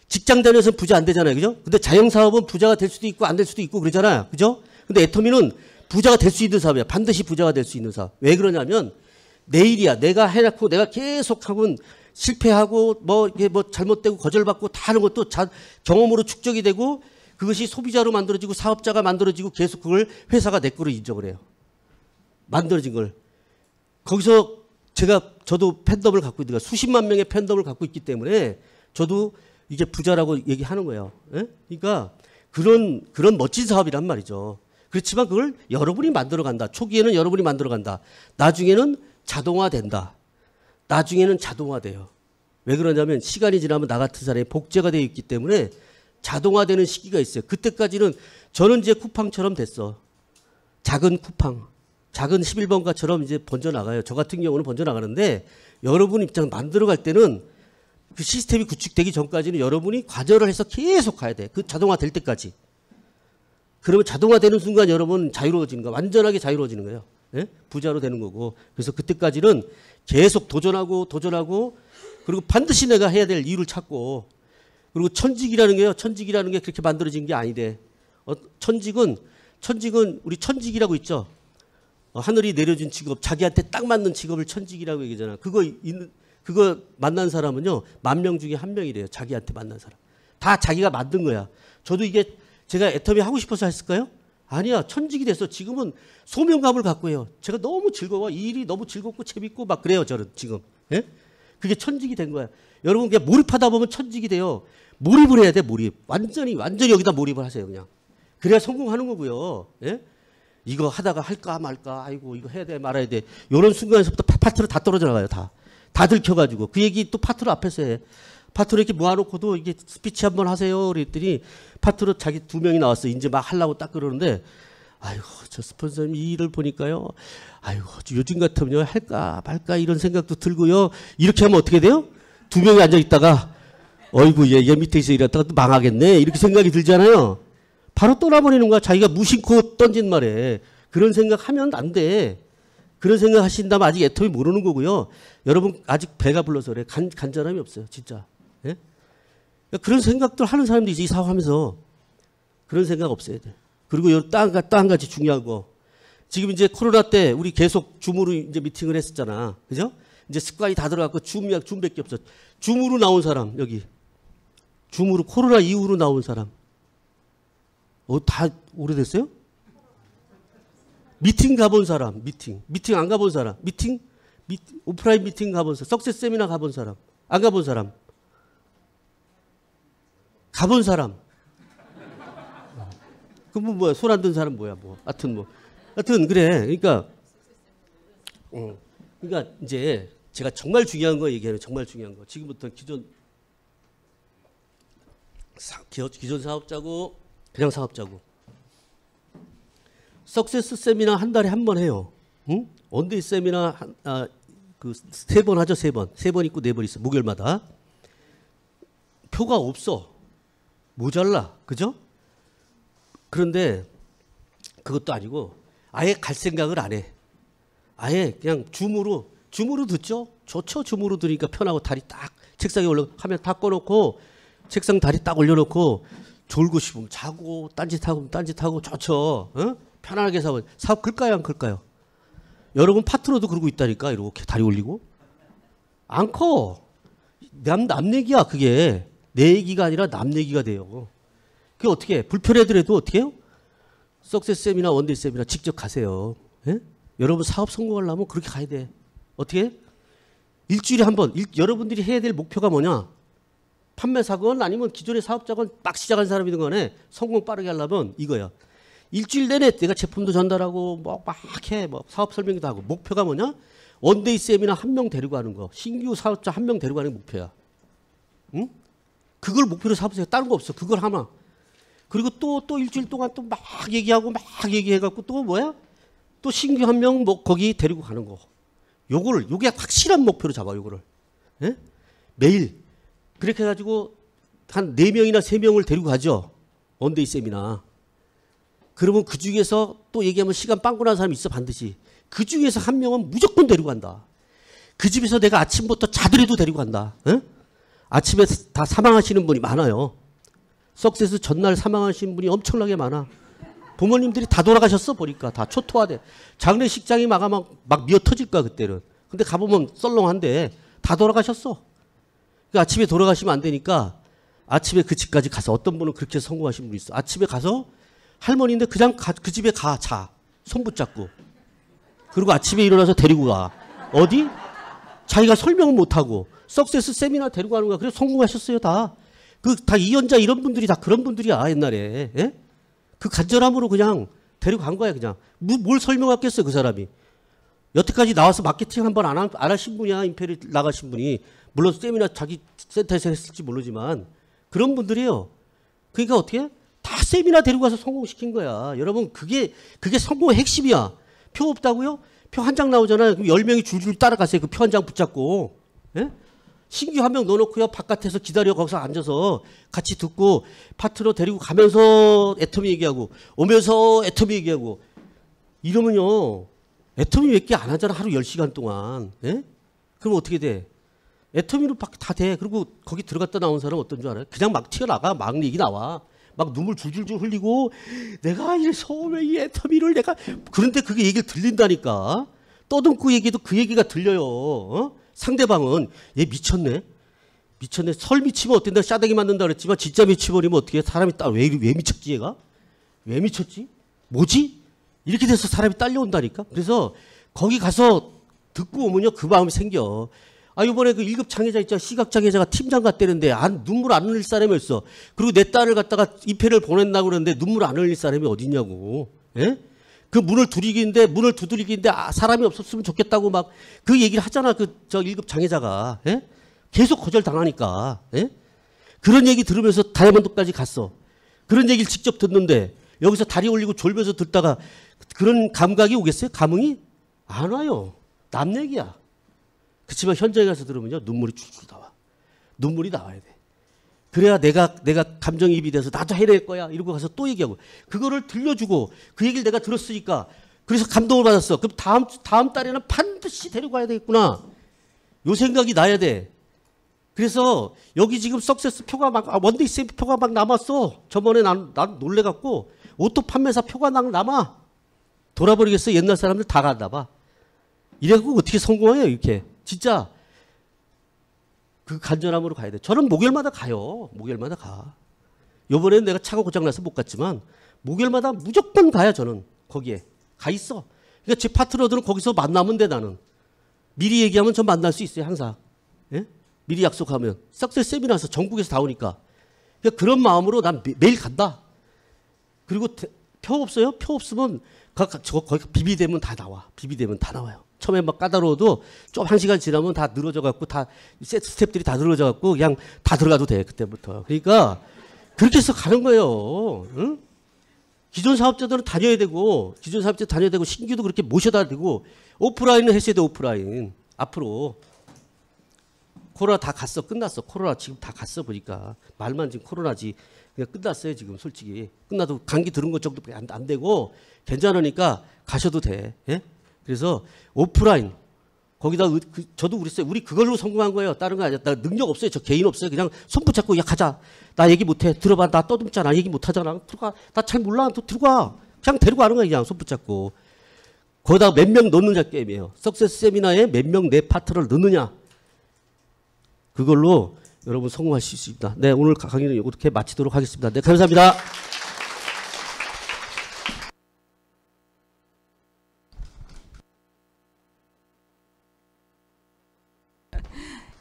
직장 다녀서 부자 안 되잖아요. 그죠? 근데 자영 사업은 부자가 될 수도 있고 안 될 수도 있고 그러잖아요. 그죠? 근데 애터미는 부자가 될 수 있는 사업이야. 반드시 부자가 될 수 있는 사업. 왜 그러냐면 내일이야. 내가 해놓고 내가 계속 하면 실패하고 뭐 이게 뭐 잘못되고 거절받고 다 하는 것도 자, 경험으로 축적이 되고 그것이 소비자로 만들어지고 사업자가 만들어지고 계속 그걸 회사가 내 거로 인정을 해요. 만들어진 걸. 거기서 제가 저도 팬덤을 갖고 있는 거 수십만 명의 팬덤을 갖고 있기 때문에 저도 이게 부자라고 얘기하는 거예요. 예? 그러니까 그런 그런 멋진 사업이란 말이죠. 그렇지만 그걸 여러분이 만들어 간다. 초기에는 여러분이 만들어 간다. 나중에는 자동화된다. 나중에는 자동화돼요. 왜 그러냐면 시간이 지나면 나 같은 사람이 복제가 되어 있기 때문에 자동화되는 시기가 있어요. 그때까지는 저는 이제 쿠팡처럼 됐어. 작은 쿠팡, 작은 11번가처럼 이제 번져 나가요. 저 같은 경우는 번져 나가는데 여러분 입장 만들어 갈 때는 그 시스템이 구축되기 전까지는 여러분이 과절을 해서 계속 가야 돼. 그 자동화 될 때까지. 그러면 자동화 되는 순간 여러분 자유로워지는 거야. 완전하게 자유로워지는 거예요. 예? 부자로 되는 거고. 그래서 그때까지는 계속 도전하고 도전하고 그리고 반드시 내가 해야 될 이유를 찾고 그리고 천직이라는 게요. 천직이라는 게 그렇게 만들어진 게 아니대. 어, 천직은 천직은 우리 천직이라고 있죠. 어, 하늘이 내려준 직업, 자기한테 딱 맞는 직업을 천직이라고 얘기하잖아. 그거 있는 그거 만난 사람은요 만 명 중에 한 명이래요. 자기한테 만난 사람. 다 자기가 만든 거야. 저도 이게 제가 애터미 하고 싶어서 했을까요? 아니야. 천직이 돼서 지금은 소명감을 갖고 해요. 제가 너무 즐거워. 이 일이 너무 즐겁고 재밌고 막 그래요. 저는 지금. 예? 그게 천직이 된 거야. 여러분 그냥 몰입하다 보면 천직이 돼요. 몰입을 해야 돼. 몰입. 완전히 완전히 여기다 몰입을 하세요. 그냥. 그래야 성공하는 거고요. 예? 이거 하다가 할까 말까. 아이고 이거 해야 돼 말아야 돼. 이런 순간에서부터 파- 파트너 다 떨어져 나가요. 다. 다 들켜가지고 그 얘기 또 파트너 앞에서 해. 파트너 이렇게 모아놓고도 이게 스피치 한번 하세요. 그랬더니 파트로 자기 두 명이 나왔어. 이제 막 하려고 딱 그러는데 아이고 저 스폰서님 이 일을 보니까요. 아이고 요즘 같으면 할까 말까 이런 생각도 들고요. 이렇게 하면 어떻게 돼요? 두 명이 앉아 있다가 어이구 얘, 얘 밑에서 일했다가 또 망하겠네 이렇게 생각이 들잖아요. 바로 떠나버리는 거야. 자기가 무심코 던진 말에 그런 생각하면 안 돼. 그런 생각 하신다면 아직 애터미 모르는 거고요. 여러분 아직 배가 불러서 그래. 간, 간절함이 없어요. 진짜. 예? 그런 생각들 하는 사람들이 있어, 이 사업하면서. 그런 생각 없어야 돼. 그리고 또한 가지 중요한 거. 지금 이제 코로나 때 우리 계속 줌으로 이제 미팅을 했었잖아. 그죠? 이제 습관이 다 들어갔고 줌이야, 줌밖에 없어. 줌으로 나온 사람, 여기. 줌으로, 코로나 이후로 나온 사람. 어, 다 오래됐어요? 미팅 가본 사람, 미팅. 미팅 안 가본 사람, 미팅, 미, 오프라인 미팅 가본 사람, 석세스 세미나 가본 사람, 안 가본 사람. 가본 사람. 그뭐 뭐야? 손 안 든 사람 뭐야? 뭐. 하여튼 뭐. 하여튼 그래. 그러니까 어. 그러니까 이제 제가 정말 중요한 거 얘기해요. 정말 중요한 거. 지금부터 기존 사, 기- 기존 사업자고 그냥 사업자고 success 세미나 한 달에 한 번 해요. 응? one day 세미나 한, 아, 그세 번 하죠, 세 번. 세 번 있고 네 번 있어. 목요일마다. 표가 없어. 모자라. 그죠? 그런데 그것도 아니고 아예 갈 생각을 안 해. 아예 그냥 Zoom으로 Zoom으로 듣죠. 좋죠. Zoom으로 들으니까 편하고 다리 딱 책상에 올려 화면 다 꺼놓고 책상 다리 딱 올려놓고 졸고 싶으면 자고 딴짓하고 딴짓하고 좋죠. 어? 편안하게 사고 사업 클까요 안 클까요? 여러분 파트너도 그러고 있다니까 이렇게 다리 올리고 안 커. 남, 남 얘기야 그게 내 얘기가 아니라 남 얘기가 돼요. 그게 어떻게 해? 불편해더라도 어떻게 해요? success 세미나 one day 세미나 직접 가세요. 예? 여러분 사업 성공하려면 그렇게 가야 돼. 어떻게? 해? 일주일에 한 번. 일- 여러분들이 해야 될 목표가 뭐냐? 판매사건 아니면 기존의 사업자건 막 시작한 사람이든 간에 성공 빠르게 하려면 이거야. 일주일 내내 내가 제품도 전달하고 뭐막 해. 뭐 사업 설명도 하고 목표가 뭐냐? one day 세미나 한 명 데리고 가는 거. 신규 사업자 한 명 데리고 가는 게 목표야. 응? 그걸 목표로 삼으세요. 다른 거 없어. 그걸 하나. 그리고 또 또 일주일 동안 또 막 얘기하고 막 얘기해갖고 또 뭐야? 또 신규 한 명 뭐 거기 데리고 가는 거. 요거를 요게 확실한 목표로 잡아 요거를. 예? 매일 그렇게 해가지고 한네 명이나 세 명을 데리고 가죠. one day 세미나. 그러면 그 중에서 또 얘기하면 시간 빵꾸 난 사람이 있어 반드시. 그 중에서 한 명은 무조건 데리고 간다. 그 집에서 내가 아침부터 자더라도 데리고 간다. 예? 아침에 다 사망하시는 분이 많아요. success 전날 사망하신 분이 엄청나게 많아. 부모님들이 다 돌아가셨어 보니까 다 초토화돼. 장례식장이 막 아마 막 미어 터질 거야 그때는. 근데 가보면 썰렁한데 다 돌아가셨어. 그 아침에 돌아가시면 안 되니까 아침에 그 집까지 가서 어떤 분은 그렇게 성공하신 분이 있어. 아침에 가서 할머니인데 그냥 가- 그 집에 가 자. 손 붙잡고. 그리고 아침에 일어나서 데리고 가. 어디? 자기가 설명은 못하고 석세스 세미나 데리고 가는 거야. 그래서 성공하셨어요 다. 그 다 이연자 이런 분들이 다 그런 분들이야 옛날에. 예? 그 간절함으로 그냥 데리고 간 거야 그냥. 뭐- 뭘 설명했겠어 그 사람이. 여태까지 나와서 마케팅 한 번 안 안 하신 분이야 임페리 나가신 분이 물론 세미나 자기 센터에서 했을지 모르지만 그런 분들이요. 그러니까 어떻게 다 세미나 데리고 가서 성공시킨 거야. 여러분 그게 그게 성공의 핵심이야. 표 없다고요? 표 한 장 나오잖아요. 그럼 열 명이 줄줄 따라가세요. 그 표 한 장 붙잡고. 예? 신규 한 명 넣어놓고요. 바깥에서 기다려 거기서 앉아서 같이 듣고 파트너 데리고 가면서 애터미 얘기하고 오면서 애터미 얘기하고 이러면요. 애터미 몇 개 안 하잖아. 하루 10시간 동안. 예? 그럼 어떻게 돼? 애터미로 밖에 다 돼. 그리고 거기 들어갔다 나온 사람 어떤 줄 알아요? 그냥 막 튀어나가. 막 얘기 나와. 막 눈물 줄줄줄 흘리고 내가 이 처음에 이 애터미를 내가 그런데 그게 얘기를 들린다니까. 떠듬고 얘기도 그 얘기가 들려요. 어? 상대방은 얘 미쳤네. 미쳤네. 설 미치면 어땠나 싸대기 맞는다 그랬지만 진짜 미치버리면 어떻게 해? 사람이 따왜 왜 미쳤지 얘가? 왜 미쳤지? 뭐지? 이렇게 돼서 사람이 딸려온다니까. 그래서 거기 가서 듣고 오면요 그 마음이 생겨. 아 이번에 그 1급 장애자 있잖아 시각 장애자가 팀장 갔다는데 안 눈물 안 흘릴 사람이 없어. 그리고 내 딸을 갖다가 입회를 보낸다고 그러는데 눈물 안 흘릴 사람이 어디냐고. 예? 그 문을 두리기인데 문을 두드리기인데 아, 사람이 없었으면 좋겠다고 막 그 얘기를 하잖아 그 저 1급 장애자가. 예? 계속 거절 당하니까. 예? 그런 얘기 들으면서 다이아몬드까지 갔어. 그런 얘기를 직접 듣는데 여기서 다리 올리고 졸면서 듣다가 그런 감각이 오겠어요? 감흥이? 안 와요. 남 얘기야. 그렇지만 현장에 가서 들으면요 눈물이 줄줄 나와. 눈물이 나와야 돼. 그래야 내가 내가 감정이입이 돼서 나도 해낼 거야 이러고 가서 또 얘기하고 그거를 들려주고 그 얘기를 내가 들었으니까 그래서 감동을 받았어. 그럼 다음 다음 달에는 반드시 데리고 가야 되겠구나. 요 생각이 나야 돼. 그래서 여기 지금 success 표가 막 아, one day 세미나 표가 막 남았어. 저번에 난, 난 놀래갖고 auto 판매사 표가 막 남아. 돌아버리겠어. 옛날 사람들 다 갔나 봐. 이래갖고 어떻게 성공해요 이렇게. 진짜 그 간절함으로 가야 돼. 저는 목요일마다 가요. 목요일마다 가. 요번에는 내가 차가 고장나서 못 갔지만 목요일마다 무조건 가야 저는 거기에 가 있어. 그러니까 제 파트너들은 거기서 만나면 돼 나는. 미리 얘기하면 전 만날 수 있어요 항상. 예? 미리 약속하면 석세 세미나에서 전국에서 다 오니까 그러니까 그런 마음으로 난 매, 매일 간다. 그리고 대- 표 없어요? 표 없으면 거기 비비되면 다 나와. 비비되면 다 나와요. 처음에 막 까다로워도 좀 한 시간 지나면 다 늘어져 갖고 다 세- 스텝들이 다 늘어져 갖고 그냥 다 들어가도 돼 그때부터. 그러니까 그렇게 해서 가는 거예요. 응? 기존 사업자들은 다녀야 되고 기존 사업자 다녀야 되고 신규도 그렇게 모셔다 되고 오프라인은 했어야 돼 오프라인 앞으로 코로나 다 갔어 끝났어 코로나 지금 다 갔어 보니까 말만 지금 코로나지 그냥 끝났어요 지금 솔직히 끝나도 감기 들은 것 정도밖에 안, 안 되고 괜찮으니까 가셔도 돼 예? 그래서 오프라인 거기다 의- 그- 저도 그랬어요. 우리 그걸로 성공한 거예요. 다른 거 아니야. 나 능력 없어요. 저 개인 없어요. 그냥 손 붙잡고 야 가자. 나 얘기 못해. 들어봐. 나 떠듬잖아 얘기 못하잖아. 들어가. 나 잘 몰라. 너 들어가. 그냥 데리고 가는 거야 그냥 손 붙잡고. 거기다 몇 명 넣느냐 게임이에요. 석세스 세미나에 몇 명 내 파트를 넣느냐. 그걸로 여러분 성공하실 수 있다. 네, 오늘 강의는 이렇게 마치도록 하겠습니다. 네, 감사합니다.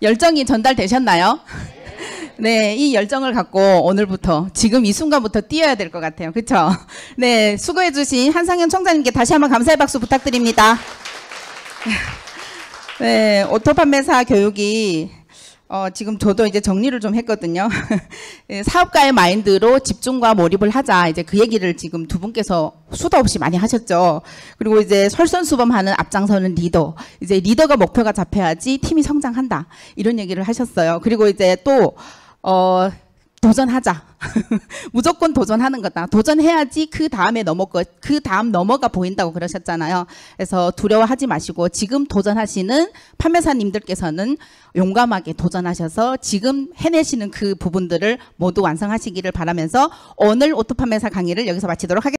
열정이 전달되셨나요? 네, 이 열정을 갖고 오늘부터 지금 이 순간부터 뛰어야 될 것 같아요. 그렇죠? 네, 수고해 주신 한상현 총장님께 다시 한번 감사의 박수 부탁드립니다. 네, auto 판매사 교육이 어, 지금 저도 이제 정리를 좀 했거든요. 예, 사업가의 마인드로 집중과 몰입을 하자. 이제 그 얘기를 지금 두 분께서 수도 없이 많이 하셨죠. 그리고 이제 솔선수범하는 앞장서는 리더. 이제 리더가 목표가 잡혀야지 팀이 성장한다. 이런 얘기를 하셨어요. 그리고 이제 또, 어, 도전하자. 무조건 도전하는 거다. 도전해야지 그 다음에 넘어가, 그 다음 넘어가 보인다고 그러셨잖아요. 그래서 두려워하지 마시고 지금 도전하시는 판매사님들께서는 용감하게 도전하셔서 지금 해내시는 그 부분들을 모두 완성하시기를 바라면서 오늘 auto 판매사 강의를 여기서 마치도록 하겠습니다.